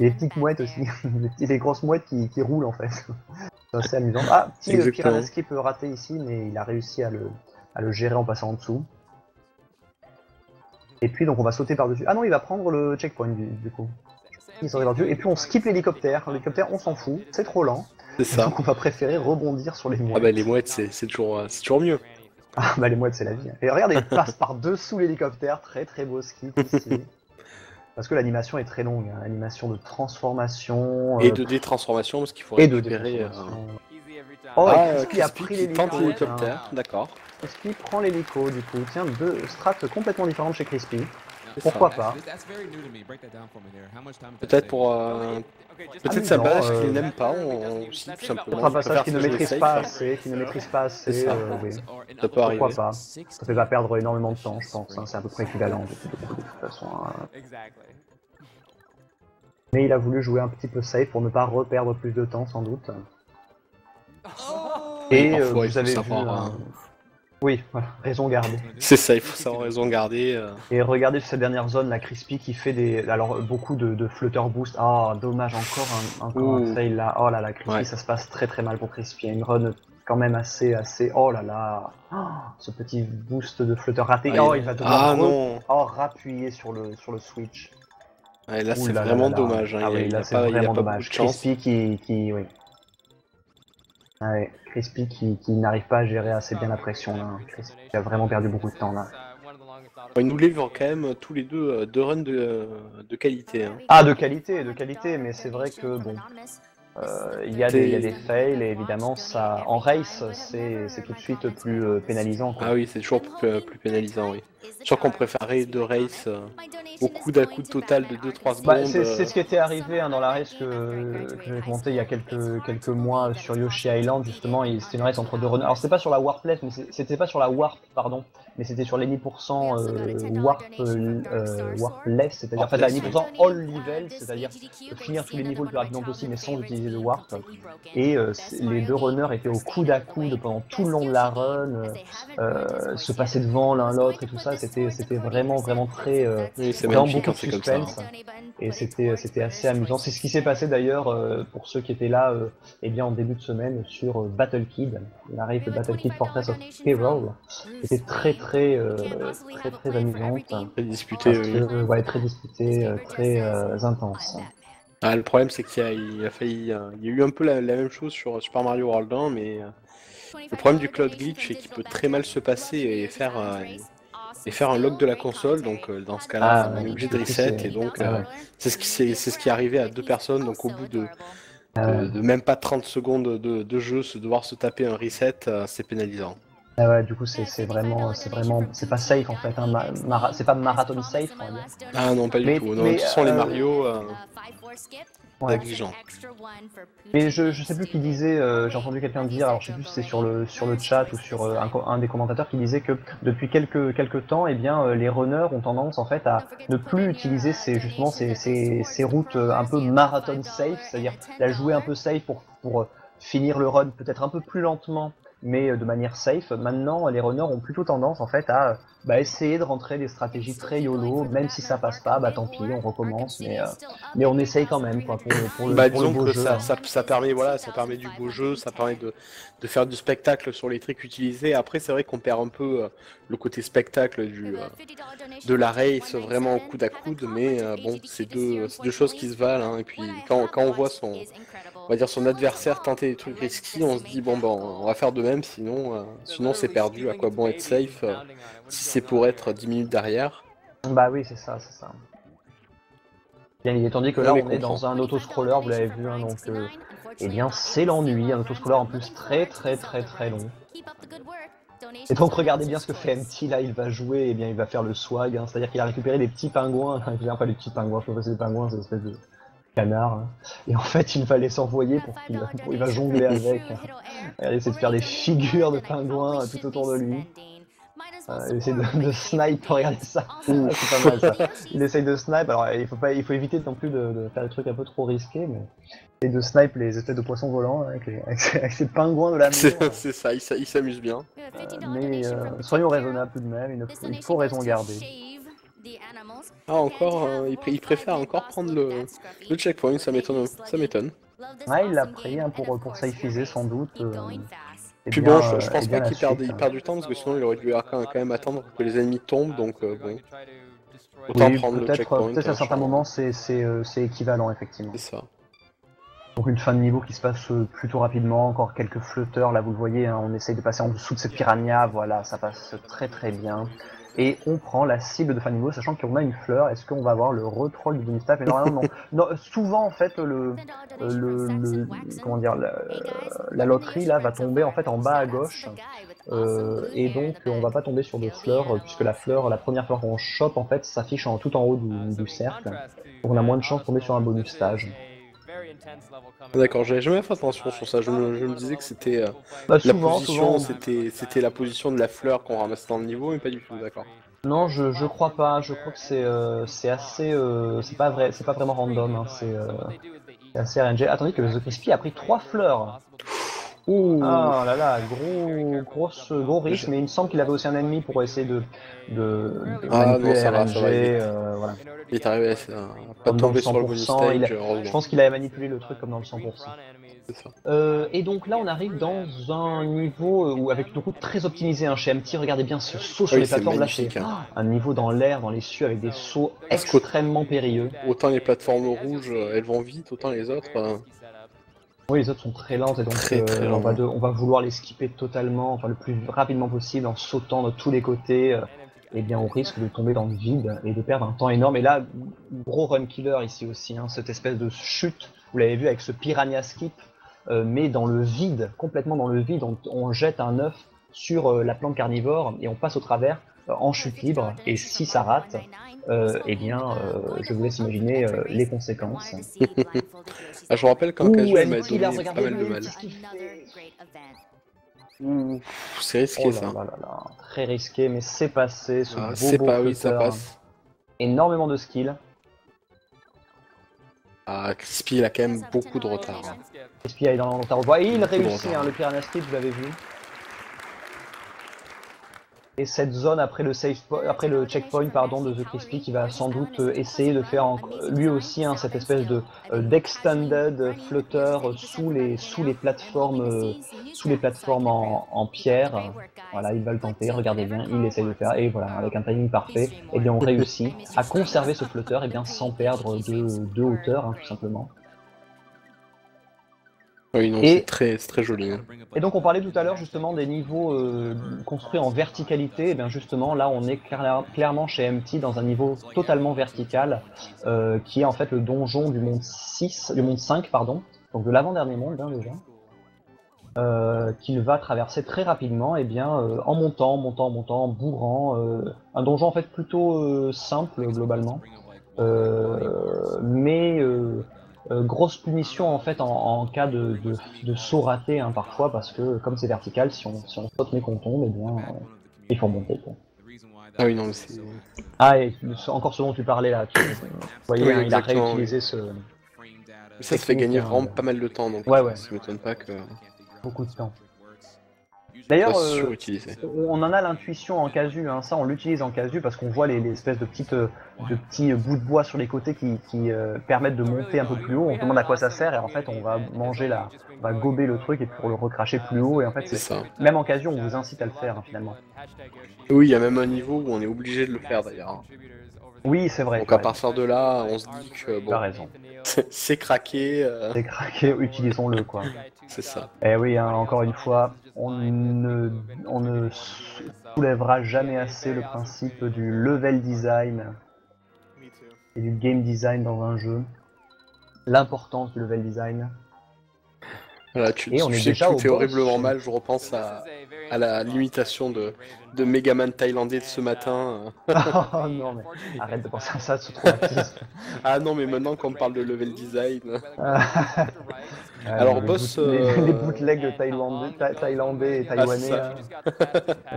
Et les petites mouettes aussi, [LAUGHS] les, grosses mouettes qui, qui roulent en fait. [LAUGHS] C'est assez amusant. Ah, petit euh, Skip raté ici, mais il a réussi à le, à le gérer en passant en dessous. Et puis donc on va sauter par-dessus. Ah non, il va prendre le checkpoint du, du coup. Il sauter par-dessus. Et puis on skip l'hélicoptère. L'hélicoptère, on s'en fout, c'est trop lent. c'est ça. Donc on va préférer rebondir sur les mouettes. Ah bah les mouettes c'est toujours, euh, c'est toujours mieux. Ah bah les mouettes c'est la vie. Et regardez, il passe par dessous l'hélicoptère, très très beau skip ici. Parce que l'animation est très longue, hein. l'animation de transformation Et euh, de détransformation parce qu'il faut et de récupérer... euh. Oh, Ah, et euh, Crispy a pris l'hélicoptère, d'accord. Crispy prend l'hélico du coup. Tiens, deux strates complètement différentes chez Crispy. Pourquoi pas Peut-être pour... euh, Peut-être sa Amusant, base euh, qu'il n'aime pas, on, tout simplement. Un passage qu'il ne maîtrise pas assez, qu'il ne maîtrise pas assez, ça. euh, oui. Ça peut arriver. Pourquoi pas Ça fait pas perdre énormément de temps, je pense. hein. C'est à peu près équivalent de toute façon. hein. Mais il a voulu jouer un petit peu safe pour ne pas reperdre plus de temps, sans doute. Et euh, parfois, vous avez vu. un- hein. Oui, voilà, raison gardée. C'est ça, il faut savoir raison garder. euh. Et regardez cette dernière zone, la Crispy qui fait des. Alors, beaucoup de, de flutter boost. Ah, dommage, encore un, encore un fail là. Oh là là, Crispy, Ouais. ça se passe très très mal pour Crispy. Il y a une run quand même assez. assez... Oh là là. Ah, ce petit boost de flutter raté. Ah, oh, il- il va devoir Ah non oh, rappuyer sur le, sur le switch. Ouais, Là c'est vraiment là là. dommage. hein. Ah il oui, là c'est vraiment pas dommage. Crispy qui, qui, oui. Ah ouais, Crispy qui, qui n'arrive pas à gérer assez bien la pression là. Crispy a vraiment perdu beaucoup de temps là. Il nous livre quand même tous les deux euh, deux runs de, de qualité. hein. Ah, de qualité, de qualité, mais c'est vrai que bon, euh, il y, a des- il y a des fails et évidemment ça, en race, c'est tout de suite plus euh, pénalisant. quoi. Ah oui, c'est toujours plus, euh, plus pénalisant, oui. Sûr qu'on préférait deux races euh, au coup d'un coup total de 2-3 secondes. Bah, c'est euh, c'est ce qui était arrivé hein, dans la race que, que j'avais commenté il y a quelques, quelques mois sur Yoshi Island justement. C'était une race entre deux runners. Alors c'était pas sur la Warpless, mais c'était pas sur la Warp, pardon, mais c'était sur les 10% euh, Warp, euh, Warpless, c'est-à-dire en fait la 10% All Level, c'est-à-dire finir tous les niveaux le plus rapidement possible mais sans utiliser de Warp. Et euh, les deux runners étaient au coude à coude pendant tout le long de la run, euh, euh, se passer devant l'un l'autre et tout ça. C'était c'était vraiment vraiment très euh, Oui, c'est vraiment beaucoup de c'est comme ça. hein. suspense. Et c'était c'était assez amusant. C'est ce qui s'est passé d'ailleurs euh, pour ceux qui étaient là euh, eh bien en début de semaine sur euh, Battle Kid, la race de Battle Kid Fortress of Peril. C'était très très euh, très très amusante. Très disputé, Parce oui. euh, ouais, très disputée, euh, très euh, intense. Ah, le problème, c'est qu'il y a, il a failli, euh, il y a eu un peu la, la même chose sur Super Mario World 1, mais euh, le problème du cloud glitch, c'est qu'il peut très mal se passer et faire, euh, et faire un lock de la console. Donc, euh, dans ce cas-là, Ah, on est ouais, obligé de reset. c'est- Et donc, ah euh, ouais. c'est ce qui c'est c'est ce qui est arrivé à deux personnes. Donc, au bout de, Ah ouais. de, de même pas 30 secondes de, de jeu, se devoir se taper un reset, euh, c'est pénalisant. Ah ouais, du coup, c'est c'est vraiment, c'est vraiment, c'est pas safe en fait. Hein. c'est pas marathon safe, on va dire. Ah non, pas du Mais- tout. Non, mais, de toute façon, les euh, Mario, euh, Ouais. négligent. Mais je, je sais plus qui disait, euh, j'ai entendu quelqu'un dire, alors je sais plus si c'est sur le, sur le chat ou sur euh, un, des commentateurs qui disait que depuis quelques, quelques temps, eh bien, euh, les runners ont tendance en fait à ne plus utiliser ces, justement ces, ces, ces routes euh, un peu marathon safe, c'est-à-dire la jouer un peu safe pour, pour euh, finir le run peut-être un peu plus lentement, mais euh, de manière safe. Maintenant, les runners ont plutôt tendance en fait à bah, essayer de rentrer des stratégies très YOLO, même si ça passe pas, bah tant pis, on recommence, mais, euh, mais on essaye quand même quoi, pour, le- pour le, Bah, pour le disons beau que jeu, ça, hein. ça, ça permet, voilà, ça permet du beau jeu, ça permet de, de faire du spectacle sur les tricks utilisés. Après, c'est vrai qu'on perd un peu euh, le côté spectacle du, euh, de la race vraiment au coude à coude, mais euh, bon, c'est deux, c'est deux choses qui se valent. hein. Et puis, quand, quand on voit son, on va dire son adversaire tenter des trucs risqués, on se dit bon, ben, on va faire de même, sinon, euh, sinon c'est perdu. À quoi bon être safe euh, si c'est pour être 10 minutes derrière? Bah oui, c'est ça, c'est ça. Bien, il est tandis que là, on est dans un autoscroller, vous l'avez vu, hein, donc euh, eh bien, c'est l'ennui, un autoscroller en plus très très très très long. Et donc, regardez bien ce que fait MT là, il va jouer, et bien, il va faire le swag, hein, c'est-à-dire qu'il a récupéré des petits pingouins, [LAUGHS] enfin, pas les petits pingouins, je sais pas si c'est des pingouins, c'est une espèce de canard, hein. et en fait, il va les s'envoyer pour qu'il il va jongler avec. hein. Il essaie de faire des figures de pingouins euh, tout autour de lui. Euh, il essaie de, [LAUGHS] de snipe, regardez ça. [LAUGHS] [LAUGHS] C'est pas mal ça. Il essaye de snipe, alors il faut, pas, il faut éviter non plus de, de faire des trucs un peu trop risqués, mais il de snipe les espèces de poissons volants avec, les- avec ces, avec ces pingouins de l'amour. C'est c'est ça, il s'a- il s'amuse bien. mais, euh, soyons raisonnables tout de même, il, ne faut, il faut raison garder. Ah, encore, euh, il, pr- il préfère encore prendre le, le checkpoint, ça m'étonne. Ça m'étonne. Ouais, il l'a pris hein, pour, pour safeiser sans doute. euh, et Puis bien, bon, je, je pense pas qu'il perde, suite, il perd du temps parce que sinon il aurait dû quand même attendre que les ennemis tombent, donc euh, bon, autant Oui, prendre le peut-être checkpoint. peut-être à euh, certains je- moments c'est équivalent effectivement. C'est ça. Donc une fin de niveau qui se passe plutôt rapidement, encore quelques flotteurs, là vous le voyez, hein, on essaye de passer en dessous de cette piranha, voilà, ça passe très très bien. Et on prend la cible de fin de niveau, sachant qu'on a une fleur, est-ce qu'on va avoir le retroll du bonus staff? Mais normalement non. [LAUGHS] non. Souvent en fait le, euh, le, le- comment dire, la, la loterie là va tomber en fait en bas à gauche, euh, et donc on va pas tomber sur de fleurs, euh, puisque la fleur, la première fleur qu'on chope en fait s'affiche en tout en haut du, du cercle, donc on a moins de chances de tomber sur un bonus stage. D'accord, j'avais jamais fait attention sur ça. Je me, je me disais que c'était euh, Bah, la position, c'était c'était la position de la fleur qu'on ramassait dans le niveau, mais pas du tout. D'accord. Non, je, je crois pas. Je crois que c'est euh, c'est assez euh, c'est pas vrai, c'est pas vraiment random. Hein, c'est euh, c'est assez RNG. Attendez que The Crispy a pris trois fleurs. Ouh. Ah là là, gros gros risque. Mais il me semble qu'il avait aussi un ennemi pour essayer de de, de Ah, manipuler non, ça va, RNG. ça va, euh, voilà. Il est arrivé à, à pas tomber sur le bonus 100%, stage, il a-. Je pense qu'il avait manipulé le truc comme dans le 100%. C'est ça. Euh, et donc là, on arrive dans un niveau euh, où avec une route très optimisée. Hein, chez MT, regardez bien ce saut sur Oui, les plateformes. Là, c'est hein. un niveau dans l'air, dans les cieux, avec des sauts Parce extrêmement périlleux. Autant les plateformes rouges, elles vont vite, autant les autres. euh, Oui, les autres sont très lentes et donc Très, très euh, on, va lentes. de- on va vouloir les skipper totalement, enfin le plus rapidement possible en sautant de tous les côtés. euh, et bien on risque de tomber dans le vide et de perdre un temps énorme. Et là, gros run killer ici aussi, hein, cette espèce de chute, vous l'avez vu avec ce piranha skip, euh, mais dans le vide, complètement dans le vide, on, on jette un œuf sur la plante carnivore et on passe au travers en chute libre. Et si ça rate, euh, eh bien euh, je vous laisse imaginer euh, les conséquences. Ah, je me rappelle quand il m'a donné pas mal de mal. c'est risqué Oh là ça. là là là, très risqué, mais c'est passé. Ce Ah, beau, c'est beau pas, oui, ça passe. Énormément de skill. Ah, Crispy, il a quand même beaucoup de retard. hein. Crispy est dans ta revoie. Et il Beaucoup de réussit, retard. hein, le Piranha Skip, vous l'avez vu. Et cette zone après le save po- après le checkpoint pardon de The Crispy qui va sans doute euh, essayer de faire en- lui aussi hein, cette espèce de euh, d'extended flutter sous les sous les plateformes euh, sous les plateformes en, en pierre. Voilà, il va le tenter, regardez bien, il essaye de le faire, et voilà, avec un timing parfait, et bien on réussit à conserver ce flutter et bien sans perdre de, de hauteur, hein, tout simplement. Oui, non, Et- c'est très, c'est très joli. hein. Et donc on parlait tout à l'heure justement des niveaux euh, construits en verticalité, et bien justement là on est clair- clairement chez MT dans un niveau totalement vertical, euh, qui est en fait le donjon du monde 6, du monde 5 pardon, donc de l'avant-dernier monde hein, déjà. Euh, qu'il va traverser très rapidement et bien euh, en montant, montant, montant, bourrant. un donjon en fait plutôt simple globalement, mais euh, grosse punition en fait en, en cas de, de, de saut raté hein, parfois parce que comme c'est vertical, si on, si on saute mais qu'on tombe, et bien euh, il faut remonter. Quoi. Ah oui, non, mais c'est. Ah et encore ce dont tu parlais là, tu, [COUGHS] voyez, Oui, hein, il a réutilisé ce Ça, ça fait gagner hein, vraiment pas mal de temps, donc Ouais, ouais. ça m'étonne pas que beaucoup de temps. D'ailleurs, euh. On en a l'intuition en casu, hein. ça on l'utilise en casu parce qu'on voit les, les espèces de petites euh, de petits bouts de bois sur les côtés qui, qui, euh, permettent de monter un peu plus haut. On se demande à quoi ça sert et en fait on va manger la, on va gober le truc et pour le recracher plus haut et en fait C'est c'est ça. même en casu on vous incite à le faire hein, finalement. Oui, il y a même un niveau où on est obligé de le faire d'ailleurs. Oui c'est vrai. Donc à partir de là, on se dit que bon, T'as raison. c'est craqué, euh, C'est craqué, utilisons-le quoi. c'est ça. Eh oui, hein, encore une fois, on ne, on ne soulèvera jamais assez le principe du level design et du game design dans un jeu. L'importance du level design. Voilà, tu, Et on tu est sais déjà que au tu fais boss. horriblement mal, je repense à, à la limitation de, de Megaman thaïlandais de ce matin. [LAUGHS] oh non, mais arrête de penser à ça, c'est trop triste. [LAUGHS] Ah non, mais maintenant qu'on parle de level design. [LAUGHS] Euh, Alors, les boss, les, euh, les bootlegs thaïlandais, thaï- thaïlandais et Ah, taïwanais. là.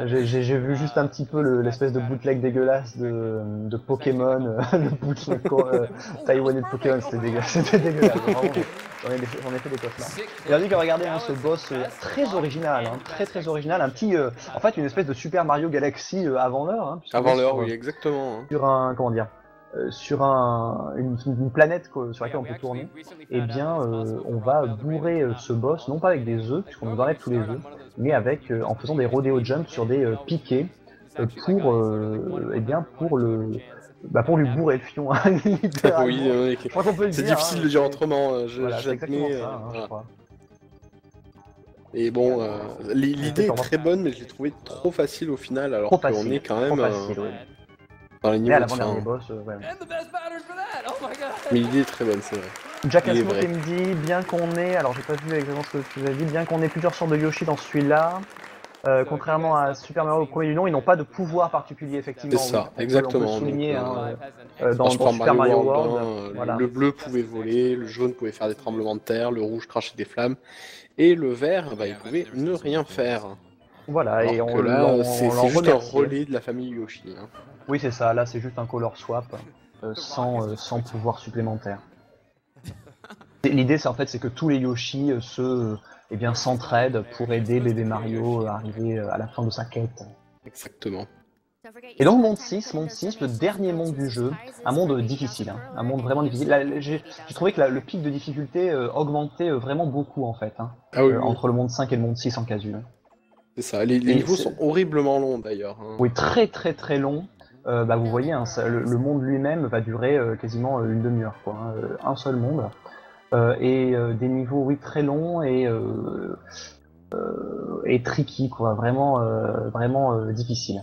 J'ai- vu juste un petit peu le- l'espèce de bootleg dégueulasse de, de Pokémon, euh, le bootleg euh, taïwanais de Pokémon, c'était dégueulasse. C'était dégueulasse. Vraiment, J'en ai, fait des cauchemars. Et on dit que regardez hein, ce boss euh, très original, hein, très très original, un petit, euh, en fait une espèce de Super Mario Galaxy euh, avant l'heure. Hein, Avant l'heure, oui, exactement. hein. Sur un, comment dire, euh, sur un, une, une planète quoi, sur laquelle on peut tourner. Eh bien, euh, on va bourrer euh, ce boss, non pas avec des œufs, puisqu'on nous enlève tous les œufs, mais avec, euh, en faisant des rodeo jumps sur des euh, piquets euh, pour, euh, eh bien, pour le, bah, pour lui bourrer le fion, [LAUGHS] hein. Oui, euh, c'est dire, difficile hein, de dire c'est- autrement, euh, je- Voilà, j'admets. ça, euh, hein, je voilà. crois. Et bon, euh, l'i- l'idée est très bonne, mais je l'ai trouvé trop facile au final, alors qu'on est quand trop même euh. Dans les niveaux de fin. boss, euh, ouais. Mais l'idée est très bonne, c'est vrai. Jack Asmo qui me dit, bien qu'on ait, alors j'ai pas vu exactement ce que tu as dit, bien qu'on ait plusieurs sortes de Yoshi dans celui-là, euh, contrairement à Super Mario au premier du nom, ils n'ont pas de pouvoir particulier, effectivement. C'est ça, oui. Exactement, On peut le souligner, donc, hein, euh, dans, Dans Super Mario World. voilà. le bleu pouvait voler, le jaune pouvait faire des tremblements de terre, le rouge cracher des flammes, et le vert, bah, il pouvait ne rien faire. Voilà, Alors et que on, là, on- c'est on c'est l'en juste un remercie. relais de la famille Yoshi. hein. Oui, c'est ça, là c'est juste un color swap, euh, sans, euh, sans pouvoir supplémentaire. Et L'idée, c'est en fait, c'est que tous les Yoshi euh, se, eh bien, s'entraident pour aider bébé Mario à arriver à la fin de sa quête. Exactement. Et donc monde 6, monde 6, le dernier monde du jeu, un monde difficile, hein, un monde vraiment difficile. J'ai trouvé que la- le pic de difficulté euh, augmentait vraiment beaucoup en fait, hein, Ah oui, euh, oui, entre le monde 5 et le monde 6 en casu. hein. c'est ça. Les, niveaux sont horriblement longs d'ailleurs. hein. Oui, très très très long. Euh, bah, vous voyez, hein, le, monde lui-même va durer euh, quasiment euh, une demi-heure, quoi. hein, un seul monde. Et des niveaux, oui, très longs et, tricky, quoi. Vraiment, vraiment difficile.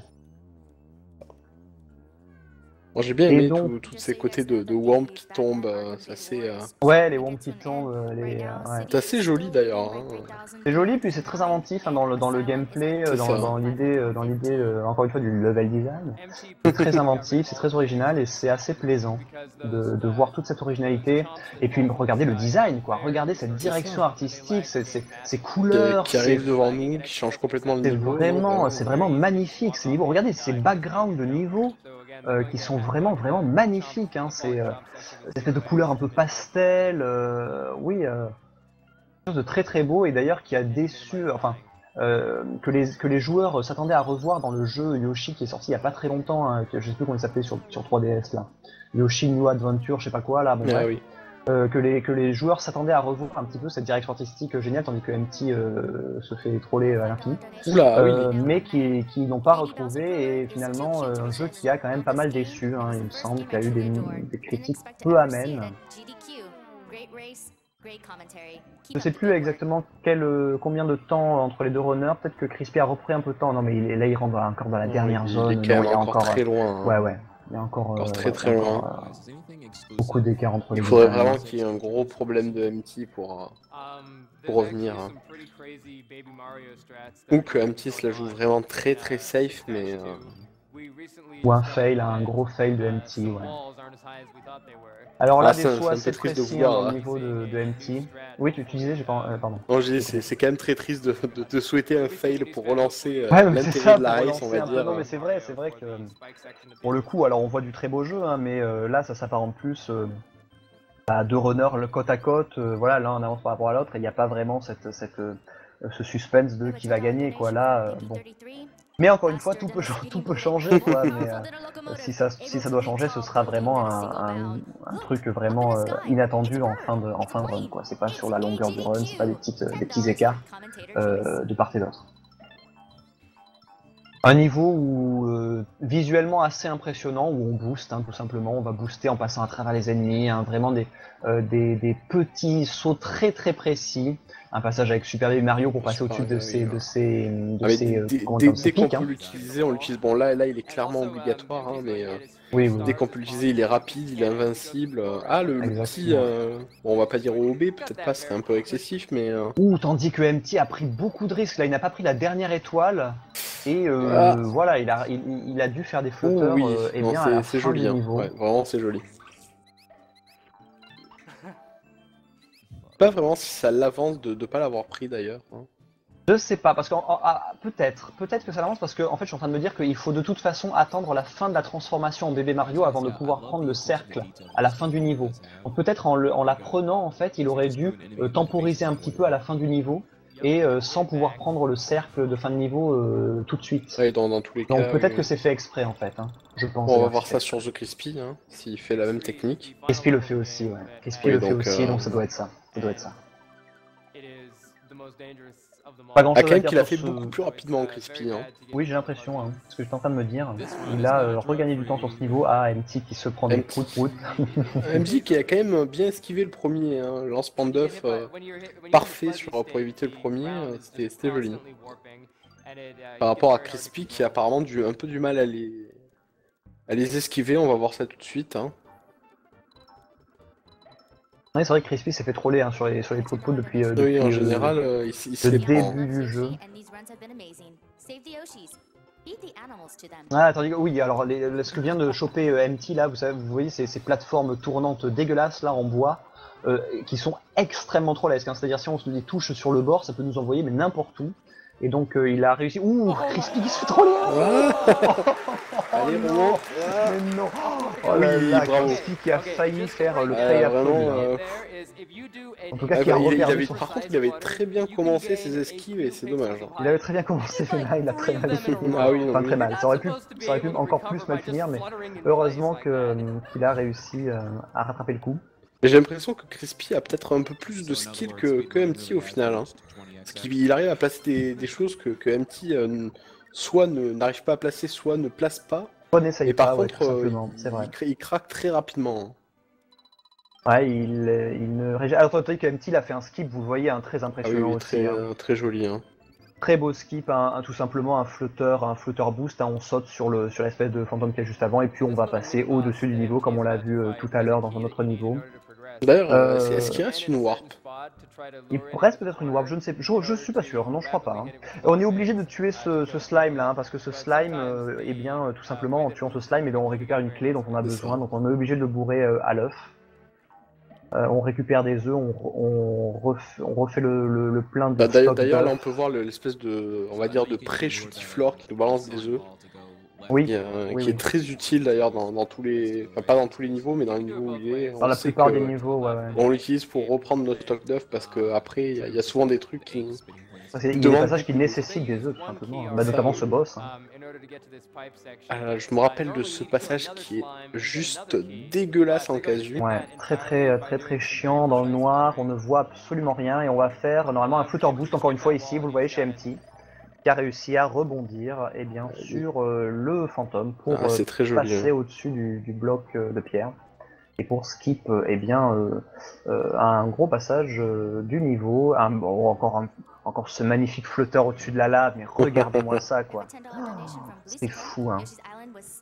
Moi j'ai bien aimé donc- tous ces côtés de, de qui tombent. euh, C'est assez, euh, Ouais, les wombs qui tombent, euh, les, ouais. c'est assez joli d'ailleurs. hein. C'est joli, puis c'est très inventif hein, dans, le, dans le gameplay, dans, l'idée, dans l'idée encore une fois du level design. C'est très inventif, c'est très original et c'est assez plaisant de, de voir toute cette originalité. Et puis regardez le design, quoi. Regardez cette direction artistique, ces, ces, ces couleurs. qui c'est- arrive devant nous, qui change complètement le C'est niveau. vraiment, c'est vraiment magnifique ces niveaux. Regardez ces backgrounds de niveaux euh, qui sont vraiment, vraiment magnifiques. Hein. C'est euh, cette de couleurs un peu pastel. euh, oui, euh, quelque chose de très très beau et d'ailleurs qui a déçu. Enfin, euh, que, les, que les joueurs s'attendaient à revoir dans le jeu Yoshi qui est sorti il y a pas très longtemps, hein, que je sais plus comment il s'appelait sur, sur 3DS là. Yoshi New Adventure, je sais pas quoi là, bon, Ah oui. Euh, que, les, que les joueurs s'attendaient à revoir un petit peu cette direction artistique géniale, tandis que MT euh, se fait troller à l'infini. Oui. Euh, mais qui, qui n'ont pas retrouvé et finalement euh, un jeu qui a quand même pas mal déçu. hein. Il me semble qu'il y a eu des, des critiques peu amènes. Je sais plus exactement quel, combien de temps entre les deux runners. Peut-être que Crispy a repris un peu de temps. Non, mais il est, là, il rentre encore dans la dernière il zone. est Non, quand même il a encore, très loin. hein. Ouais, ouais. Il y a encore, euh, très, ouais, très loin. euh, beaucoup d'écart entre les Il faudrait vraiment qu'il y ait un gros problème de MT pour. euh, Pour revenir, hein. Ou que MT se la joue vraiment très très safe, mais. euh, Ou un fail, un gros fail de MT, ouais. Alors là, Ah, des c'est un- fois, c'est de précis voir, hein, au niveau de, de MT. Oui, tu, tu disais, j'ai pas. euh, pardon. Non, je dis, c'est c'est quand même très triste de, de, de souhaiter un fail pour relancer euh, Ouais, mais c'est l'intérêt ça, de la pour race, on relancer va un peu. dire. Non, mais c'est vrai, c'est vrai que pour le coup, alors on voit du très beau jeu, hein, mais euh, là, ça s'apparente plus euh, à deux runners le côte à côte. euh, voilà, l'un en avance par rapport à l'autre, et il n'y a pas vraiment cette, cette, euh, ce suspense de qui va gagner, quoi. Là, euh, bon. Mais encore une fois, tout peut, tout peut changer, quoi. [LAUGHS] Mais, euh, si ça, si ça doit changer, ce sera vraiment un, un- un truc vraiment euh, inattendu en fin de, en fin de run. C'est pas sur la longueur du run, c'est pas des, petites, euh, des petits écarts euh, de part et d'autre. Un niveau où visuellement assez impressionnant, où on booste hein, tout simplement, on va booster en passant à travers les ennemis, hein, vraiment des, des, des petits sauts très très précis, un passage avec Super Baby Mario pour passer au-dessus de ces, de ces, de Ah, ces, euh, dès, de ces dès qu'on peut l'utiliser, on l'utilise. Bon, là, là, il est clairement obligatoire, hein, mais euh, Oui, oui. dès qu'on peut l'utiliser, il est rapide, il est invincible. Euh, Ah, le, le petit. Euh, Bon, on va pas dire OB, peut-être pas, c'est un peu excessif, mais. euh, Ouh, tandis que MT a pris beaucoup de risques. Là, il n'a pas pris la dernière étoile. Et euh, Ah. voilà, il a, il, il a dû faire des Oh flotteurs oui, euh, et bien à c'est- joli, hein. vraiment, c'est joli. Pas vraiment si ça l'avance de ne pas l'avoir pris d'ailleurs. hein. Je sais pas, parce que ah, peut-être, peut-être que ça l'avance parce que en fait, je suis en train de me dire qu'il faut de toute façon attendre la fin de la transformation en bébé Mario avant de pouvoir prendre le cercle à la fin du niveau. Donc peut-être en, en la prenant, en fait, il aurait dû euh, temporiser un petit peu à la fin du niveau et euh, sans pouvoir prendre le cercle de fin de niveau euh, tout de suite. Ouais, dans, dans tous les Donc cas. peut-être oui. que c'est fait exprès en fait. Hein. Je pense. On va voir ça sur The Crispy, hein, s'il fait la même technique. Crispy le fait aussi, ouais. Crispy Oui, le fait donc, aussi, donc ça doit être ça. Ça doit être ça. Pas grand Ah, chose quand à même qu'il a fait ce- beaucoup plus rapidement Crispy. Hein. Oui, j'ai l'impression, hein, ce que j'étais en train de me dire. Il a euh, regagné du temps sur ce niveau. Ah, MT qui se prend des MT. prout prout. [LAUGHS] MJ qui a quand même bien esquivé le premier, hein, le lancement d'œuf euh, parfait sur, pour éviter le premier, euh, c'était c'était joli. Par rapport à Crispy qui a apparemment du, un peu du mal à les, à les esquiver, on va voir ça tout de suite. Hein. Ouais, c'est vrai que Crispy s'est fait troller hein, sur les, sur les depuis, euh, Oui, depuis, en euh, général, euh, il, il le prend. début du jeu. Ah, tandis que oui, alors les- ce que vient de choper euh, MT là, vous savez, vous voyez ces, ces plateformes tournantes dégueulasses là en bois, euh, qui sont extrêmement trollesques. Hein, C'est-à-dire si on se les touche sur le bord, ça peut nous envoyer mais n'importe où. Et donc euh, il a réussi. Ouh, Crispy qui se fait troller. Allez, Oh, Roland. non. Mais non Oh là Oui, là, bravo. Crispy qui a failli faire le Euh, play vraiment, euh, En tout cas, Ah qui a il, il reperdu avait, son- par contre, il avait très bien commencé ses esquives et c'est dommage. hein. Il avait très bien commencé, mais là, il a très mal fini. Ah oui, non, Enfin, oui. très mal. Ça aurait pu, ça aurait pu encore plus mal finir, mais heureusement que, euh, qu'il a réussi euh, à rattraper le coup. J'ai l'impression que Crispy a peut-être un peu plus de skill que, que MT au final. Hein. Parce qu'il il arrive à placer des, des choses que, que MT euh, soit ne- n'arrive pas à placer, soit ne place pas. On Et par pas, contre, euh, il, c'est vrai. il cra- il craque très rapidement. hein. Ouais, il, euh, il ne régit. Alors, tandis que MT, il a fait un skip, vous le voyez, un très Ah oui, impressionnant oui, aussi. très, hein. très joli. Hein. Très beau skip, un, tout simplement un flotteur, un flotteur boost. hein, on saute sur le sur l'espèce de fantôme qui est juste avant, et puis on va passer au-dessus du niveau, comme on l'a vu euh, tout à l'heure dans un autre niveau. D'ailleurs, euh, Euh, est-ce- qu'il reste une warp Il reste peut-être une warp, je ne sais je, je suis pas sûr, non je crois pas. hein. On est obligé de tuer ce, ce slime là, hein, parce que ce slime, euh, eh bien euh, tout simplement en tuant ce slime, eh bien, on récupère une clé dont on a besoin, ça. donc on est obligé de le bourrer euh, à l'œuf. Euh, on récupère des œufs, on, on refait, on refait le, le- le plein de Bah, D'ailleurs, là, on peut voir le- l'espèce de, on va dire, de pré-chutiflore qui nous balance des œufs. Oui, qui, euh, oui, qui est oui. très utile d'ailleurs dans, dans tous les. Enfin, pas dans tous les niveaux, mais dans les niveaux où il est. dans la plupart des niveaux, ouais, ouais. On l'utilise pour reprendre notre stock d'œufs parce que après il y, a- il y a souvent des trucs qui, qu'il y a des passages qui nécessitent des œufs, tout simplement. Bah, notamment ce boss. hein. Euh, je me rappelle de ce passage qui est juste dégueulasse en casu. Ouais, très très très très chiant dans le noir, on ne voit absolument rien et on va faire normalement un footer boost encore une fois ici, vous le voyez chez MT, qui a réussi à rebondir eh bien, sur euh, le fantôme pour Ah, euh, très joli. passer hein. au-dessus du, du bloc euh, de pierre et pour skip eh bien euh, euh, un gros passage euh, du niveau, un, bon, encore un- encore ce magnifique flotteur au-dessus de la lave, mais [LAUGHS] regardez-moi ça quoi. C'est fou hein.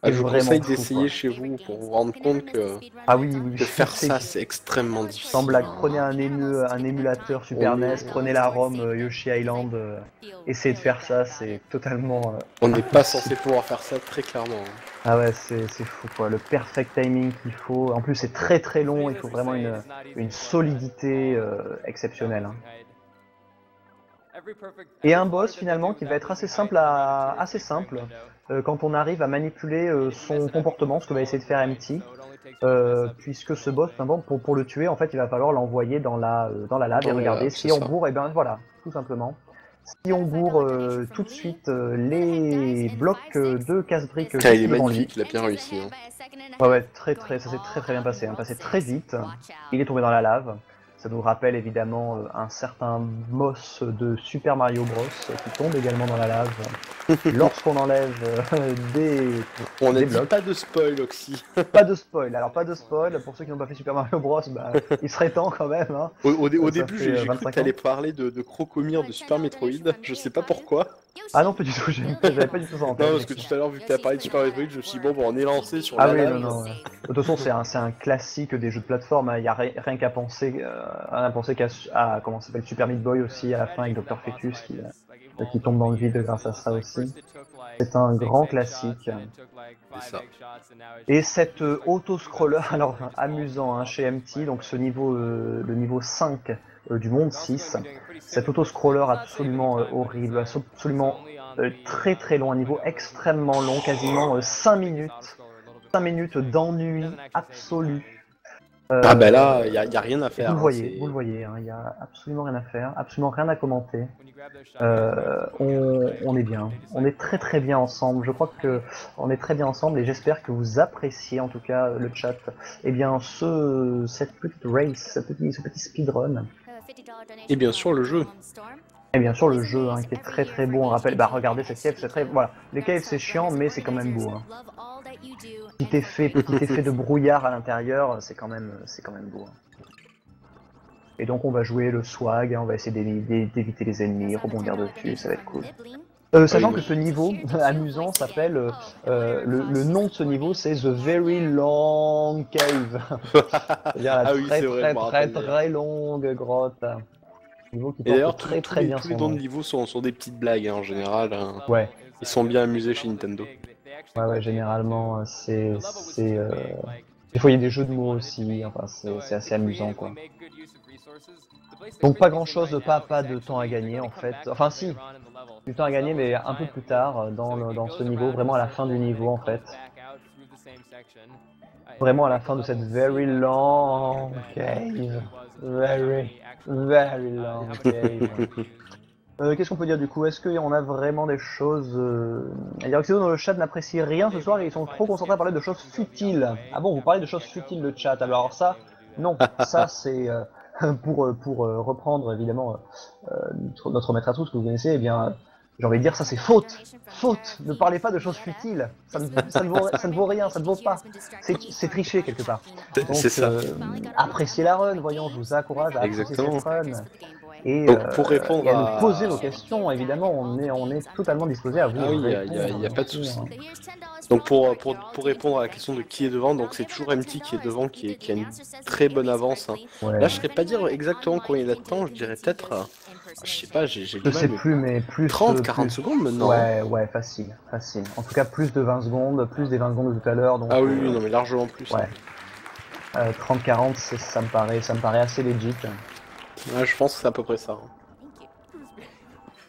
Ah, je vous conseille d'essayer chez vous pour vous rendre compte que Ah oui, oui, de faire [LAUGHS] ça c'est extrêmement difficile. Sans blague, prenez un, ému, un émulateur Super On est- NES, prenez la ROM euh, Yoshi Island, euh, essayez de faire ça, c'est totalement... euh, On n'est pas censé pouvoir faire ça très clairement. hein. Ah ouais, c'est c'est fou quoi, le perfect timing qu'il faut. En plus c'est très très long, il faut vraiment une, une solidité euh, exceptionnelle. hein. Et un boss finalement qui va être assez simple à assez simple euh, quand on arrive à manipuler euh, son comportement, ce que va essayer de faire MT. Euh, puisque ce boss, pour, pour le tuer, en fait, il va falloir l'envoyer dans la, dans la lave et regarder lave, si on bourre, et bien voilà, tout simplement. Si on bourre euh, tout de suite euh, les blocs euh, de casse-briques Ah, il est magnifique, il a bien réussi. hein. Ouais, ouais, très très, ça s'est très très bien passé, hein, passé très vite. Il est tombé dans la lave. Ça nous rappelle évidemment euh, un certain boss de Super Mario Bros qui tombe également dans la lave [LAUGHS] lorsqu'on enlève euh, des On Des blocs. pas de spoil Oxy. [LAUGHS] pas de spoil. Alors pas de spoil pour ceux qui n'ont pas fait Super Mario Bros. Bah, il serait temps quand même. Hein. Au, début j'ai cru 25 que t'allais parler de, de Crocomire de Super Metroid. Je sais pas pourquoi. Ah non, pas du tout. [LAUGHS] J'avais pas du tout ça en Non tête. parce que tout à l'heure vu que t'as parlé de Super Metroid, je me suis dit bon bon on est lancé sur Ah la oui, lave. non, non. ouais. De toute façon, c'est un, classique des jeux de plateforme. Il n'y a ri- rien qu'à penser, euh, rien à penser qu'à à comment s'appelle Super Meat Boy aussi à la fin avec Dr Fetus qui, euh, qui tombe dans le vide grâce à ça aussi. C'est un grand classique. Ça. Et cette euh, auto-scroller, [LAUGHS] alors amusant hein, chez MT, donc ce niveau, euh, le niveau 5 euh, du monde 6, cet auto-scroller absolument horrible, abso- absolument très très long, un niveau extrêmement long, quasiment 5 minutes, 5 minutes d'ennui absolu. Euh, Ah bah là y a, y a rien à faire. vous le hein, voyez, c'est- vous le voyez, hein, il n'y a absolument rien à faire, absolument rien à commenter. Euh, on, on est bien, on est très très bien ensemble. Je crois que on est très bien ensemble et j'espère que vous appréciez en tout cas le chat. Eh bien, ce cette petite race, ce petit, ce petit speedrun. Et bien sûr, le jeu. Et bien sûr le jeu hein, qui est très très beau. On rappelle, bah regardez cette cave, c'est très voilà. Les caves c'est chiant, mais c'est quand même beau. Hein. Petit effet, petit effet de brouillard à l'intérieur, c'est quand même, c'est quand même beau. hein. Et donc on va jouer le swag, hein, on va essayer d'évi- d'é- d'éviter les ennemis, rebondir dessus, ça va être cool. Euh, sachant que ce niveau [LAUGHS] amusant s'appelle, euh, euh, le, le nom de ce niveau c'est The Very Long Cave. [LAUGHS] C'est-à-dire la Ah oui, très vrai, très très très longue grotte. Niveau qui Et d'ailleurs très tous très bien tous les son dons nom. de niveau sont, sont des petites blagues hein, en général. hein. Ouais, Ils sont bien amusés chez Nintendo. Ouais, ouais, généralement euh, c'est, euh, des fois il y a des jeux de mots aussi. Enfin c'est, assez amusant quoi. Donc pas grand chose, pas, pas de temps à gagner en fait. Enfin si, du temps à gagner mais un peu plus tard euh, dans, dans ce niveau, vraiment à la fin du niveau en fait. Vraiment à la fin de cette very long cave. Very, very long cave. Euh, Qu'est-ce qu'on peut dire du coup? Est-ce qu'on a vraiment des choses... Euh... Alexio dans le chat n'apprécie rien ce soir et ils sont trop concentrés à parler de choses futiles. Ah bon, vous parlez de choses futiles le chat. Alors ça, non, [LAUGHS] ça c'est... euh, [LAUGHS] pour, euh, pour reprendre évidemment notre, notre maître à tous que vous connaissez, eh bien, j'ai envie de dire ça c'est faute. Faute. Ne parlez pas de choses futiles. Ça ne, ça ne, vaut, ça ne vaut rien, ça ne vaut pas. C'est tricher quelque part. C'est ça. appréciez la run, voyons, je vous encourage à apprécier Exactement. cette run. Et, Donc, euh, pour répondre et à à- nous poser vos questions, évidemment, on est, on est totalement disposé à vous. Ah oui, y a- répondre, y a- y a pas de souci. Donc pour, pour, pour répondre à la question de qui est devant, donc c'est toujours MT qui est devant, qui, est, qui a une très bonne avance. hein. Ouais. Là je serais pas dire exactement combien il a de temps, je dirais peut-être, euh, je sais pas, j'ai Je sais plus, mais plus. 30, euh, 40 plus- secondes maintenant. hein. Ouais, ouais, facile, facile. En tout cas, plus de 20 secondes, plus des 20 secondes de tout à l'heure. Ah oui, euh, oui, non mais largement plus. Ouais. euh, 30-40, c'est- ça me paraît, ça me paraît assez legit. Ouais, je pense que c'est à peu près ça. hein.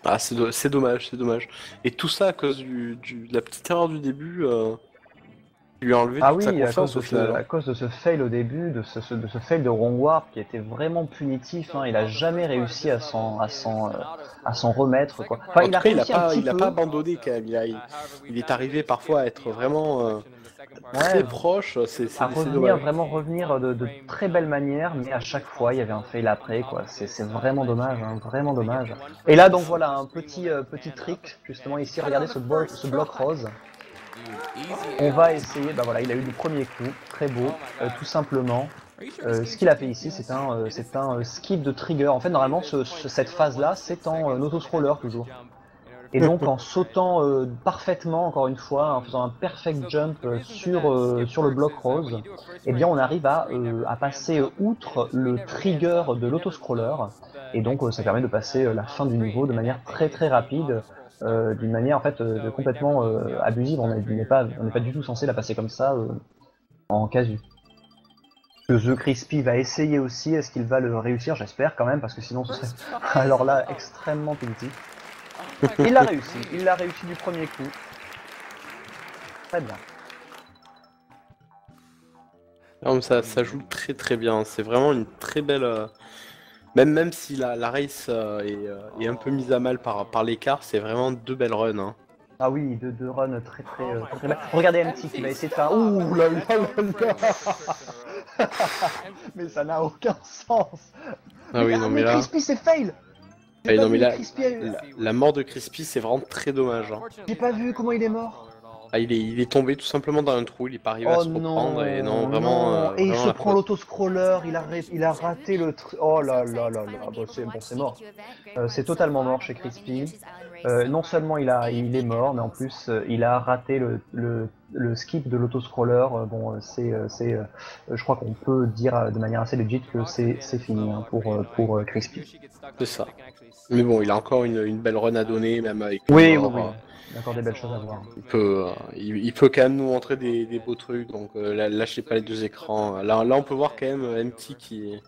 Ah, c'est do- c'est dommage, c'est dommage. Et tout ça à cause du, du- de la petite erreur du début. euh, lui a enlevé Ah toute sa oui, à confiance cause, de au ce, final. à cause de ce fail au début, de ce, de ce fail de Wrong Warp qui était vraiment punitif. hein. Il a jamais réussi à s'en à s'en, euh, remettre. Quoi. Enfin, En il a cas, il pas, il a pas abandonné quand même. Il, a- il- il est arrivé parfois à être vraiment euh, très proche. C'est à revenir, vraiment revenir de, de très belle manière, mais à chaque fois il y avait un fail après, quoi. C'est c'est vraiment dommage, hein, vraiment dommage. Et là donc voilà un petit euh, petit trick justement ici. Regardez ce, bol- ce bloc rose. On va essayer. Bah voilà, il a eu le premier coup, très beau, euh, tout simplement. Euh, ce qu'il a fait ici, c'est un, euh, c'est un euh, skip de trigger. En fait, normalement, ce- ce- cette phase-là, c'est en euh, auto-scroller toujours. Et donc, en sautant euh, parfaitement, encore une fois, en faisant un perfect jump euh, sur, euh, sur le bloc rose, eh bien, on arrive à, à passer outre le trigger de l'autoscroller. Et donc, ça permet de passer la fin du niveau de manière très très rapide, d'une manière en fait complètement abusive. On n'est pas, on pas du tout censé la passer comme ça en casu. Que The Crispy va essayer aussi, est-ce qu'il va le réussir? J'espère quand même, parce que sinon ce serait [LAUGHS] alors là extrêmement punitif. Il l'a réussi, il l'a réussi du premier coup. Très bien. Non, mais ça, ça joue très très bien. C'est vraiment une très belle. euh, Même, même si la, la race euh, est, euh, est un peu mise à mal par, par l'écart, c'est vraiment deux belles runs. hein. Ah oui, deux, deux runs très très, euh, très, très belles. Regardez MT qui va essayer de faire. Ouh là là là là [LAUGHS] Mais ça n'a aucun sens Ah oui, non mais là, Crispy c'est fail Ah non, mais Crispy a- la, la mort de Crispy, c'est vraiment très dommage. hein. J'ai pas vu comment il est mort Ah, il, est, il est tombé tout simplement dans un trou, il est pas arrivé à Oh se non, reprendre et non, vraiment. non. euh, Et il se prend l'autoscroller, il a, il a raté le... Oh là là là là, bon, c'est bon, mort. Euh, c'est totalement mort chez Crispy. Euh, non seulement il, a, il est mort, mais en plus euh, il a raté le, le, le skip de l'autoscroller. Euh, bon, euh, c'est, euh, c'est, euh, je crois qu'on peut dire euh, de manière assez legit que c'est, c'est fini hein, pour, euh, pour euh, Crispy. C'est ça. Mais bon, il a encore une, une belle run à donner, même avec. Oui, oui, oui. euh, Il a encore des belles choses à voir. Il peut, euh, il, il peut quand même nous montrer des, des beaux trucs, donc euh, là- lâchez pas les deux écrans. Là, là, on peut voir quand même euh, MT qui,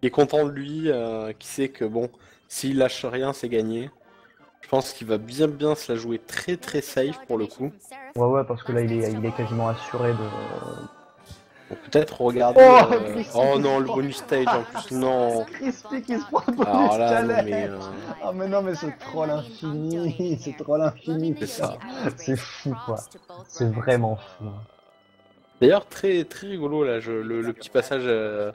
qui est content de lui, euh, qui sait que bon, s'il lâche rien, c'est gagné. Je pense qu'il va bien bien se la jouer très très safe pour le coup. Ouais, ouais, parce que là il est, il est quasiment assuré de. Peut-être regarder. Oh, euh, oh non, le bonus stage en plus, non. Crispy qui se prend un bonus Alors là, non, mais. euh, Ah mais non mais c'est troll infini, c'est troll infini. C'est ça. C'est fou, quoi. C'est vraiment fou. D'ailleurs, très très rigolo là, je- le, le petit passage euh,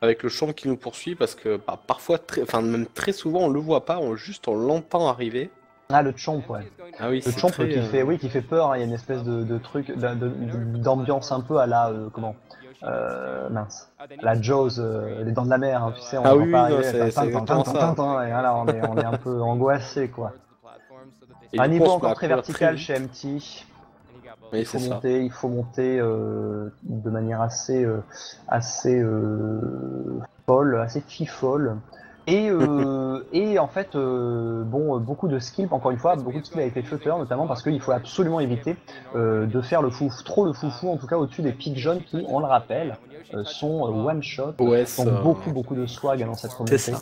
avec le champ qui nous poursuit parce que bah, parfois, très, enfin même très souvent, on le voit pas, on juste on l'entend arriver. Ah le chomp ouais. Ah oui, Le chomp très, qui euh, fait, oui, qui fait peur. hein. Il y a une espèce de, de truc, d'ambiance un peu à la euh, comment? Euh, mince, la Jaws, euh, les dents de la mer. hein, tu sais, on Ah va oui, pas c'est- voilà, on est, on est un peu angoissé quoi. et Un niveau encore très vertical chez MT. Oui, Il faut ça. monter, il faut monter euh, de manière assez, euh, assez euh, folle, assez folle. Et, euh, et en fait, euh, bon, beaucoup de skills, encore une fois, beaucoup de skills avec les flotteurs, notamment parce qu'il faut absolument éviter euh, de faire le fou, trop le foufou, en tout cas au-dessus des pics jaunes qui, on le rappelle, sont one shot, euh, beaucoup beaucoup de swag dans cette communauté.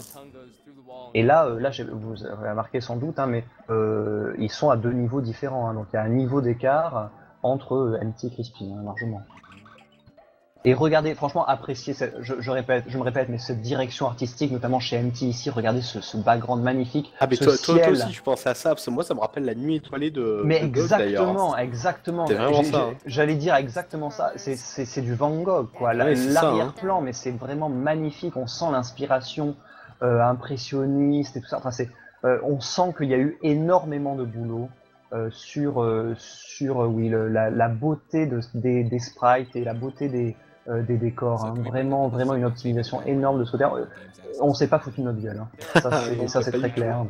Et là, là, vous avez remarqué sans doute, hein, mais euh, ils sont à deux niveaux différents. hein. donc il y a un niveau d'écart entre MT et Crispy, hein, largement. Et regardez, franchement, appréciez, cette- je, je répète, je me répète, mais cette direction artistique, notamment chez MT ici, regardez ce, ce background magnifique, Ah mais ce toi, toi, toi ciel. aussi, je pensais à ça parce que moi, ça me rappelle la nuit étoilée de. Mais de exactement, exactement. C'est vraiment ça, hein. J'allais dire exactement ça. C'est- C'est c'est du Van Gogh, quoi. La- hein. L'arrière-plan, mais c'est vraiment magnifique. On sent l'inspiration euh, impressionniste et tout ça. Enfin, c'est, euh, on sent qu'il y a eu énormément de boulot euh, sur, sur oui, le- la, la beauté de, des, des sprites et la beauté des, euh, des décors. hein. Vraiment, vraiment une optimisation énorme de ce côté. Euh, On s'est pas foutu de notre gueule. hein. [LAUGHS] Ça, c'est très clair.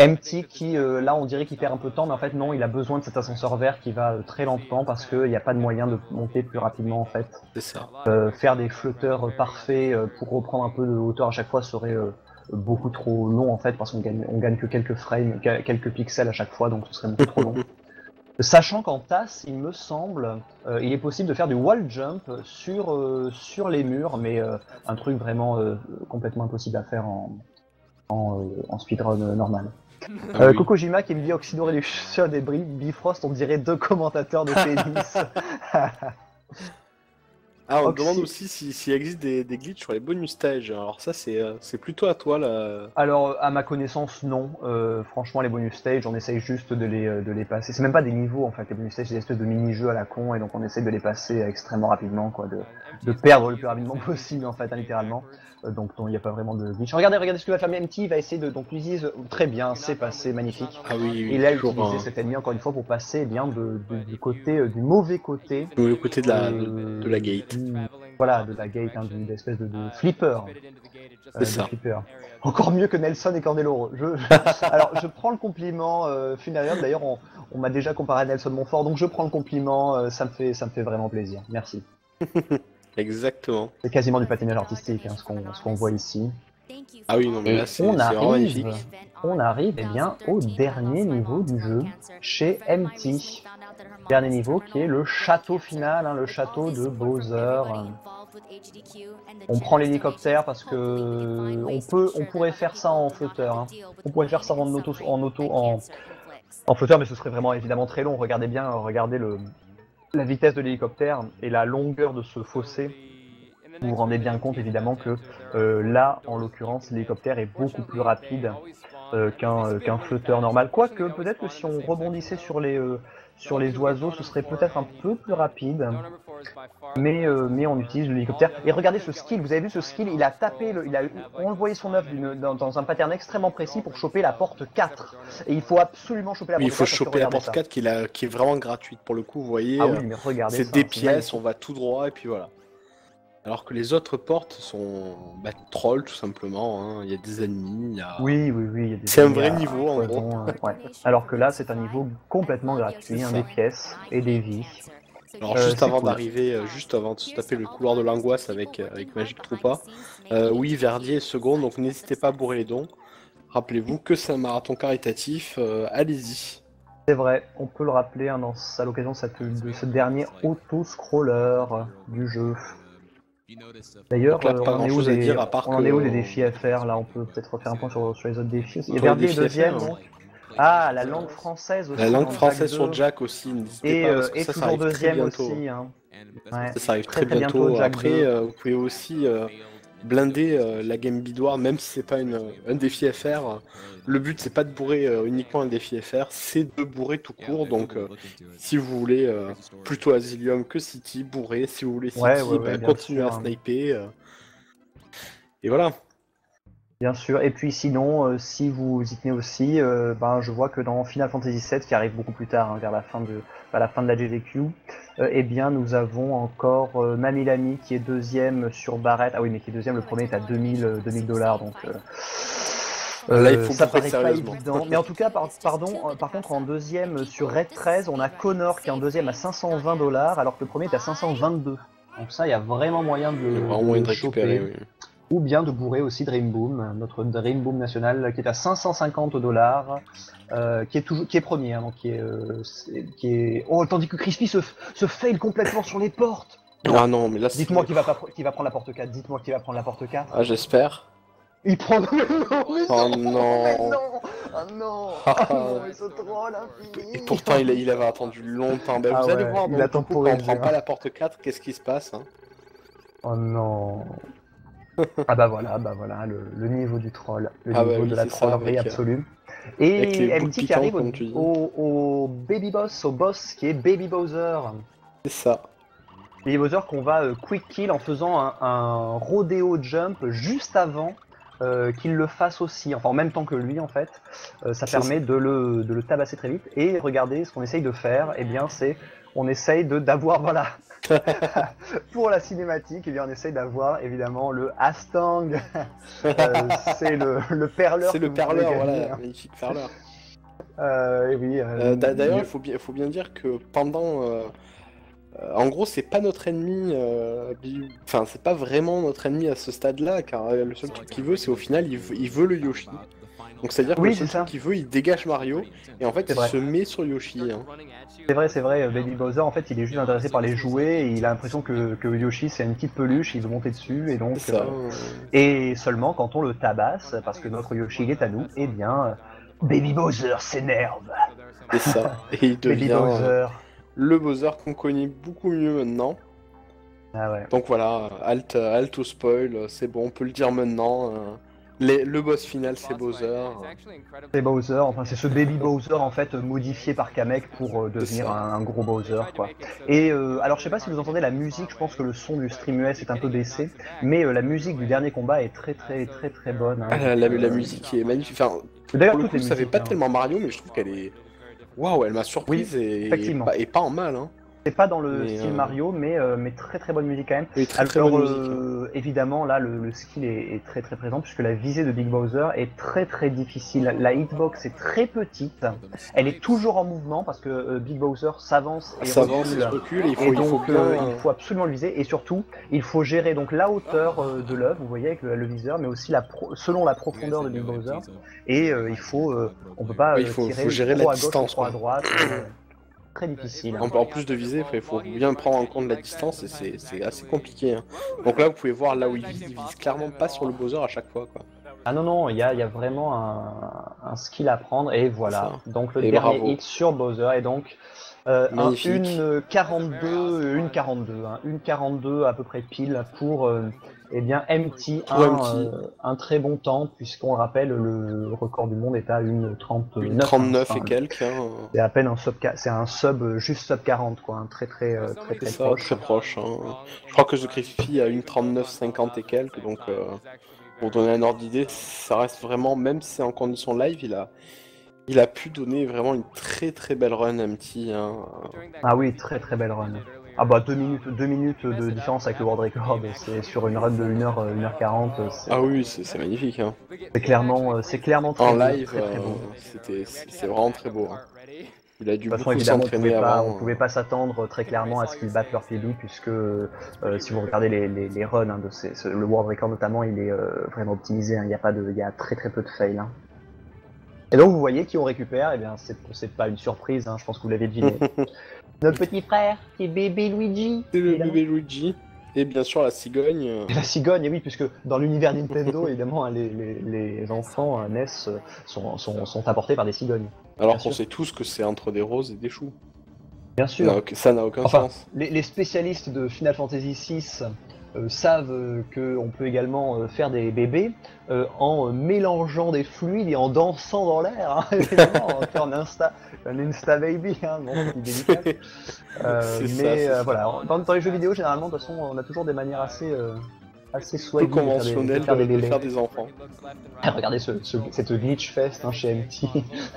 MT qui euh, là on dirait qu'il perd un peu de temps mais en fait non il a besoin de cet ascenseur vert qui va très lentement parce qu'il n'y a pas de moyen de monter plus rapidement en fait. C'est ça. Euh, faire des flotteurs parfaits pour reprendre un peu de hauteur à chaque fois serait euh, beaucoup trop long en fait parce qu'on gagne, on gagne que quelques frames, que- quelques pixels à chaque fois donc ce serait beaucoup trop long. [LAUGHS] Sachant qu'en TAS, il me semble, euh, il est possible de faire du wall jump sur, euh, sur les murs, mais euh, un truc vraiment euh, complètement impossible à faire en, en, euh, en speedrun normal. [LAUGHS] Ah Euh, oui. Kokojima qui me dit Oxydo Reduction et Bifrost, on dirait deux commentateurs de [LAUGHS] tennis. [LAUGHS] Ah, on Oxy- demande aussi si- s'il existe des, des glitches sur les bonus stages. Alors ça, c'est euh, c'est plutôt à toi là. Alors, à ma connaissance, non. Euh, franchement, les bonus stage, on essaye juste de les, euh, de les passer. C'est même pas des niveaux en fait, les bonus stage, c'est des espèces de mini-jeux à la con, et donc on essaye de les passer extrêmement rapidement, quoi, de, de perdre le plus rapidement [LAUGHS] possible en fait, hein, littéralement. Euh, donc, il n'y a pas vraiment de glitch. Regardez, regardez ce que va faire MT, il va essayer de. Donc, lui dit euh, très bien, c'est passé, magnifique. Ah oui, oui Il a utilisé un- cet ennemi encore une fois pour passer eh bien de, de- du côté euh, du mauvais côté le côté de la, euh, de la gate. du- voilà de la gate hein, d'une espèce de, de flipper C'est de ça. flipper. encore mieux que Nelson et Candeloro je, [LAUGHS] alors je prends le compliment Funarium d'ailleurs on, on m'a déjà comparé à Nelson Montfort donc je prends le compliment ça me fait ça me fait vraiment plaisir merci [LAUGHS] Exactement. c'est quasiment du patinage artistique hein, ce qu'on ce qu'on voit ici Ah oui, non, mais là, c'est vraiment arrive. magnifique. on arrive eh bien au dernier niveau du jeu chez MT dernier niveau qui est le château final hein, le château de Bowser On prend l'hélicoptère parce que on peut, on pourrait faire ça en flotteur. hein. On pourrait faire ça en auto, en auto, en, en flotteur, mais ce serait vraiment évidemment très long. Regardez bien, regardez le, la vitesse de l'hélicoptère et la longueur de ce fossé. Vous vous rendez bien compte évidemment que euh, là, en l'occurrence, l'hélicoptère est beaucoup plus rapide euh, qu'un euh, qu'un flotteur normal. Quoique peut-être que si on rebondissait sur les sur les oiseaux, ce serait peut-être un peu plus rapide. Mais, euh, mais on utilise l'hélicoptère. Et regardez ce skill, vous avez vu ce skill, il a tapé, le, il a envoyé son œuf dans, dans un pattern extrêmement précis pour choper la porte 4. Et il faut absolument choper la porte il faut 4. parce que choper la porte ça. 4 qui est, la- qui est vraiment gratuite pour le coup, vous voyez. Ah euh, oui, mais regardez c'est des pièces, on va tout droit et puis voilà. Alors que les autres portes sont bah, trolls tout simplement. hein. Il y a des ennemis, il y a. Oui, oui, oui. C'est un vrai à niveau, en foison, euh, ouais. Alors que là, c'est un niveau complètement gratuit, hein, des pièces et des vies. Alors Euh, juste avant cool. d'arriver, euh, juste avant de se taper le couloir de l'angoisse avec, avec Magic Troupa, euh, oui, Verdier est second, donc n'hésitez pas à bourrer les dons. Rappelez-vous que c'est un marathon caritatif, allez-y. C'est vrai, on peut le rappeler hein, dans, à l'occasion de, de ce dernier auto-scroller du jeu. D'ailleurs, on, est où à des- dire, à part on en est où défis à faire là? On peut peut-être refaire un point sur, sur les autres défis. Il y a Sur les Verdier défis à deuxième. Ah, la langue française aussi. La langue française sur 2. Jack aussi, Et, pas, euh, et ça, ça toujours très deuxième aussi. Hein. Ouais. Ça, ça arrive Très, très, très bientôt. bientôt, Jack Après, 2. euh, vous pouvez aussi euh, blinder euh, la game bidoire, même si c'est pas une, un défi FR. Le but, c'est pas de bourrer euh, uniquement un défi FR, c'est de bourrer tout court. Donc, euh, si vous voulez euh, plutôt Asilium que City, bourrer. Si vous voulez City, Ouais, ouais, ouais, bah, continuez à hein. sniper. euh. Et voilà. Bien sûr. Et puis sinon, euh, si vous y tenez aussi, euh, ben, je vois que dans Final Fantasy VII, qui arrive beaucoup plus tard, hein, vers la fin de, à la fin de la GDQ, euh, eh bien, nous avons encore euh, Mamilami qui est deuxième sur Barrett. Ah oui, mais qui est deuxième, le premier est à 2000 euh, 2000 dollars, donc. euh, Là, il euh, faut ça paraît pas évident. Mais en tout cas, par, pardon, euh, par contre, en deuxième sur Red 13, on a Connor qui est en deuxième à 520 dollars, alors que le premier est à 522. Donc ça, il y a vraiment moyen de, Il y a de vraiment moyen de le récupérer. choper oui. Ou bien de bourrer aussi Dream Boom, notre Dream Boom national qui est à 550 dollars, euh, qui est toujours, qui est premier, hein, donc qui est, euh, c'est- qui est, oh tandis que Crispy se, se fail complètement sur les portes. Ah non, mais là, Dites-moi qui va pas, pr- qui va prendre la porte 4. Dites-moi qui va prendre la porte 4. Ah, j'espère. Il prend. Non, mais Oh non, non. mais non, ah non, Ah, ah non, mais ce troll infini. Et pourtant, il, avait attendu longtemps. Ben, Ah vous allez ouais, voir, il donc, a du coup, quand on prend hein. pas la porte 4, qu'est-ce qui se passe hein? Oh non. Ah bah voilà, bah voilà, le, le niveau du troll, le Ah bah niveau oui, de la trollerie avec, absolue. Et MT qui arrive au, baby boss, au boss qui est Baby Bowser. C'est ça. Baby Bowser qu'on va euh, quick kill en faisant un, un rodeo jump juste avant euh, qu'il le fasse aussi, enfin en même temps que lui en fait. Euh, ça permet de le, de le tabasser très vite. Et regardez, ce qu'on essaye de faire, eh bien c'est on essaye de d'avoir voilà [LAUGHS] pour la cinématique, eh bien on essaye d'avoir évidemment le Astang. Euh, c'est le, le perleur. C'est le perleur, gagner, voilà, hein. magnifique perleur. Euh, et oui. euh, Euh, d'a- D'ailleurs, il faut bien, faut bien dire que pendant. en gros, c'est pas notre ennemi. euh, Enfin, c'est pas vraiment notre ennemi à ce stade-là, car le seul truc qu'il veut, c'est au final, il veut, il veut le Yoshi. Donc, c'est-à-dire que Oui, truc qu'il veut, il dégage Mario, et en fait, il vrai. se met sur Yoshi. hein. C'est vrai, c'est vrai, Baby Bowser en fait il est juste intéressé par les jouets et il a l'impression que, que Yoshi c'est une petite peluche, il veut monter dessus et donc C'est ça. euh, et seulement quand on le tabasse, parce que notre Yoshi il est à nous, eh bien Baby Bowser s'énerve. C'est ça. [LAUGHS] Et il Baby devient euh, Bowser. le Bowser qu'on connaît beaucoup mieux maintenant. Ah ouais. Donc voilà, alt, alt au spoil, c'est bon, on peut le dire maintenant. Les- le boss final, c'est Bowser. C'est Bowser, enfin c'est ce Baby Bowser en fait modifié par Kamek pour euh, devenir un, un gros Bowser quoi. Et euh, alors je sais pas si vous entendez la musique, je pense que le son du stream US est un peu baissé, mais euh, la musique du dernier combat est très très très très bonne. hein. Ah, la, la- la Euh, musique est magnifique. Enfin, D'ailleurs pour le coup, ça fait pas hein. tellement Mario, mais je trouve qu'elle est. Waouh, elle m'a surprise et, pas, et pas en mal. Hein. C'est pas dans le Mais, style euh, Mario, mais, euh, mais très très bonne musique quand même. Oui, très très Alors, musique. hein. euh, évidemment, là, le, le skill est, est très très présent puisque la visée de Big Bowser est très très difficile. La, hitbox est très petite. Elle est toujours en mouvement parce que euh, Big Bowser s'avance et recule. et il faut, Et il faut donc, bien. euh, il faut absolument le viser et surtout, il faut gérer donc la hauteur euh, de l'œuvre, vous voyez avec le, le viseur, mais aussi la pro- selon la profondeur de Big Bowser. Et euh, il faut, euh, on peut pas euh, il faut- tirer faut gérer trop la à gauche distance, à droite. Très difficile. En, en plus de viser, il faut bien prendre en compte la distance et c'est- assez compliqué. hein. Donc là, vous pouvez voir là où il vise, il vise clairement pas sur le Bowser à chaque fois. Quoi. Ah non, non, il y a, il y a vraiment un, un skill à prendre et voilà. Donc le Et dernier bravo. hit sur Bowser et donc euh, un- une 42, une 42, hein, une 42 à peu près pile pour euh, eh bien MT, un, euh, un très bon temps puisqu'on le rappelle le record du monde est à une 39, Une 39 hein, et quelques. hein. C'est à peine un sub, c'est un sub euh, juste sub 40 quoi, un très très euh, très très ça, proche. très proche. hein. Je crois que The Griffy a une 39, 50 et quelques. Donc euh, pour donner un ordre d'idée, ça reste vraiment, même si c'est en condition live, il a, il a pu donner vraiment une très très belle run MT. Hein. Ah oui, très très belle run. Ah bah 2 minutes, deux minutes de différence avec le world record, c'est sur une run de 1h, 1h40, c'est Ah oui, c'est magnifique. Hein. c'est clairement, euh, c'est clairement très En beau, live, euh, c'est vraiment très beau. hein. Il a dû De toute façon, évidemment, on pouvait pas, on pouvait pas s'attendre très clairement à ce qu'ils battent leur PB, puisque euh, si vous regardez les, les, les runs hein, de ces, ce- le world record notamment, il est euh, vraiment optimisé. hein, Il y a pas de, il y a très très peu de fail. hein. Et donc vous voyez qui on récupère, et bien c'est c'est pas une surprise, hein, je pense que vous l'avez deviné. [LAUGHS] Notre petit frère, qui est bébé Luigi. C'est le bébé Luigi. Et bien sûr la cigogne. euh, Et La cigogne, et oui, puisque dans l'univers Nintendo, [LAUGHS] évidemment, hein, les, les, les enfants euh, naissent, euh, sont, sont, sont apportés par des cigognes. Alors qu'on sait tous que c'est entre des roses et des choux. Bien sûr. Ça n'a aucun Enfin, sens. Les, les spécialistes de Final Fantasy VI savent euh, qu'on peut également euh, faire des bébés euh, en euh, mélangeant des fluides et en dansant dans l'air. Hein, [LAUGHS] on fait un insta, un insta baby, hein, bon. [LAUGHS] Euh, mais euh, ça. voilà, dans, dans les jeux vidéo, généralement, de toute façon, on a toujours des manières assez, euh, assez swaggy conventionnel de faire des de, de bébés. faire des enfants. Ah, regardez ce, ce- cette glitch fest hein, chez MT.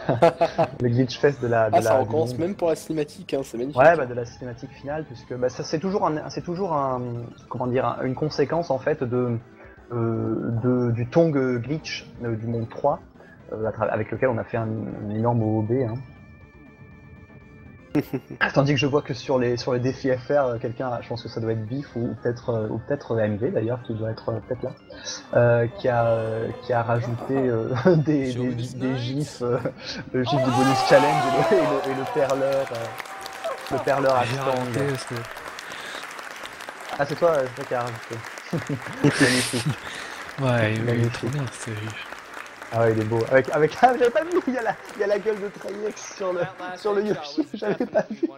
[LAUGHS] le glitch fest de la. De Ah, ça recommence même pour la cinématique, hein, c'est magnifique. Ouais, bah, de la cinématique finale, puisque bah, ça c'est toujours un, c'est toujours un, comment dire, un- une conséquence en fait de, euh, du Tong glitch euh, du monde 3, euh, avec lequel on a fait un, un énorme OOB. Hein. [LAUGHS] Tandis que je vois que sur les sur les défis FR, euh, quelqu'un, je pense que ça doit être Biff ou, peut-être euh, ou peut-être MV d'ailleurs, qui doit être euh, peut-être là, euh, qui a qui a rajouté euh, [LAUGHS] des, des, des gifs, euh, le gif du bonus challenge et le, et le, et le perleur, euh, le perleur à stand. Ah c'est toi, c'est toi qui as rajouté. [LAUGHS] Ouais, il est trop bien ce jeu. Ah ouais, il est beau. Avec, avec, ah, [LAUGHS] j'avais pas vu, il y a la, il y a la gueule de Trayex sur le, sur le Yoshi, j'avais pas vu.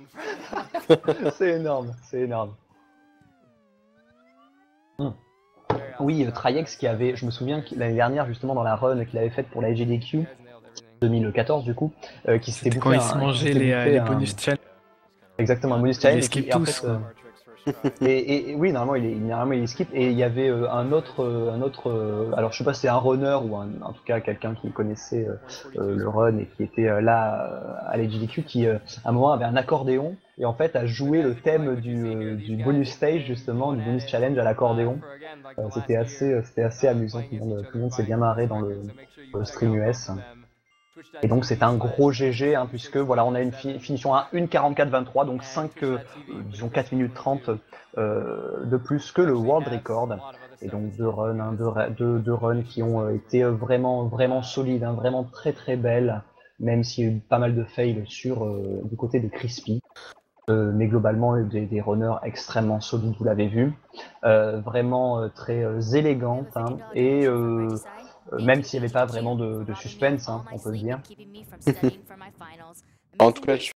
[LAUGHS] c'est énorme, c'est énorme. Hmm. Oui, Trayex qui avait, je me souviens que l'année dernière justement dans la run qu'il avait faite pour la LGDQ 2014 du coup, euh, qui s'était bouffé quand ils se mangeaient les, euh, les un- bonus challenge. Exactement, un bonus challenge. les et en fait, euh. [LAUGHS] et, oui, normalement il, est, normalement il est skip. Et il y avait euh, un autre, euh, un autre. euh, alors je sais pas si c'est un runner ou un- en tout cas quelqu'un qui connaissait euh, euh, le run et qui était euh, là à l'EGDQ qui euh, à un moment avait un accordéon et en fait a joué le thème du, euh, du bonus stage justement, du bonus challenge à l'accordéon. Euh, c'était assez, euh, c'était assez amusant. Tout le monde, tout le monde s'est bien marré dans le, le stream US. Et donc c'est un gros GG hein, puisque voilà on a une fi- finition à 1.44.23 donc 5 euh, disons 4 minutes 30 euh, de plus que le world record. Et donc deux runs hein, deux, deux- runs qui ont euh, été vraiment vraiment solides hein, vraiment très très belles même s'il y a eu pas mal de fails sur du côté de Crispy. Mais globalement des, des runners extrêmement solides vous l'avez vu. Vraiment très élégantes et même s'il n'y avait pas vraiment de, de suspense, hein, on peut le dire. [LAUGHS] [LAUGHS] En tout cas, je